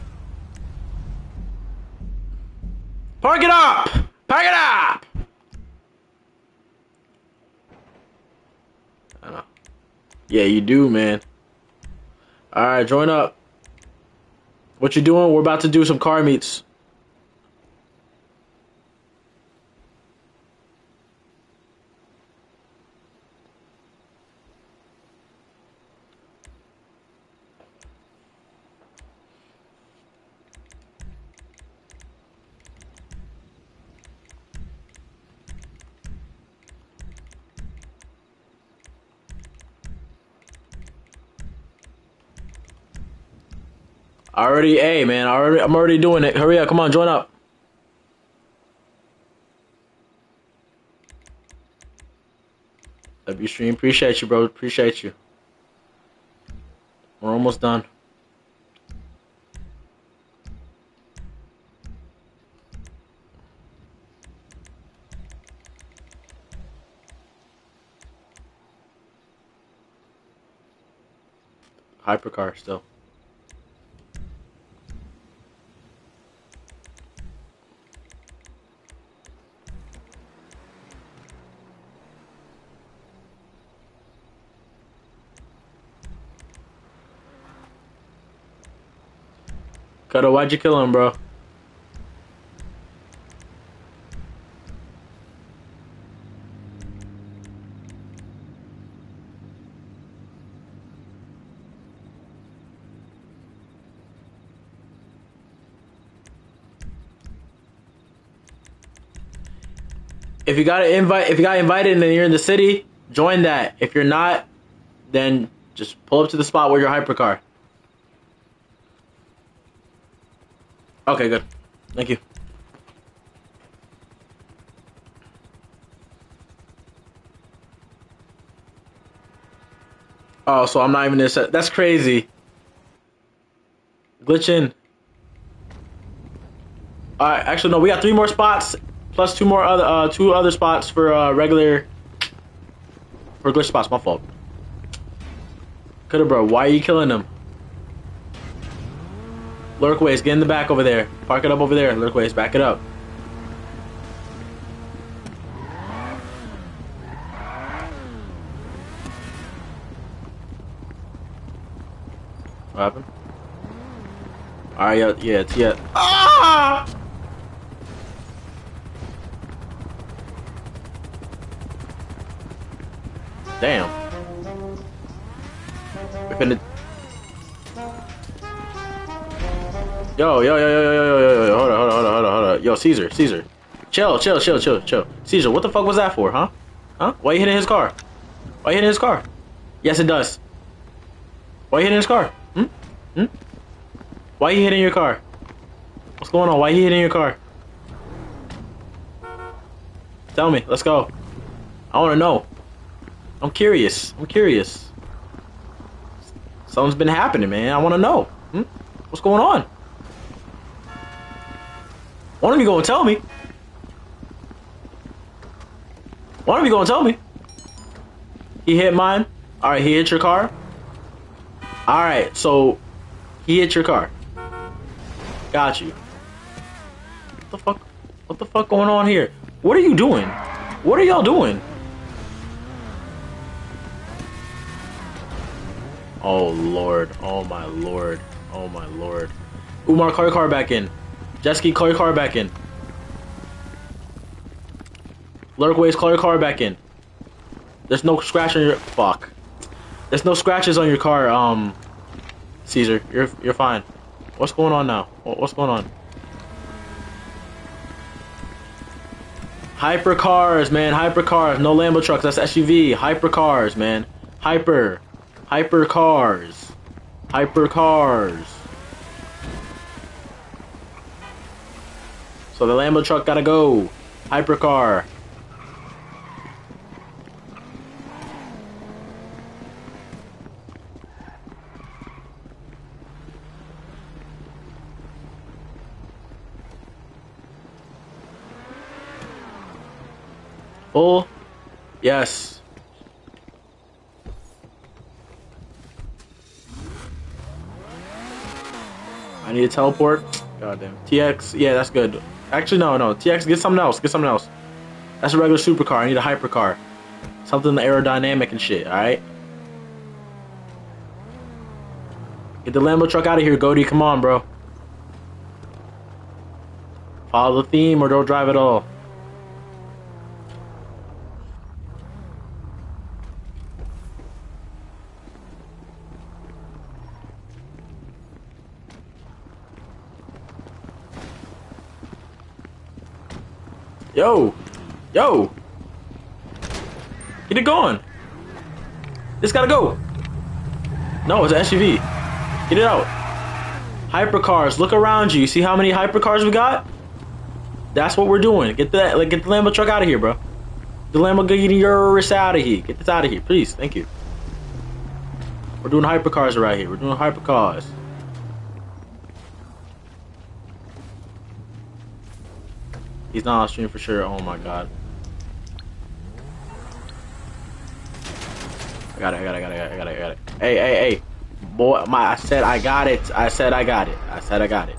Park it up! Park it up! I know. Yeah, you do, man. Alright, join up. What you doing? We're about to do some car meets. Already, hey man, I already, I'm already doing it. Hurry up, come on, join up. W stream, appreciate you, bro. Appreciate you. We're almost done. Hypercar still. Cutter, why'd you kill him, bro? If you got invite, if you got invited and you're in the city, join that. If you're not, then just pull up to the spot where your hypercar. Okay, good. Thank you. Oh, so I'm not even in this. That's crazy. Glitching. All right, actually no, we got three more spots plus two more other uh, two other spots for uh, regular for glitch spots. My fault. Coulda, bro. Why are you killing them? Lurkways, get in the back over there. Park it up over there. Lurkways, back it up. What happened? Alright, yeah, yeah, it's yeah. Ah! Damn. We finna. Yo, yo, yo, yo, yo, yo, yo, yo, hold on, hold on, hold on, hold on, hold on. Yo, Caesar, Caesar. Chill, chill, chill, chill, chill. Caesar, what the fuck was that for, huh? Huh? Why you hitting his car? Why you hitting his car? Yes, it does. Why you hitting his car? Hmm? Hmm? Why you hitting your car? What's going on? Why you hitting your car? Tell me. Let's go. I want to know. I'm curious. I'm curious. Something's been happening, man. I want to know. Hmm? What's going on? One of you gonna tell me. One of you gonna tell me. He hit mine. All right, he hit your car. All right, so he hit your car. Got you. What the fuck? What the fuck going on here? What are you doing? What are y'all doing? Oh lord. Oh my lord. Oh my lord. Umar, call your car back in. Jesky, call your car back in. Lurkways, call your car back in. There's no scratch on your fuck. There's no scratches on your car, um Caesar. You're you're fine. What's going on now? What's going on? Hypercars, man. Hypercars. No Lambo trucks. That's SUV. Hypercars, man. Hyper. Hypercars. Hypercars. So the Lambo truck gotta go. Hypercar. Full? Yes. I need a teleport. Goddamn. TX, yeah, that's good. Actually, no, no. TX, get something else. Get something else. That's a regular supercar. I need a hypercar. Something aerodynamic and shit, alright? Get the Lambo truck out of here, Goody. Come on, bro. Follow the theme or don't drive at all. Yo! Yo! Get it going! This gotta go! No, it's an SUV. Get it out. Hypercars, look around you. See how many hypercars we got? That's what we're doing. Get that like get the Lambo truck out of here, bro. The Lamborghini out of here. Get this out of here, please. Thank you. We're doing hypercars right here. We're doing hypercars. He's not on stream for sure. Oh my god. I got it, I got it, I got it, I got it, I got it. Hey, hey, hey. Boy, my, I said I got it. I said I got it. I said I got it.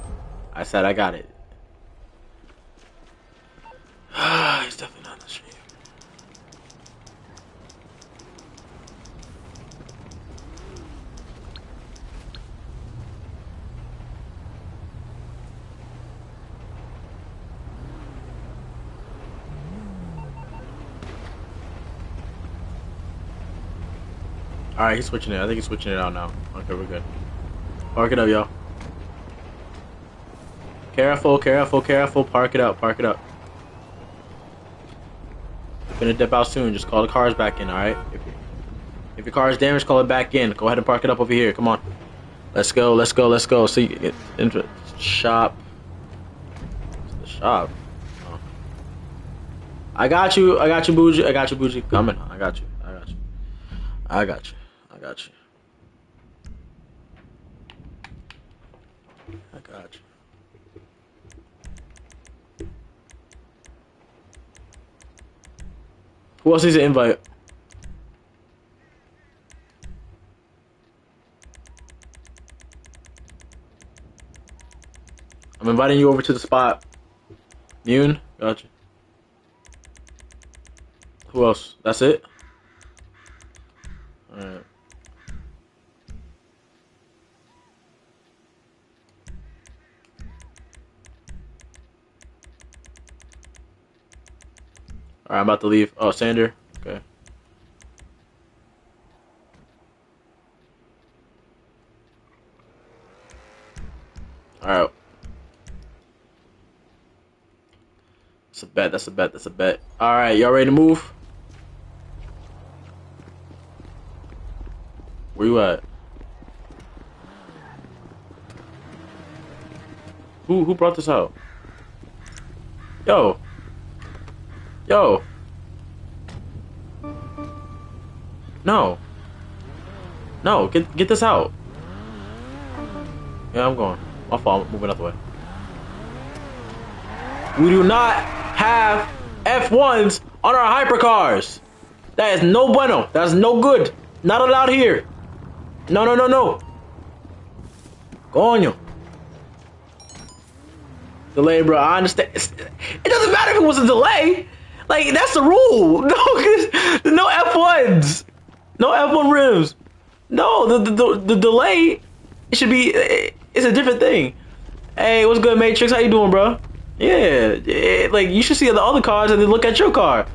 I said I got it. He's definitely Alright, he's switching it. I think he's switching it out now. Okay, we're good. Park it up, y'all. Careful, careful, careful. Park it up, park it up. Gonna dip out soon. Just call the cars back in, alright? If, if your car is damaged, call it back in. Go ahead and park it up over here. Come on. Let's go, let's go, let's go. See, get into shop. Stop. Oh. I got you. I got you, bougie. I got you, bougie. Coming. I got you. I got you. I got you. Got you. I got you. Who else needs an invite? I'm inviting you over to the spot. Mune, gotcha. Who else? That's it? Alright. Alright, I'm about to leave. Oh, Sander. Okay. Alright. That's a bet. That's a bet. That's a bet. Alright, y'all ready to move? Where you at? Who who brought this out? Yo. Yo. No. No, get get this out. Yeah, I'm going. My fault. I'm moving out the way. We do not have F1s on our hypercars. That is no bueno. That's no good. Not allowed here. No, no, no, no. Coño. Delay, bro. I understand. It doesn't matter if it was a delay. Like, that's the rule. No, no F1s. No F1 rims. No, the, the, the, delay it should be, eh, eh, it's a different thing. Hey, what's good, Matrix? How you doing, bro? Yeah, yeah, like, you should see the other cars and then look at your car.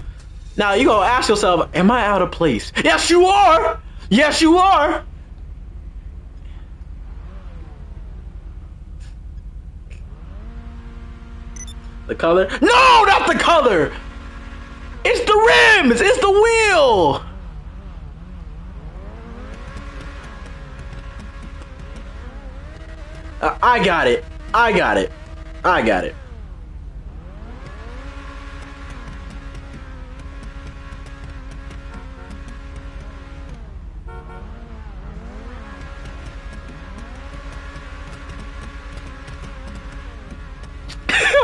Now, you gonna ask yourself, am I out of place? Yes, you are! Yes, you are! The color? No, not the color! It's the rims! It's the wheel! Uh, I got it. I got it. I got it.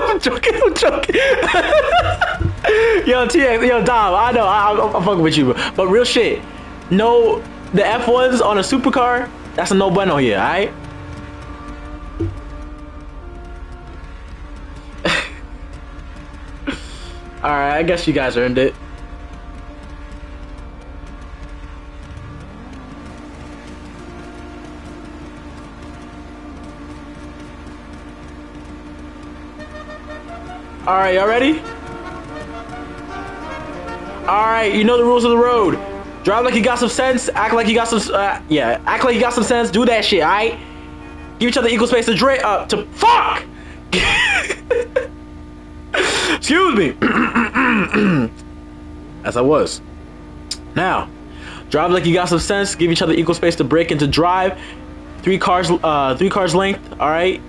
I'm joking. I'm joking. yo, TX, yo, Dom. I know. I, I'm, I'm fucking with you, but, but real shit. No, the F1s on a supercar. That's a no bueno here. All right. All right. I guess you guys earned it. All right, y'all ready? All right, you know the rules of the road. Drive like you got some sense. Act like you got some. Uh, yeah, act like you got some sense. Do that shit. All right. Give each other equal space to drink. Uh, to fuck. Excuse me. As I was. Now, drive like you got some sense. Give each other equal space to break and to drive. Three cars. Uh, three cars length. All right.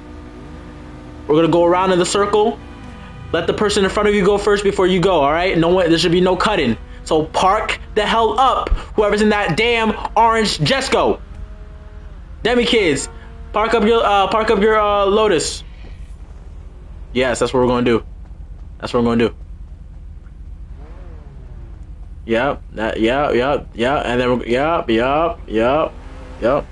We're gonna go around in the circle. Let the person in front of you go first before you go, alright? No one there should be no cutting. So park the hell up, whoever's in that damn orange Jesco. Demi kids. Park up your uh park up your uh Lotus. Yes, that's what we're gonna do. That's what we're gonna do. Yep, that yep, yep, yep, and then yep, yep, yep, yep.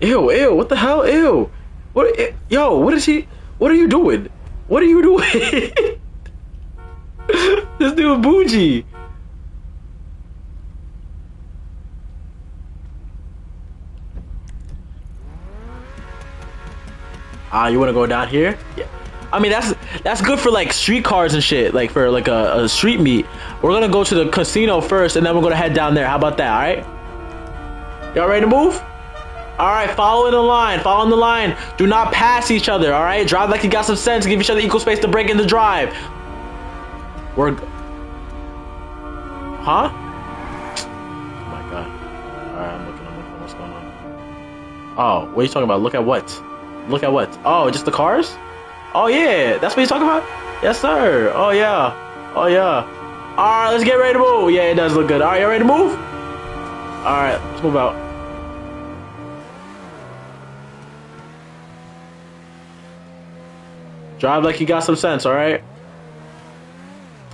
Ew, ew, what the hell? Ew. What eh, yo, what is he what are you doing? What are you doing? this dude bougie. Ah, you wanna go down here? Yeah. I mean that's that's good for like street cars and shit, like for like a, a street meet. We're gonna go to the casino first and then we're gonna head down there. How about that, alright? Y'all ready to move? Alright, follow in the line, follow in the line. Do not pass each other, alright? Drive like you got some sense, give each other equal space to break in the drive. We're Huh? Oh my god. Alright, I'm looking, I'm looking, what's going on? Oh, what are you talking about? Look at what? Look at what? Oh, just the cars? Oh yeah, that's what you're talking about. Yes, sir. Oh yeah. Oh yeah. All right, let's get ready to move. Yeah, it does look good. All right, you ready to move? All right, let's move out. Drive like you got some sense. All right.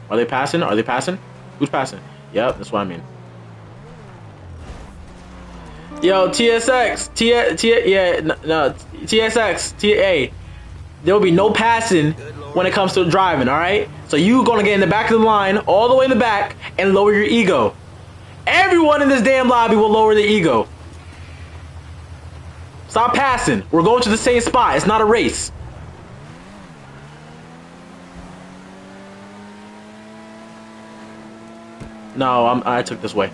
Are they passing? Are they passing? Who's passing? Yep, that's what I mean. Yo, TSX, T, T, yeah, no, no, TSX, TA. There will be no passing when it comes to driving. All right. So you gonna get in the back of the line, all the way in the back, and lower your ego. Everyone in this damn lobby will lower their ego. Stop passing. We're going to the same spot. It's not a race. No, I'm, I took this way.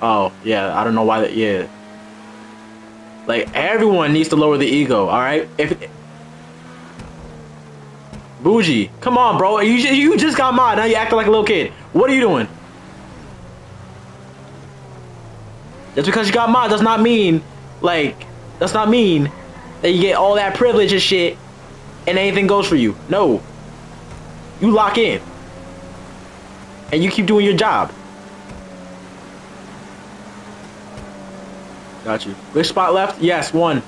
Oh, yeah, I don't know why that, yeah. Like, everyone needs to lower the ego, alright? If Bougie, come on, bro. You, you just got mod, now you acting like a little kid. What are you doing? Just because you got mod does not mean, like, does not mean that you get all that privilege and shit and anything goes for you. No. You lock in. And you keep doing your job. Got you. Which spot left? Yes, one.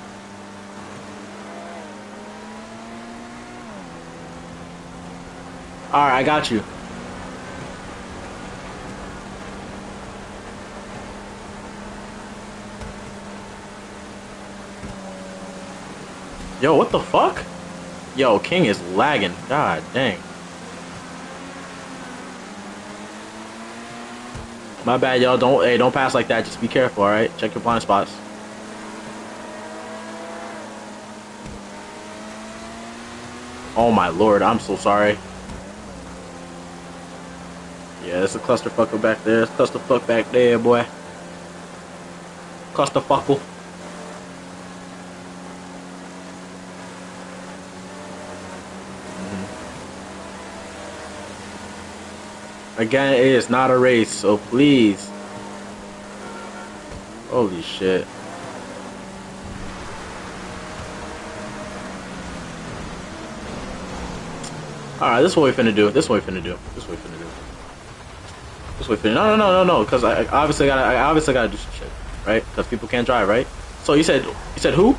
Alright, I got you. Yo, what the fuck? Yo, King is lagging. God dang. My bad, y'all. Don't hey, don't pass like that. Just be careful, all right? Check your blind spots. Oh my lord, I'm so sorry. Yeah, it's a clusterfucker back there. It's clusterfuck back there, boy. Clusterfuckle. Again, it is not a race, so please. Holy shit. Alright, this is what we finna do. This is what we finna do. This is what we finna do. This is what we finna No, no, no, no, no, because I, I obviously gotta, I obviously gotta do some shit, right? Because people can't drive, right? So you said, you said who?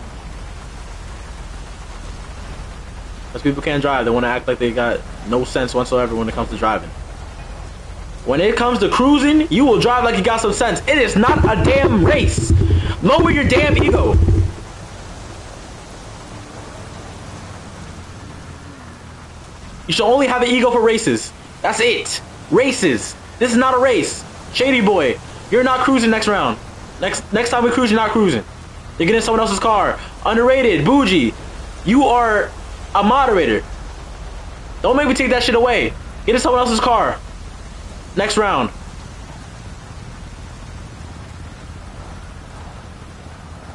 Because people can't drive. They want to act like they got no sense whatsoever when it comes to driving. When it comes to cruising, you will drive like you got some sense. It is not a damn race. Lower your damn ego. You should only have an ego for races. That's it. Races. This is not a race. Shady boy, you're not cruising next round. Next next time we cruise, you're not cruising. You're getting someone else's car. Underrated, bougie. You are a moderator. Don't make me take that shit away. Get in someone else's car. Next round.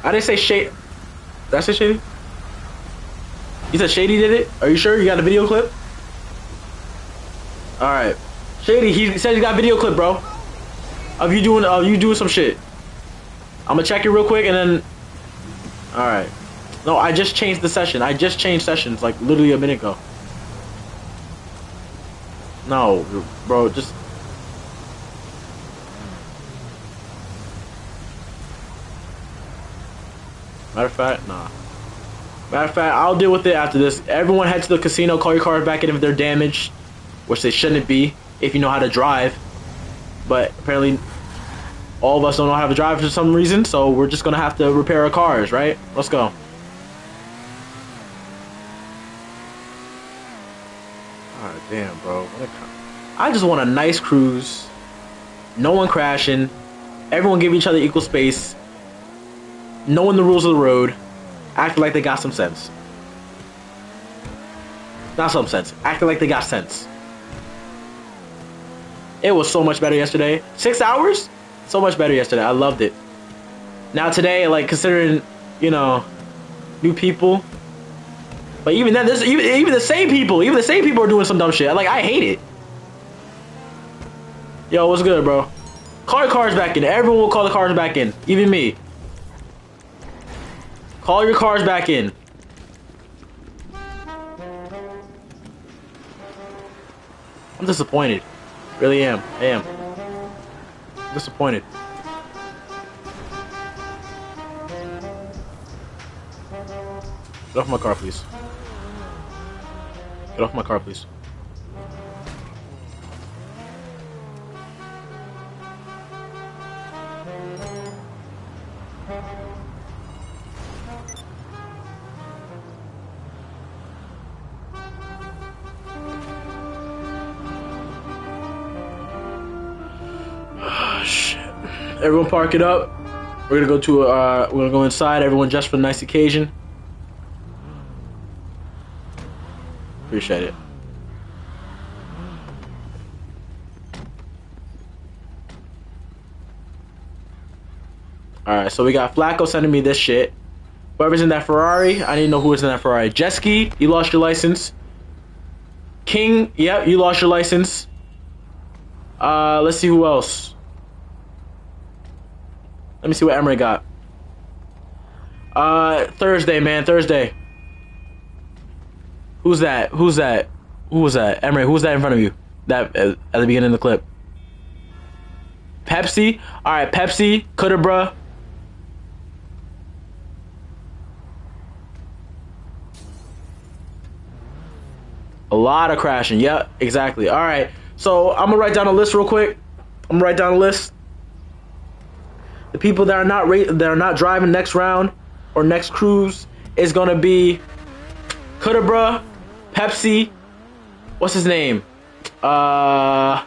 I didn't say shade. Did I shady? You said Shady did it? Are you sure? You got a video clip? Alright. Shady, he said he got a video clip, bro. Of you doing of you doing some shit. I'm gonna check it real quick and then Alright. No, I just changed the session. I just changed sessions like literally a minute ago. No, bro, just Matter of fact, nah. Matter of fact, I'll deal with it after this. Everyone head to the casino, call your cars back in if they're damaged, which they shouldn't be if you know how to drive. But apparently, all of us don't know how to drive for some reason, so we're just gonna have to repair our cars, right? Let's go. God damn, bro. I just want a nice cruise. No one crashing. Everyone give each other equal space knowing the rules of the road, acting like they got some sense. Not some sense, acting like they got sense. It was so much better yesterday. Six hours? So much better yesterday. I loved it. Now today, like considering, you know, new people. But even then, this even even the same people, even the same people are doing some dumb shit. Like I hate it. Yo, what's good, bro? Call your cars back in. Everyone will call the cars back in. Even me. Call your cars back in. I'm disappointed. Really am. I am. Disappointed. Get off my car, please. Get off my car, please. Everyone park it up. We're gonna go to uh we're gonna go inside, everyone just for the nice occasion. Appreciate it. Alright, so we got Flacco sending me this shit. Whoever's in that Ferrari, I need to know who is in that Ferrari. Jeski, you lost your license. King, yep, you lost your license. Uh, let's see who else. Let me see what Emre got. Uh, Thursday, man, Thursday. Who's that? Who's that? Who was that? Emre, who's that in front of you? That at the beginning of the clip. Pepsi. All right, Pepsi, Kudabra. A lot of crashing. Yep, exactly. All right. So I'm gonna write down a list real quick. I'm gonna write down a list. The people that are not that are not driving next round or next cruise is gonna be Kudabra, Pepsi. What's his name? Uh,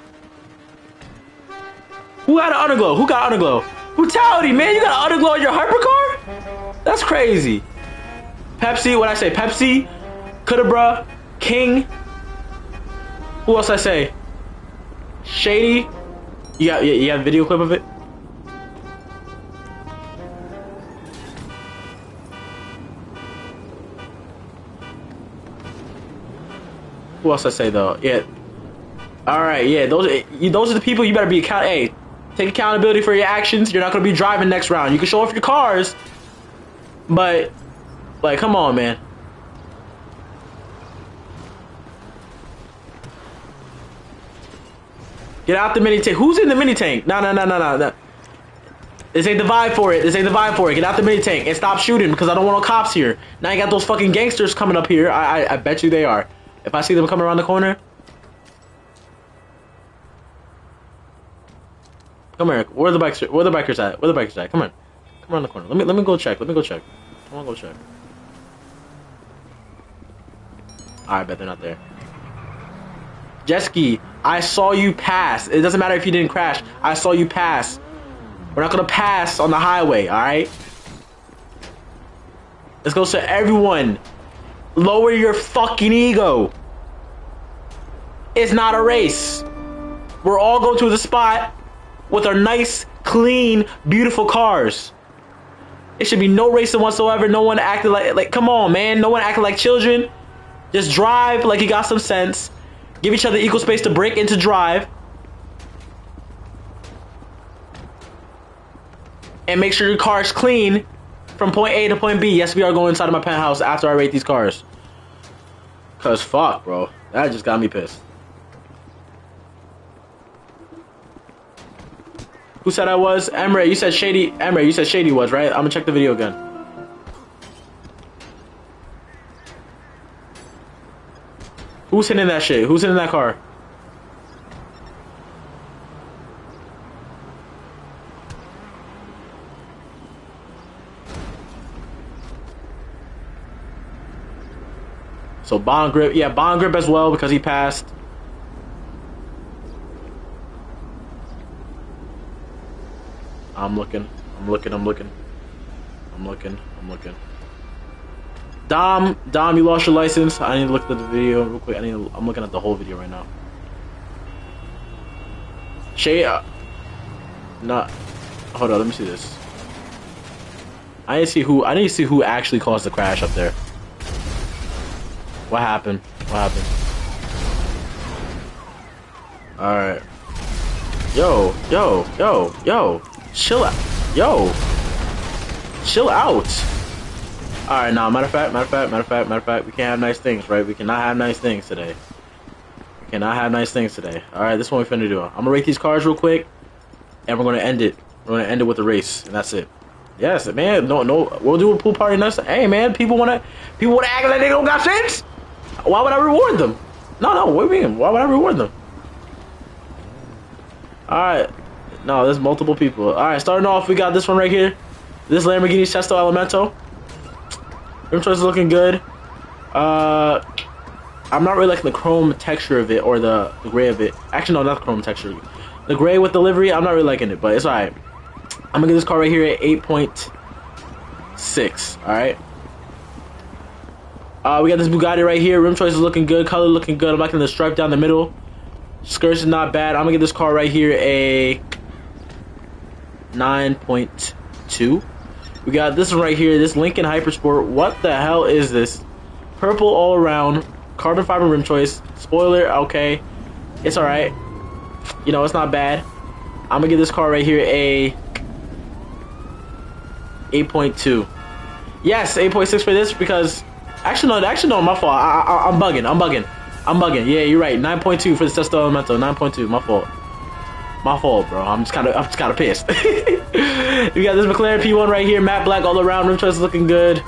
who got an underglow? Who got underglow? Brutality, man. You got an underglow in your hypercar? That's crazy. Pepsi. What I say? Pepsi, Kudabra, King. Who else I say? Shady. You got you you have a video clip of it? Who else I say though? Yeah. All right, yeah. Those you, those are the people you better be account. Hey, take accountability for your actions. You're not gonna be driving next round. You can show off your cars, but like, come on, man. Get out the mini tank. Who's in the mini tank? No, no, no, no, no, no. This ain't the vibe for it. This ain't the vibe for it. Get out the mini tank and stop shooting because I don't want no cops here. Now you got those fucking gangsters coming up here. I, I, I bet you they are. If I see them coming around the corner. Come here. Where the bikes? Where the bikers at? Where the bikers at? Come on. Come around the corner. Let me let me go check. Let me go check. I want to go check. I bet they're not there. Jeski, I saw you pass. It doesn't matter if you didn't crash. I saw you pass. We're not gonna pass on the highway, alright? Let's go to everyone. Lower your fucking ego. It's not a race. We're all going to the spot with our nice, clean, beautiful cars. It should be no racing whatsoever. No one acting like like come on, man. No one acting like children. Just drive like you got some sense. Give each other equal space to break and to drive. And make sure your car is clean from point A to point B. Yes, we are going inside of my penthouse after I rate these cars. Cause fuck, bro. That just got me pissed. Who said I was? Emre, you said Shady. Emre, you said Shady was, right? I'm gonna check the video again. Who's hitting that shit? Who's hitting that car? So Bond Grip, yeah, Bond Grip as well because he passed. I'm looking, I'm looking, I'm looking, I'm looking, I'm looking. Dom, Dom, you lost your license. I need to look at the video real quick. I need. To, I'm looking at the whole video right now. Shay, uh, not. Hold on, let me see this. I need to see who. I need to see who actually caused the crash up there. What happened? What happened? All right. Yo, yo, yo, yo. Chill out. Yo. Chill out. All right, now matter of fact, matter of fact, matter of fact, matter of fact, we can't have nice things, right? We cannot have nice things today. We cannot have nice things today. All right, this is what we finna do. I'm gonna rate these cars real quick, and we're gonna end it. We're gonna end it with a race, and that's it. Yes, man. No, no. We'll do a pool party next. Hey, man. People wanna, people wanna act like they don't got sense. Why would I reward them? No, no. What do you mean? Why would I reward them? All right. No, there's multiple people. All right, starting off, we got this one right here. This Lamborghini Sesto Elemento. Rim choice is looking good. Uh, I'm not really liking the chrome texture of it or the, the gray of it. Actually, no, not the chrome texture. The gray with the livery, I'm not really liking it, but it's alright. I'm gonna get this car right here at 8.6. Alright. Uh, we got this Bugatti right here. Rim choice is looking good. Color looking good. I'm liking the stripe down the middle. Skirts is not bad. I'm gonna get this car right here a 9.2. We got this one right here. This Lykan HyperSport. What the hell is this? Purple all around. Carbon fiber rim choice. Spoiler. Okay. It's alright. You know, it's not bad. I'm gonna give this car right here a 8.2. Yes, 8.6 for this because actually no, actually no, my fault. I, I, I'm bugging. I'm bugging. I'm bugging. Yeah, you're right. 9.2 for the Sesto Elemento. 9.2. My fault. My fault, bro. I'm just kind of, I'm just kind of pissed. we got this McLaren P1 right here. Matte black all around. Rim choice is looking good.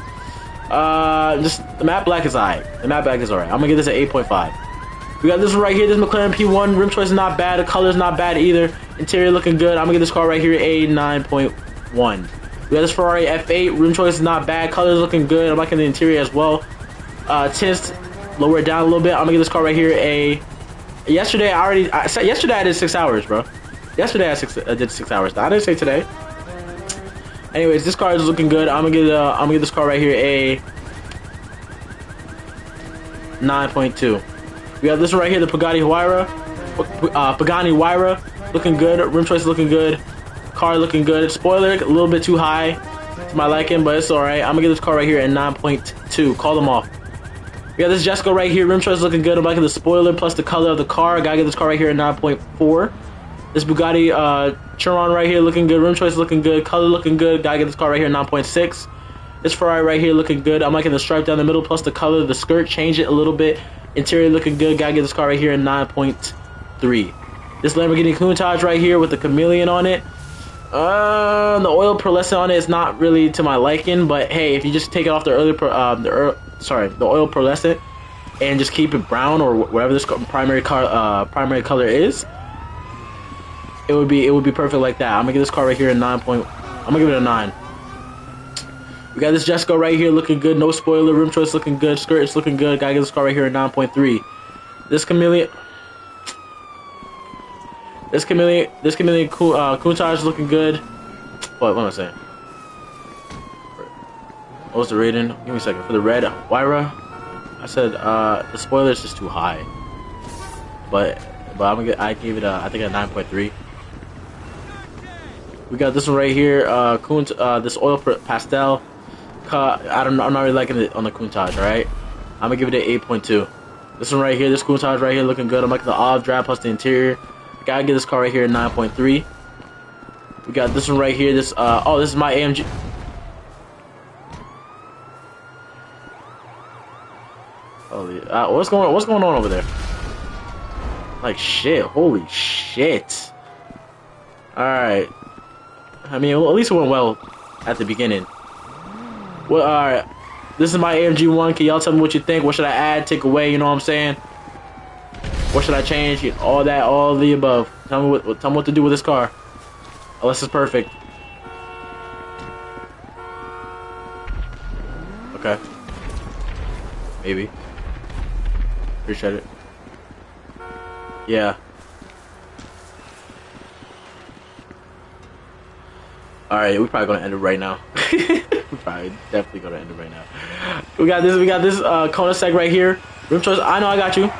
Uh, just the matte black is alright. The matte black is alright. I'm gonna give this an 8.5. We got this one right here. This McLaren P1. Rim choice is not bad. The color is not bad either. Interior looking good. I'm gonna give this car right here a 9.1. We got this Ferrari F8. Rim choice is not bad. Color is looking good. I'm liking the interior as well. Uh, tints lower it down a little bit. I'm gonna give this car right here a. Yesterday I already. I yesterday I did six hours, bro. Yesterday I, six, I did six hours. I didn't say today. Anyways, this car is looking good. I'm gonna give uh, I'm gonna give this car right here a 9.2. We have this one right here, the Pagani Huayra. Uh, Pagani Huayra, looking good. Rim choice looking good. Car looking good. Spoiler, a little bit too high to my liking, but it's alright. I'm gonna give this car right here at 9.2. Call them off. We got this Jesko right here. Rim choice looking good. I'm liking the spoiler plus the color of the car. I Gotta get this car right here at 9.4. This Bugatti uh, Chiron right here looking good. Rim choice looking good. Color looking good. Gotta get this car right here at 9.6. This Ferrari right here looking good. I'm liking the stripe down the middle plus the color of the skirt. Change it a little bit. Interior looking good. Gotta get this car right here at 9.3. This Lamborghini Countach right here with the chameleon on it. Uh, the oil pearlescent on it is not really to my liking, but hey, if you just take it off the early, uh, the er, sorry, the oil pearlescent, and just keep it brown or whatever this primary car, uh, primary color is, it would be it would be perfect like that. I'm gonna give this car right here a nine point. I'm gonna give it a nine. We got this Jesko right here looking good, no spoiler, room choice looking good, skirt is looking good. Gotta give this car right here a 9.3. This chameleon. This chameleon, this chameleon uh, is looking good. What, what am I saying? What was the rating? Give me a second. For the red Huayra, I said uh, the spoiler is just too high. But but I'm gonna I gave it a I think a 9.3. We got this one right here. Uh, Kunt, uh this oil pastel. I don't know. I'm not really liking it on the Countach. Right? I'm gonna give it an 8.2. This one right here. This Countach right here looking good. I'm liking the olive drab plus the interior. Gotta get this car right here at 9.3. We got this one right here. This uh oh, this is my AMG. Holy, uh, what's going on? What's going on over there? Like shit. Holy shit. All right. I mean, at least it went well at the beginning. Well, all right. This is my AMG one. Can y'all tell me what you think? What should I add? Take away? You know what I'm saying? What should I change? All that, all the above. Tell me what, tell me what to do with this car. Unless it's perfect. Okay. Maybe. Appreciate it. Yeah. Alright, we're probably gonna end it right now. we're probably definitely gonna end it right now. We got this, we got this uh Koenigsegg right here. Rim choice, I know I got you.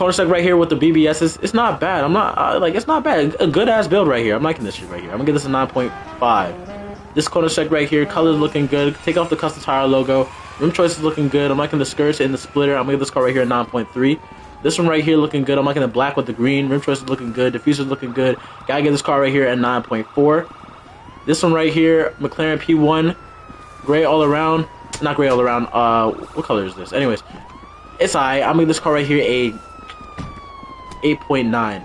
Koenigsegg right here with the BBSs. It's not bad. I'm not uh, like it's not bad. A good ass build right here. I'm liking this shit right here. I'm gonna give this a 9.5. This Koenigsegg right here, color's looking good. Take off the custom tire logo. Rim choice is looking good. I'm liking the skirts and the splitter. I'm gonna give this car right here a 9.3. This one right here looking good. I'm liking the black with the green. Rim choice is looking good. Diffuser's looking good. Gotta get this car right here at 9.4. This one right here, McLaren P1. Gray all around. Not gray all around. Uh, what color is this? Anyways, it's I. I'm gonna give this car right here a 8.9.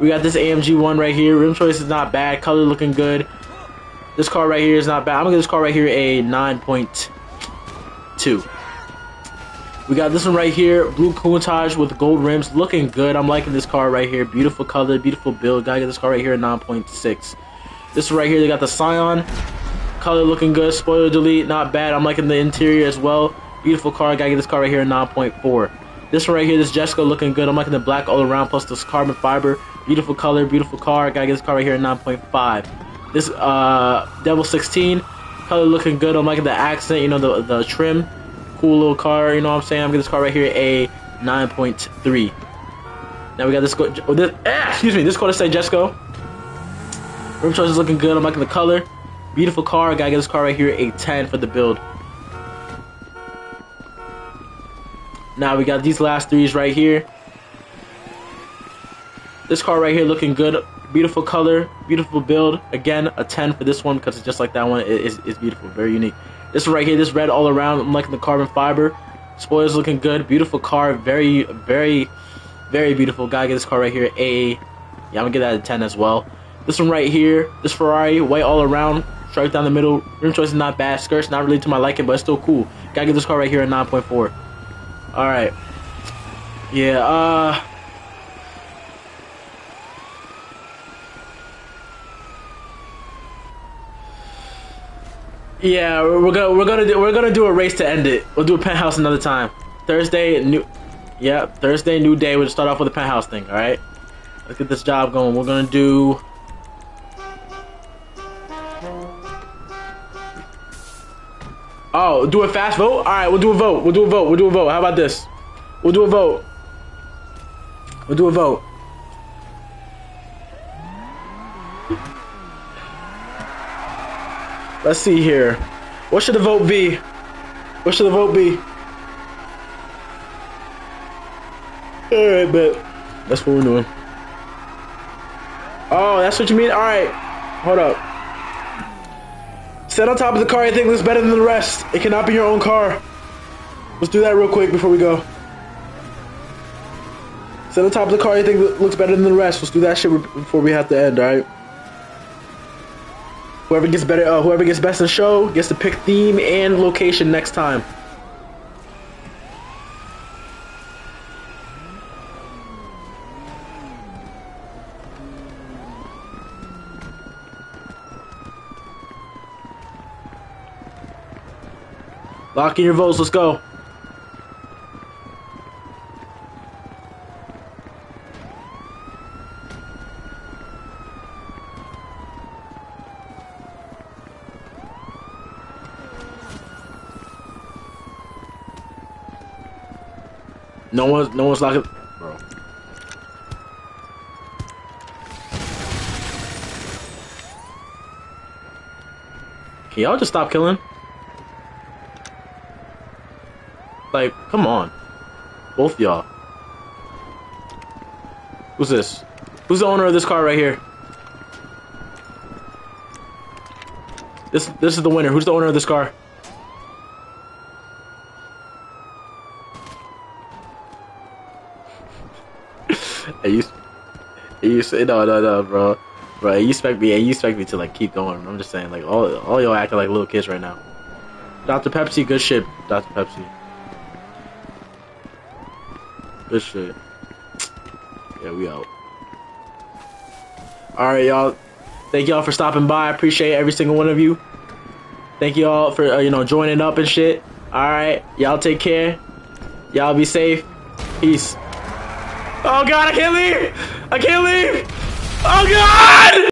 We got this AMG one right here. Rim choice is not bad. Color looking good. This car right here is not bad. I'm gonna give this car right here a 9.2. We got this one right here, blue Countach with gold rims, looking good. I'm liking this car right here. Beautiful color, beautiful build. Gotta get this car right here at 9.6. This right here, they got the Scion. Color looking good. Spoiler delete, not bad. I'm liking the interior as well. Beautiful car. Gotta get this car right here at 9.4. This one right here, this Jesko looking good. I'm liking the black all around plus this carbon fiber. Beautiful color, beautiful car. Gotta get this car right here at 9.5. This uh Devel 16, color looking good. I'm liking the accent, you know, the the trim. Cool little car, you know what I'm saying? I'm getting this car right here a 9.3. Now we got this, oh, this ah, excuse me, this to say Jesko. Rim choice is looking good. I'm liking the color. Beautiful car. Gotta get this car right here a 10 for the build. Now we got these last threes right here. This car right here looking good. Beautiful color, beautiful build. Again, a 10 for this one because it's just like that one. It is it's beautiful, very unique. This right here, this red all around. I'm liking the carbon fiber. Spoilers looking good. Beautiful car. Very, very, very beautiful. Gotta get this car right here. A, yeah, I'm gonna get that a 10 as well. This one right here, this Ferrari, white all around, strike down the middle. Rim choice is not bad. Skirt's not really to my liking, but it's still cool. Gotta get this car right here at 9.4. All right. Yeah. Uh. Yeah, we're gonna we're gonna do we're gonna do a race to end it. We'll do a penthouse another time. Thursday, new, yeah, Thursday, new day. We'll start off with a penthouse thing. All right, let's get this job going. We're gonna do. Oh, do a fast vote. All right, we'll do a vote. We'll do a vote. We'll do a vote. How about this? We'll do a vote. We'll do a vote. Let's see here. What should the vote be? What should the vote be? Alright, but That's what we're doing. Oh, that's what you mean? Alright. Hold up. Set on top of the car you think looks better than the rest. It cannot be your own car. Let's do that real quick before we go. Set on top of the car you think looks better than the rest. Let's do that shit before we have to end, alright? Whoever gets better, uh, whoever gets best in show gets to pick theme and location next time. Lock in your votes. Let's go. No one's no one's locking bro. Can y'all just stop killing? Like, come on. Both y'all. Who's this? Who's the owner of this car right here? This this is the winner. Who's the owner of this car? Hey, you, you say no, no, no, bro, bro. You expect me, you expect me to like keep going. I'm just saying, like all, all y'all acting like little kids right now. Dr. Pepsi, good shit. Dr. Pepsi, good shit. Yeah, we out. All right, y'all. Thank y'all for stopping by. I appreciate every single one of you. Thank y'all for uh, you know joining up and shit. All right, y'all take care. Y'all be safe. Peace. Oh god, I can't leave! I can't leave! Oh god!